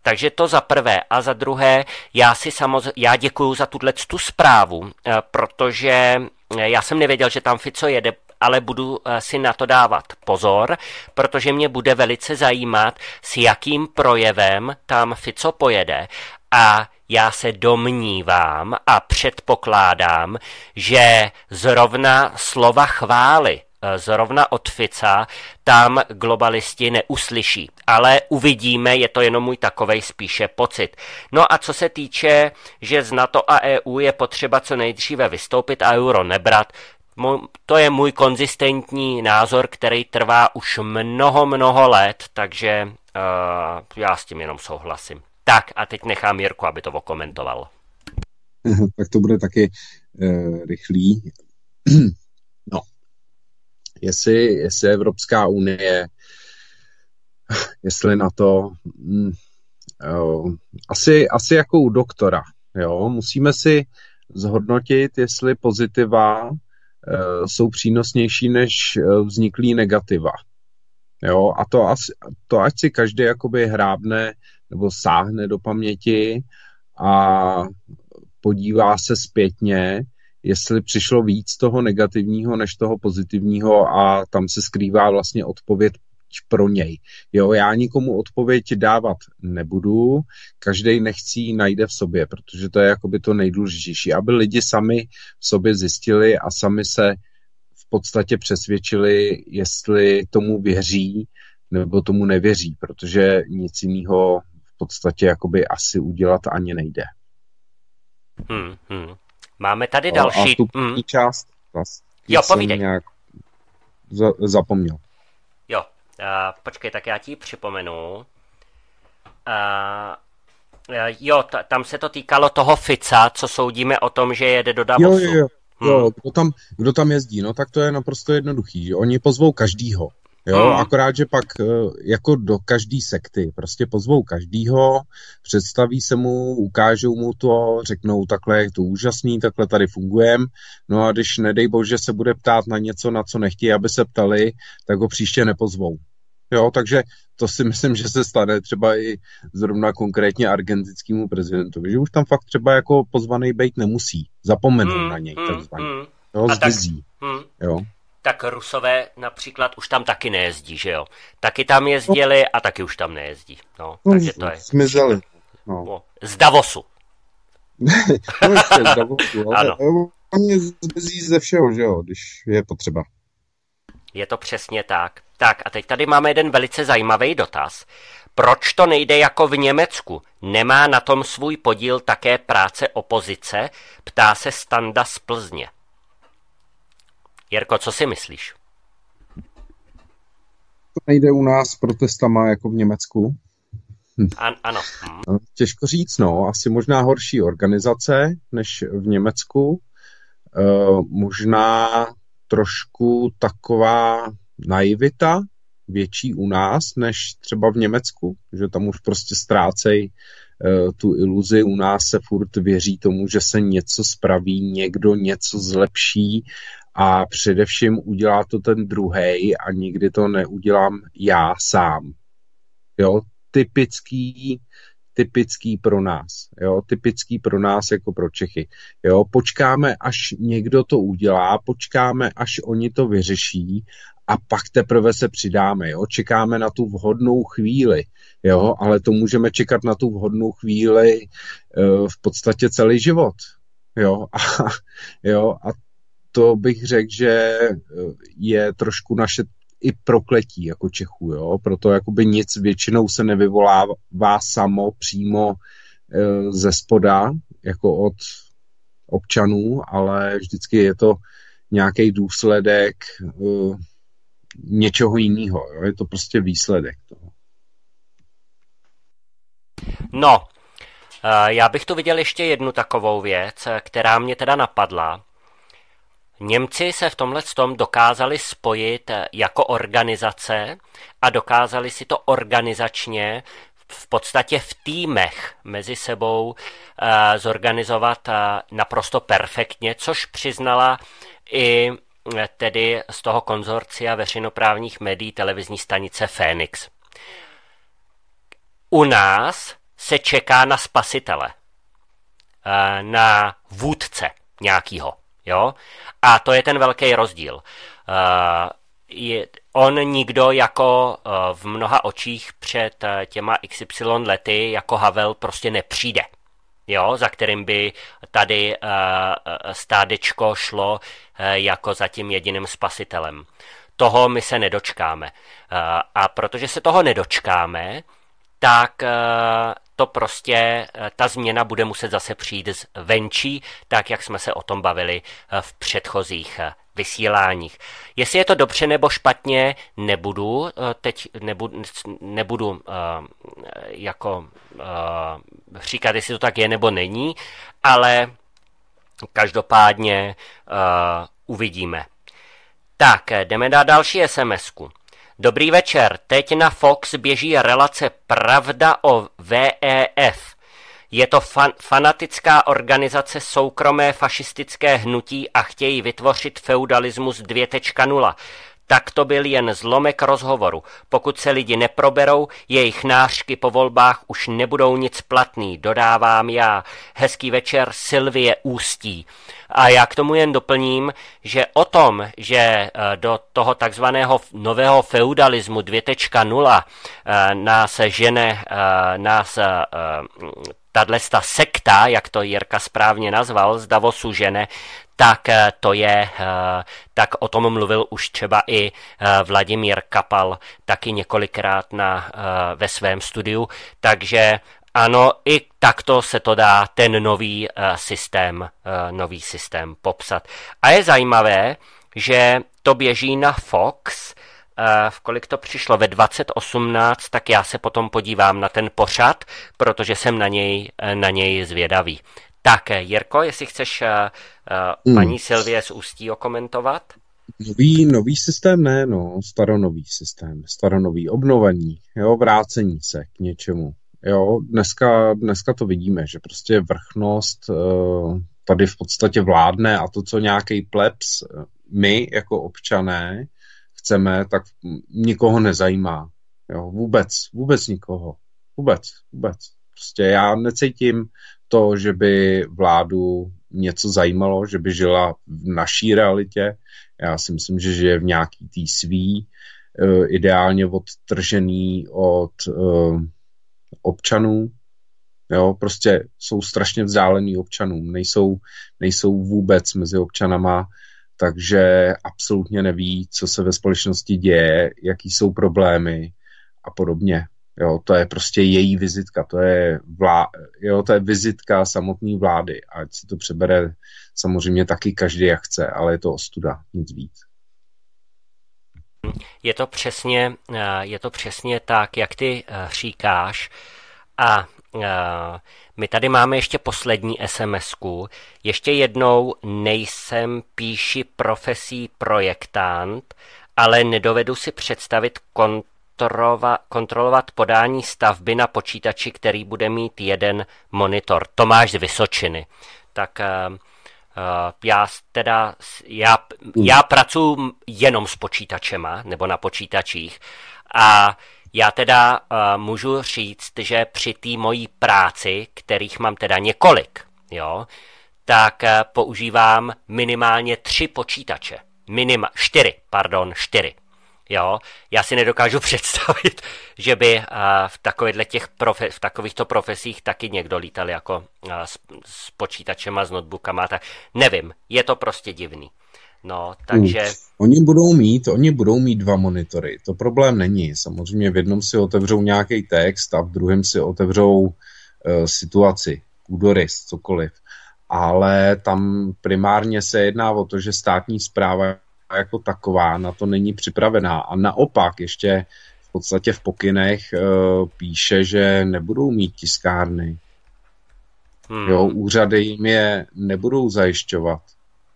[SPEAKER 1] takže to za prvé. A za druhé, já si samozřejmě, já děkuji za tuhle tu zprávu, uh, protože já jsem nevěděl, že tam Fico jede, ale budu si na to dávat pozor, protože mě bude velice zajímat, s jakým projevem tam Fico pojede. A já se domnívám a předpokládám, že zrovna slova chvály Eh, zrovna od Fica tam globalisti neuslyší. Ale uvidíme, je to jenom můj takovej spíše pocit. No a co se týče, že z NATO a EU je potřeba co nejdříve vystoupit a euro nebrat, to je můj konzistentní názor, který trvá už mnoho, mnoho let, takže uh, já s tím jenom souhlasím. Tak a teď nechám Jirku, aby to okomentoval. <laughs>
[SPEAKER 2] tak to bude taky uh, rychlý. <clears throat> jestli, jestli Evropská unie, jestli na to, hm, jo, asi, asi jako u doktora, jo, musíme si zhodnotit, jestli pozitiva uh, jsou přínosnější než uh, vzniklý negativa. Jo, a to, asi, to ať si každý jakoby hrábne nebo sáhne do paměti a podívá se zpětně, jestli přišlo víc toho negativního než toho pozitivního a tam se skrývá vlastně odpověď pro něj. Jo, já nikomu odpověď dávat nebudu, každý nechcí najde v sobě, protože to je jakoby to nejdůležitější, aby lidi sami v sobě zjistili a sami se v podstatě přesvědčili, jestli tomu věří nebo tomu nevěří, protože nic jiného v podstatě jakoby asi udělat ani nejde.
[SPEAKER 1] Hmm, hmm. Máme tady další.
[SPEAKER 2] A mm. část jo, povídej. nějak za, zapomněl.
[SPEAKER 1] Jo, uh, počkej, tak já ti připomenu. Uh, uh, jo, t- tam se to týkalo toho Fica, co soudíme o tom, že jede do Davosu.
[SPEAKER 2] Jo, jo, jo. Hmm. jo kdo, tam, kdo tam jezdí, no tak to je naprosto jednoduchý. Že? Oni pozvou každýho. Jo, hmm. akorát, že pak eh, jako do každé sekty prostě pozvou každýho, představí se mu, ukážou mu to, řeknou takhle je to úžasný, takhle tady fungujeme, no a když nedej bože se bude ptát na něco, na co nechtějí, aby se ptali, tak ho příště nepozvou. Jo, takže to si <laughs> myslím, že se stane třeba i zrovna konkrétně argentinskému prezidentovi, že už tam fakt třeba jako pozvaný být nemusí, zapomenou hmm, na něj hmm, takzvaně. Hmm. Jo, zmizí. Tak, hmm. jo
[SPEAKER 1] tak Rusové například už tam taky nejezdí, že jo? Taky tam jezdili a taky už tam nejezdí. No, takže to je.
[SPEAKER 2] Zmizeli. No.
[SPEAKER 1] no. Z Davosu. <laughs>
[SPEAKER 2] no ještě z Davosu, ale ano. oni zmizí ze všeho, že jo, když je potřeba.
[SPEAKER 1] Je to přesně tak. Tak a teď tady máme jeden velice zajímavý dotaz. Proč to nejde jako v Německu? Nemá na tom svůj podíl také práce opozice? Ptá se Standa z Plzně. Jirko, co si myslíš?
[SPEAKER 2] To nejde u nás protestama jako v Německu.
[SPEAKER 1] Hm. An, ano. Hm.
[SPEAKER 2] Těžko říct, no. Asi možná horší organizace než v Německu. E, možná trošku taková naivita větší u nás než třeba v Německu, že tam už prostě ztrácej e, tu iluzi. U nás se furt věří tomu, že se něco spraví, někdo něco zlepší a především udělá to ten druhý a nikdy to neudělám já sám. Jo, typický, typický pro nás, jo, typický pro nás jako pro Čechy. Jo, počkáme, až někdo to udělá, počkáme, až oni to vyřeší a pak teprve se přidáme, jo, čekáme na tu vhodnou chvíli, jo, ale to můžeme čekat na tu vhodnou chvíli uh, v podstatě celý život, jo, <laughs> a, jo, a to bych řekl, že eh, je trošku naše i prokletí jako Čechů, jo? proto jakoby nic většinou se nevyvolává samo přímo e, ze spoda, jako od občanů, ale vždycky je to nějaký důsledek e, něčeho jiného. Jo? Je to prostě výsledek toho.
[SPEAKER 1] No, já bych tu viděl ještě jednu takovou věc, která mě teda napadla. Němci se v tomhle tom dokázali spojit eh, jako organizace a dokázali si to organizačně v podstatě v týmech mezi sebou uh, zorganizovat uh, naprosto perfektně, což přiznala i tedy z toho konzorcia veřejnoprávních médií televizní stanice Fénix. U nás se čeká na spasitele, na vůdce nějakýho. Jo? A to je ten velký rozdíl. Uh, je, on nikdo jako uh, v mnoha očích před uh, těma XY lety jako Havel prostě nepřijde. Jo, za kterým by tady uh, stádečko šlo uh, jako za tím jediným spasitelem. Toho my se nedočkáme. Uh, a protože se toho nedočkáme, tak uh, to prostě, eh, ta změna bude muset zase přijít z venčí, tak jak jsme se o tom bavili eh, v předchozích eh, vysíláních. Jestli je to dobře nebo špatně, nebudu, teď nebudu, nebudu jako říkat, jestli to tak je nebo není, ale každopádně uvidíme. Tak, jdeme na další sms -ku. Dobrý večer, teď na Fox běží relace Pravda o VEF. Je to fan- fanatická organizace soukromé fašistické hnutí a chtějí vytvořit feudalismus 2.0. Tak to byl jen zlomek rozhovoru. Pokud se lidi neproberou, jejich nářky po volbách už nebudou nic platný, dodávám já. Hezký večer, Silvie Ústí. A já k tomu jen doplním, že o tom, že eh, do toho takzvaného nového feudalismu 2.0 eh, nás žene, eh, nás tahle sekta, jak to Jirka správně nazval, z Davosu žene, tak to je, tak o tom mluvil už třeba i Vladimír Kapal taky několikrát na, ve svém studiu, takže ano, i takto se to dá ten nový systém, nový systém popsat. A je zajímavé, že to běží na Fox, v kolik to přišlo, ve 2018, tak já se potom podívám na ten pořad, protože jsem na něj, na něj zvědavý. Tak, Jirko, jestli chceš uh, uh, paní Silvie z Ústí okomentovat?
[SPEAKER 2] Nový, nový systém ne, no, staronový systém, staronový, obnovení, jo, vrácení se k něčemu. Jo, dneska, dneska to vidíme, že prostě vrchnost uh, tady v podstatě vládne a to, co nějaký plebs eh, my jako občané chceme, tak nikoho nezajímá. Jo, vůbec, vůbec nikoho. Vůbec, vůbec. Prostě já necítím to, že by vládu něco zajímalo, že by žila v naší realitě. Já si myslím, že žije v nějaký tý svý, eh, ideálně odtržený od uh, občanů. Jo, prostě jsou strašně vzdálení občanům, nejsou, nejsou vůbec mezi občanama, takže absolutně neví, co se ve společnosti děje, jaký jsou problémy a podobně. Jo, to je prostě její vizitka, to je, vlá, jo, to je vizitka samotné vlády, ať si to přebere samozřejmě taky každý, jak chce, ale je to ostuda, nic víc.
[SPEAKER 1] Je to přesně, eh, je to přesně tak, jak ty eh, říkáš. A my tady máme ještě poslední sms -ku. Ještě jednou nejsem píši profesí projektant, ale nedovedu si představit kontrolovat podání stavby na počítači, který bude mít jeden monitor. Tomáš z Vysočiny. Tak Uh, já teda, já, já pracuji jenom s počítačema, nebo na počítačích a já teda uh, můžu říct, že při té mojí práci, kterých mám teda několik, jo, tak uh, používám minimálně tři počítače. Minima, čtyři, pardon, čtyři. Jo, já si nedokážu <laughs> představit, že by uh, v, těch profe, v takovýchto profesích taky někdo lítal jako uh, s, s počítačem a s notebookama, tak nevím, je to prostě divný. No, takže... Hmm.
[SPEAKER 2] Oni budou mít, oni budou mít dva monitory, to problém není. Samozřejmě v jednom si otevřou nějaký text a v druhém si otevřou uh, situaci, půdorys, cokoliv. Ale tam primárně se jedná o to, že státní zpráva jako taková na to není připravená. A naopak ještě v podstatě v pokynech uh, píše, že nebudou mít tiskárny. Hmm. Jo, úřady jim je nebudou zajišťovat.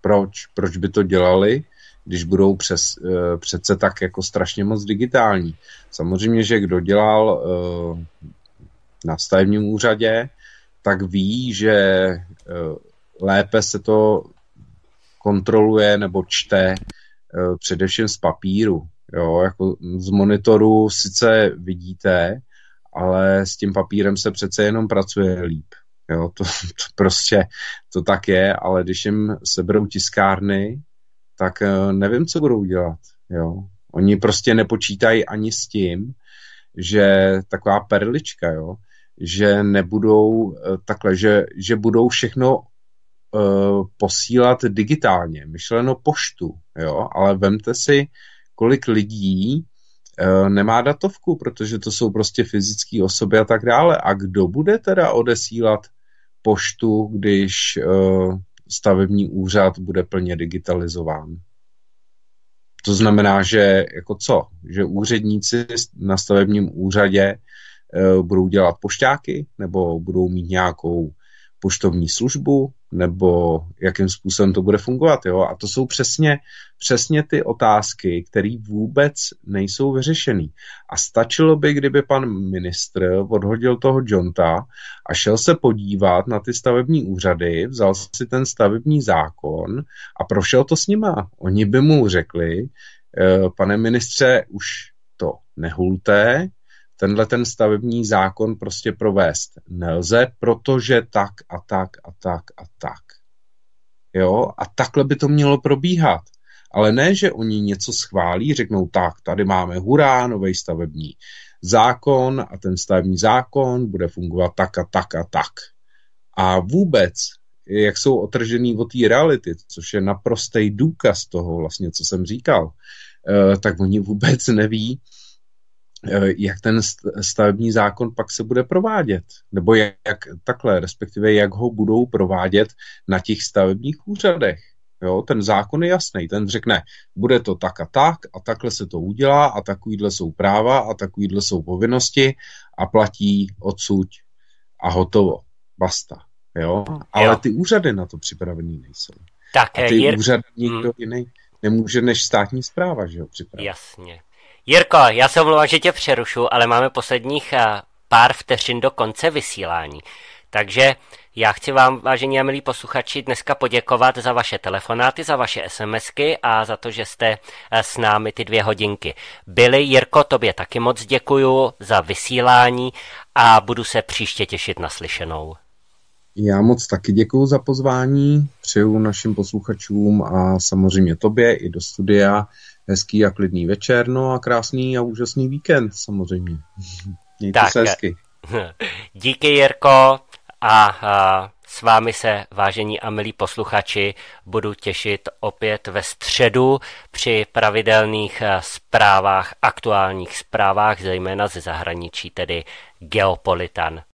[SPEAKER 2] Proč? Proč by to dělali, když budou přes, uh, přece tak jako strašně moc digitální? Samozřejmě, že kdo dělal uh, na stavebním úřadě, tak ví, že uh, lépe se to kontroluje nebo čte Eh, především z papíru. Jo, jako z monitoru sice vidíte, ale s tím papírem se přece jenom pracuje líp. Jo, to, to prostě to tak je, ale když jim seberou tiskárny, tak eh, nevím, co budou dělat. Jo. Oni prostě nepočítají ani s tím, že taková perlička, jo, že nebudou eh, takhle, že, že budou všechno uh, posílat digitálně, myšleno poštu, jo, ale vemte si, kolik lidí uh, nemá datovku, protože to jsou prostě fyzické osoby a tak dále. A kdo bude teda odesílat poštu, když uh, stavební úřad bude plně digitalizován? To znamená, že jako co? Že úředníci na stavebním úřadě uh, budou dělat pošťáky nebo budou mít nějakou poštovní službu, nebo jakým způsobem to bude fungovat. Jo? A to jsou přesně, přesně ty otázky, které vůbec nejsou vyřešený. A stačilo by, kdyby pan ministr odhodil toho Jonta a šel se podívat na ty stavební úřady, vzal si ten stavební zákon a prošel to s nima. Oni by mu řekli, eh, pane ministře, už to nehulte, tenhle ten stavební zákon prostě provést nelze, protože tak a tak a tak a tak. Jo? A takhle by to mělo probíhat. Ale ne, že oni něco schválí, řeknou tak, tady máme hurá, nový stavební zákon a ten stavební zákon bude fungovat tak a tak a tak. A vůbec, jak jsou otržený od té reality, což je naprostý důkaz toho vlastně, co jsem říkal, eh, tak oni vůbec neví, jak ten stavební zákon pak se bude provádět, nebo jak, takhle, respektive jak ho budou provádět na těch stavebních úřadech. Jo, ten zákon je jasný, ten řekne, bude to tak a tak a takhle se to udělá a takovýhle jsou práva a takovýhle jsou povinnosti a platí odsud a hotovo. Basta. Jo? Ale ty úřady na to připravený nejsou.
[SPEAKER 1] Tak,
[SPEAKER 2] a ty je... úřady nikdo hmm. jiný nemůže než státní zpráva, že jo, připravit.
[SPEAKER 1] Jasně. Jirko, já se omlouvám, že tě přerušu, ale máme posledních eh, pár vteřin do konce vysílání. Takže já chci vám, vážení a milí posluchači, dneska poděkovat za vaše telefonáty, za vaše SMSky a za to, že jste eh, s námi ty dvě hodinky byli. Jirko, tobě taky moc děkuju za vysílání a budu se příště těšit na slyšenou.
[SPEAKER 2] Já moc taky děkuji za pozvání, přeju našim posluchačům a samozřejmě tobě i do studia hezký a klidný večer, no a krásný a úžasný víkend samozřejmě. <laughs> Mějte tak, se hezky. <laughs>
[SPEAKER 1] Díky Jirko a, a s vámi se, vážení a milí posluchači, budu těšit opět ve středu při pravidelných zprávách, aktuálních zprávách, zejména ze zahraničí, tedy Geopolitan.